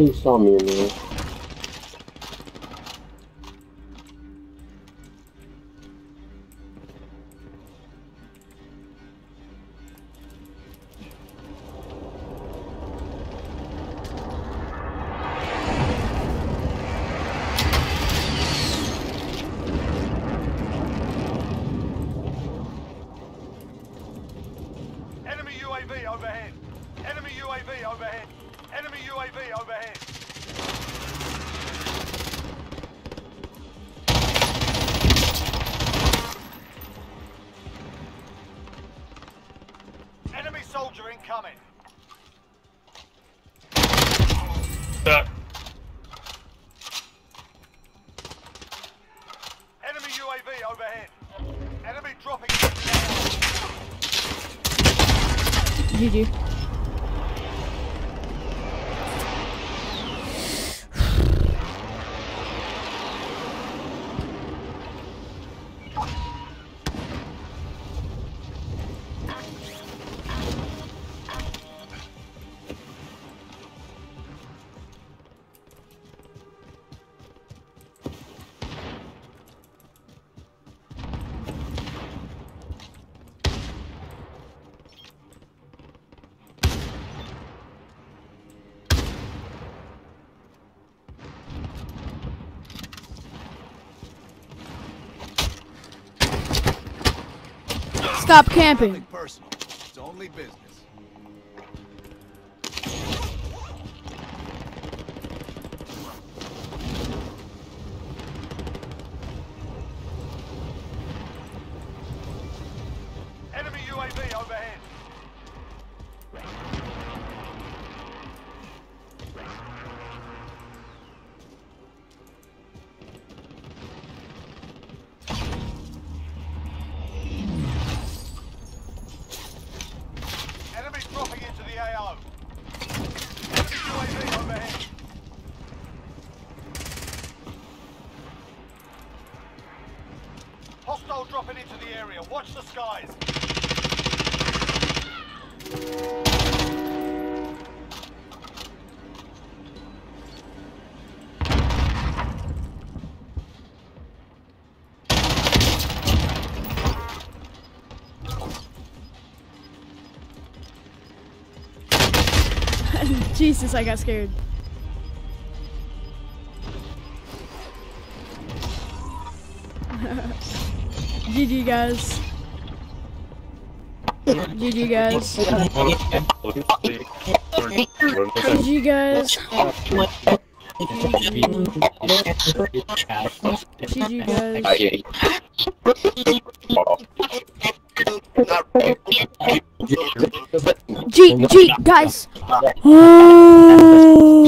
you saw me in there. stop camping. because I got scared. GG guys. GG guys. GG guys. GG guys. GG guys.
うん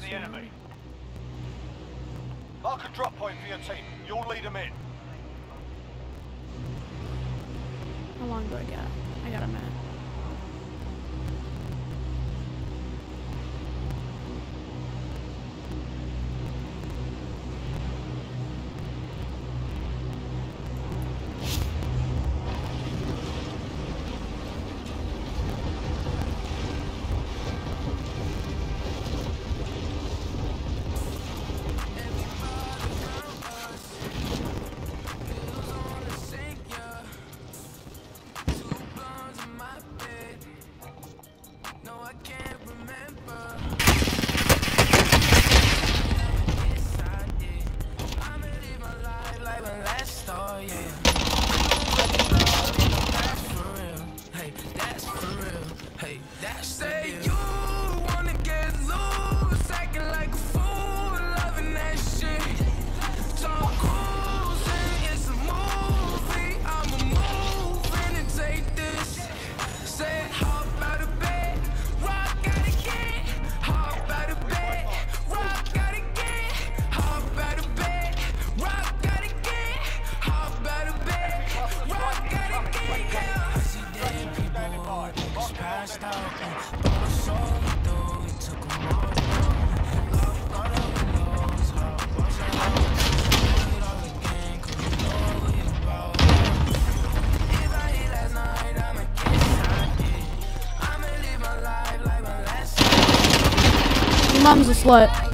the
enemy. Mark a drop point for your team. You'll lead them in.
How long do I get? I got a minute.
what?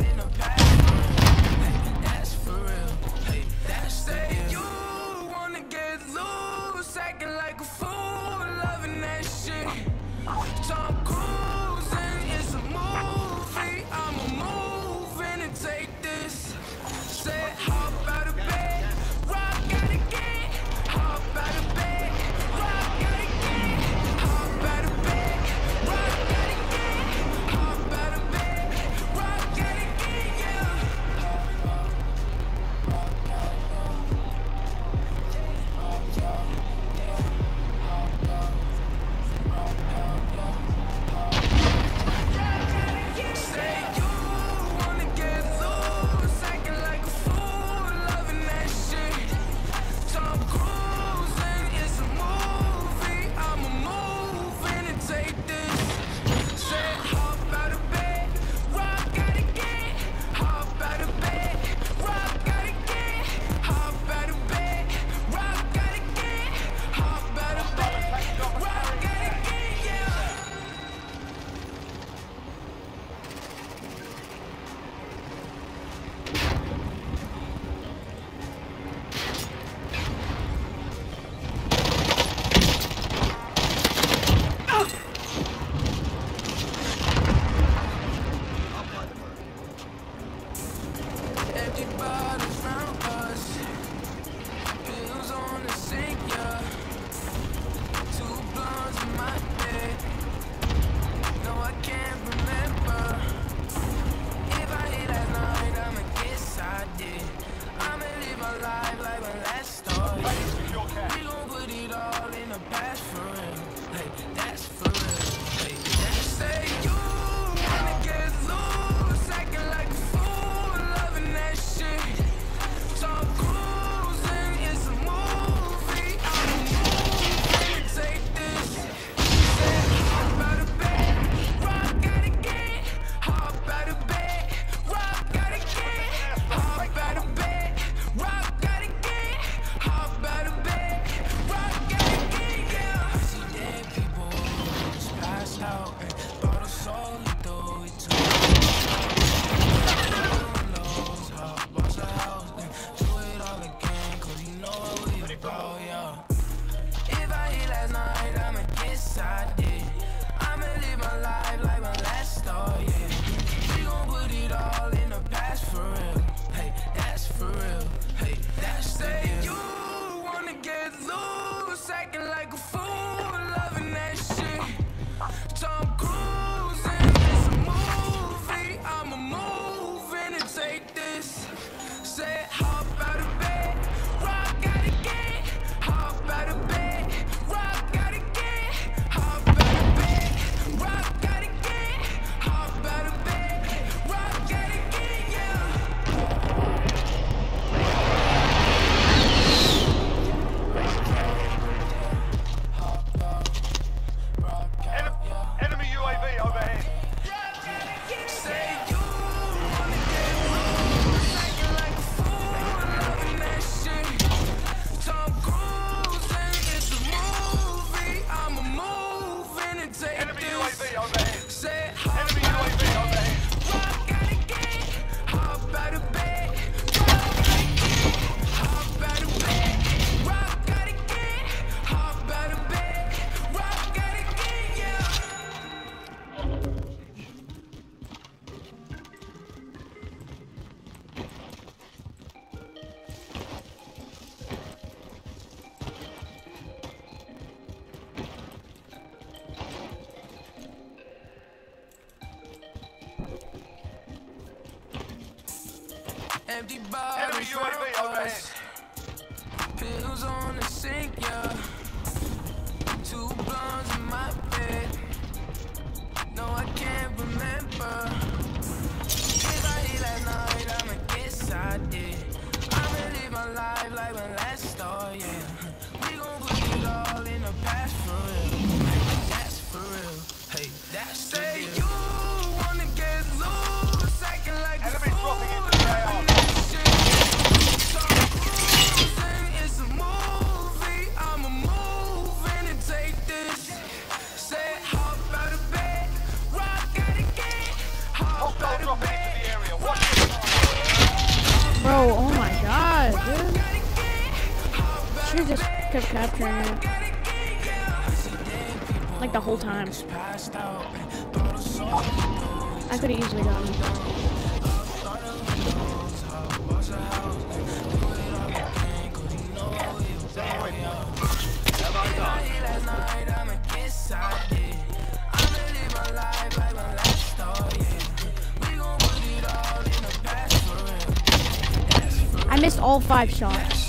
empty
bars. kept capturing. Like the whole time. I could have easily gotten
I
missed all five shots.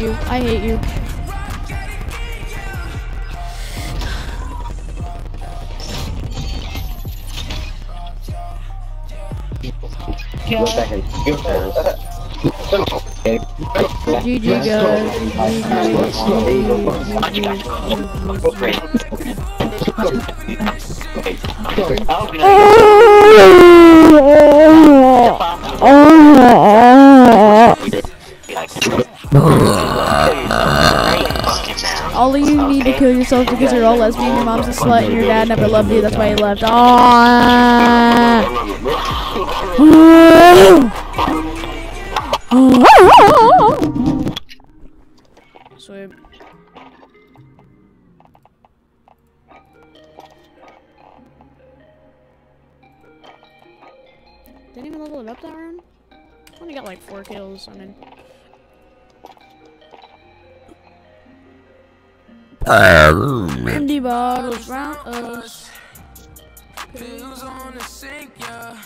you.
I hate you. GG guys. Oh! kill yourself because you're all lesbian, your mom's a slut, and your dad never loved you, that's why he left. Aww. Empty bottles round us.
Pills on the sink, yeah.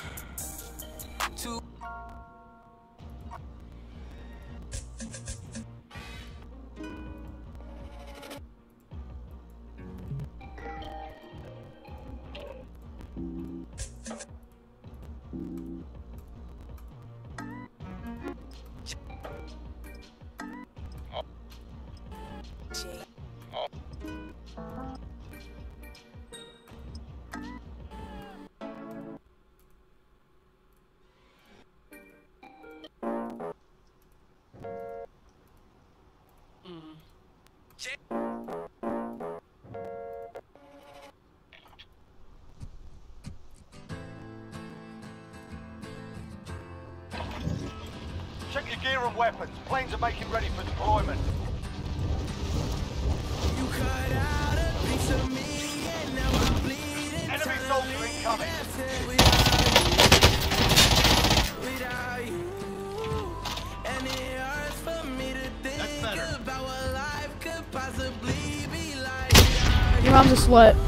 What?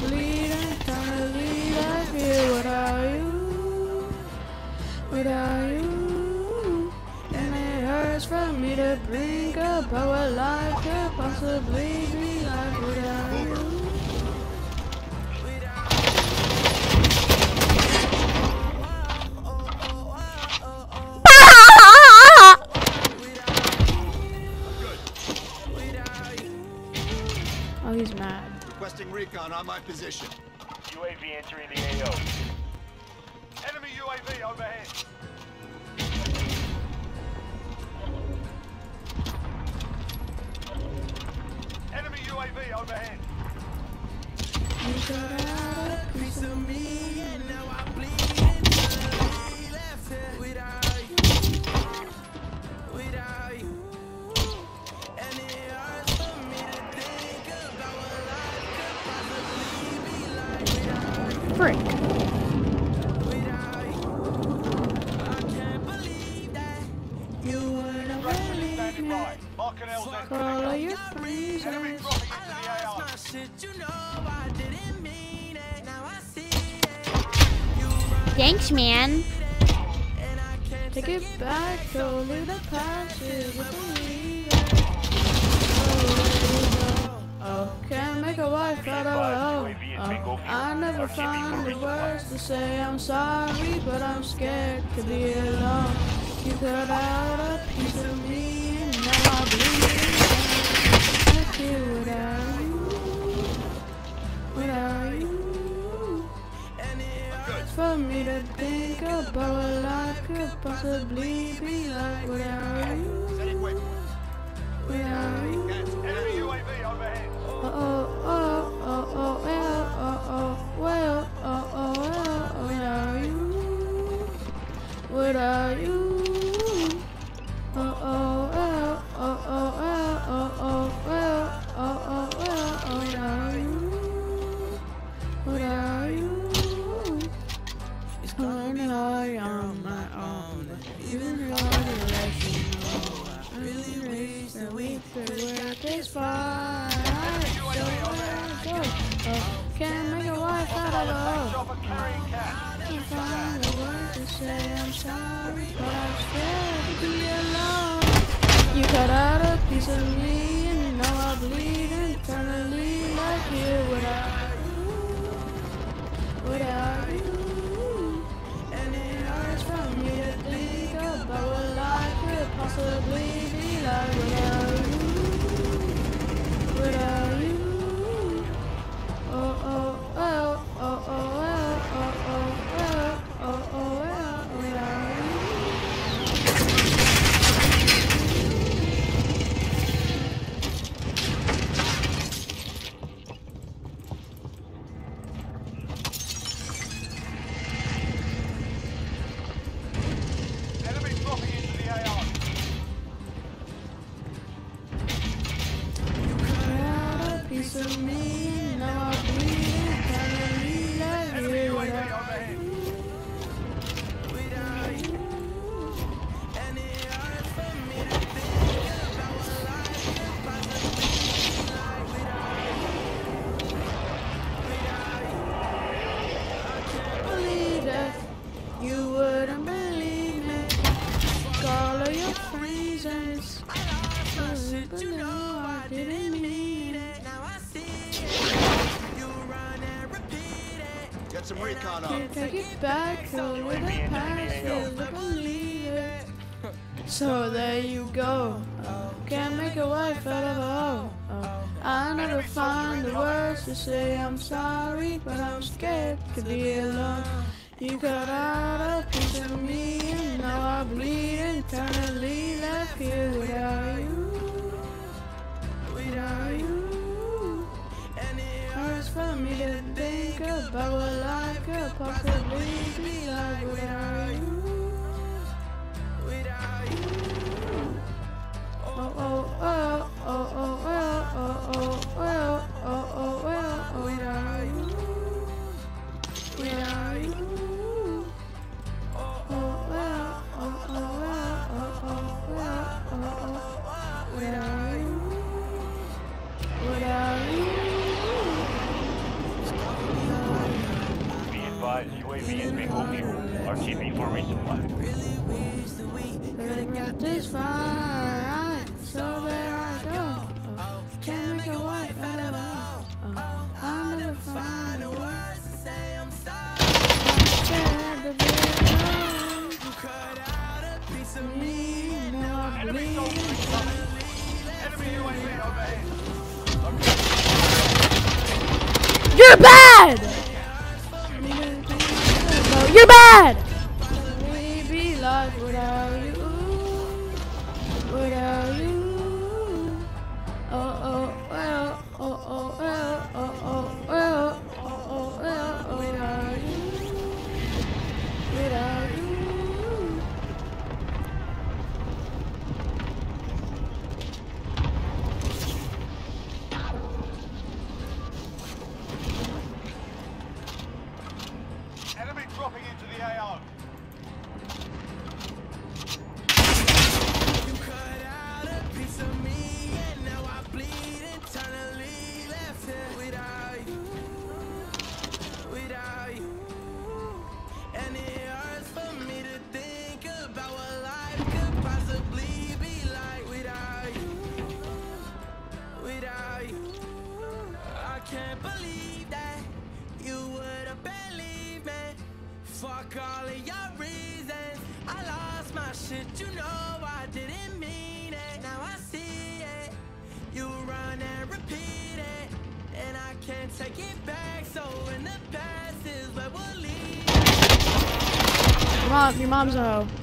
I'm bleeding, time to leave out
here
without you, without you.
And it hurts for me to think about what life could possibly
my position.
You're
back!
Mom's a hoe.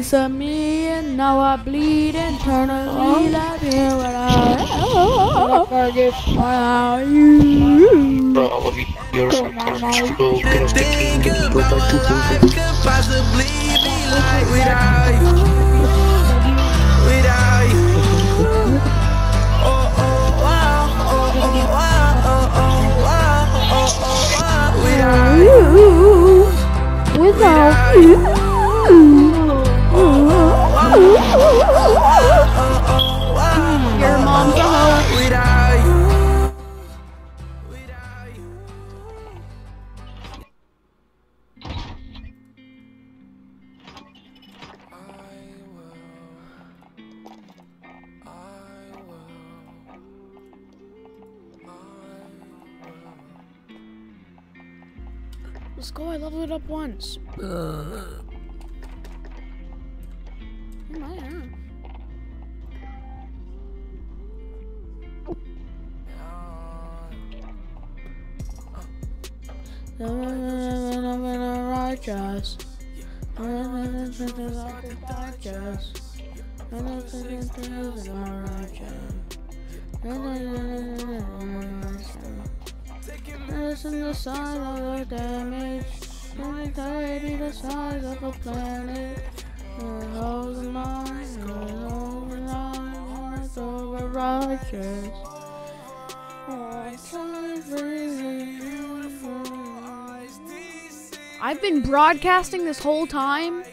Piece of me, and now I bleed internally. Like here
what
I forget why you.
Bro, all of you, you're some kind of troll. Get off the king. Go back to Hoover.
could possibly be like without you. Without you. Oh, oh, wow. Oh, oh, wow. Oh, oh, wow. Oh, oh, wow. Without you.
Without you. Oh, oh, oh, oh, oh. Righteous. Listen the size of the damage. Anxiety the size of a planet. Hold the line, hold the line, over righteous. I've been broadcasting this whole time.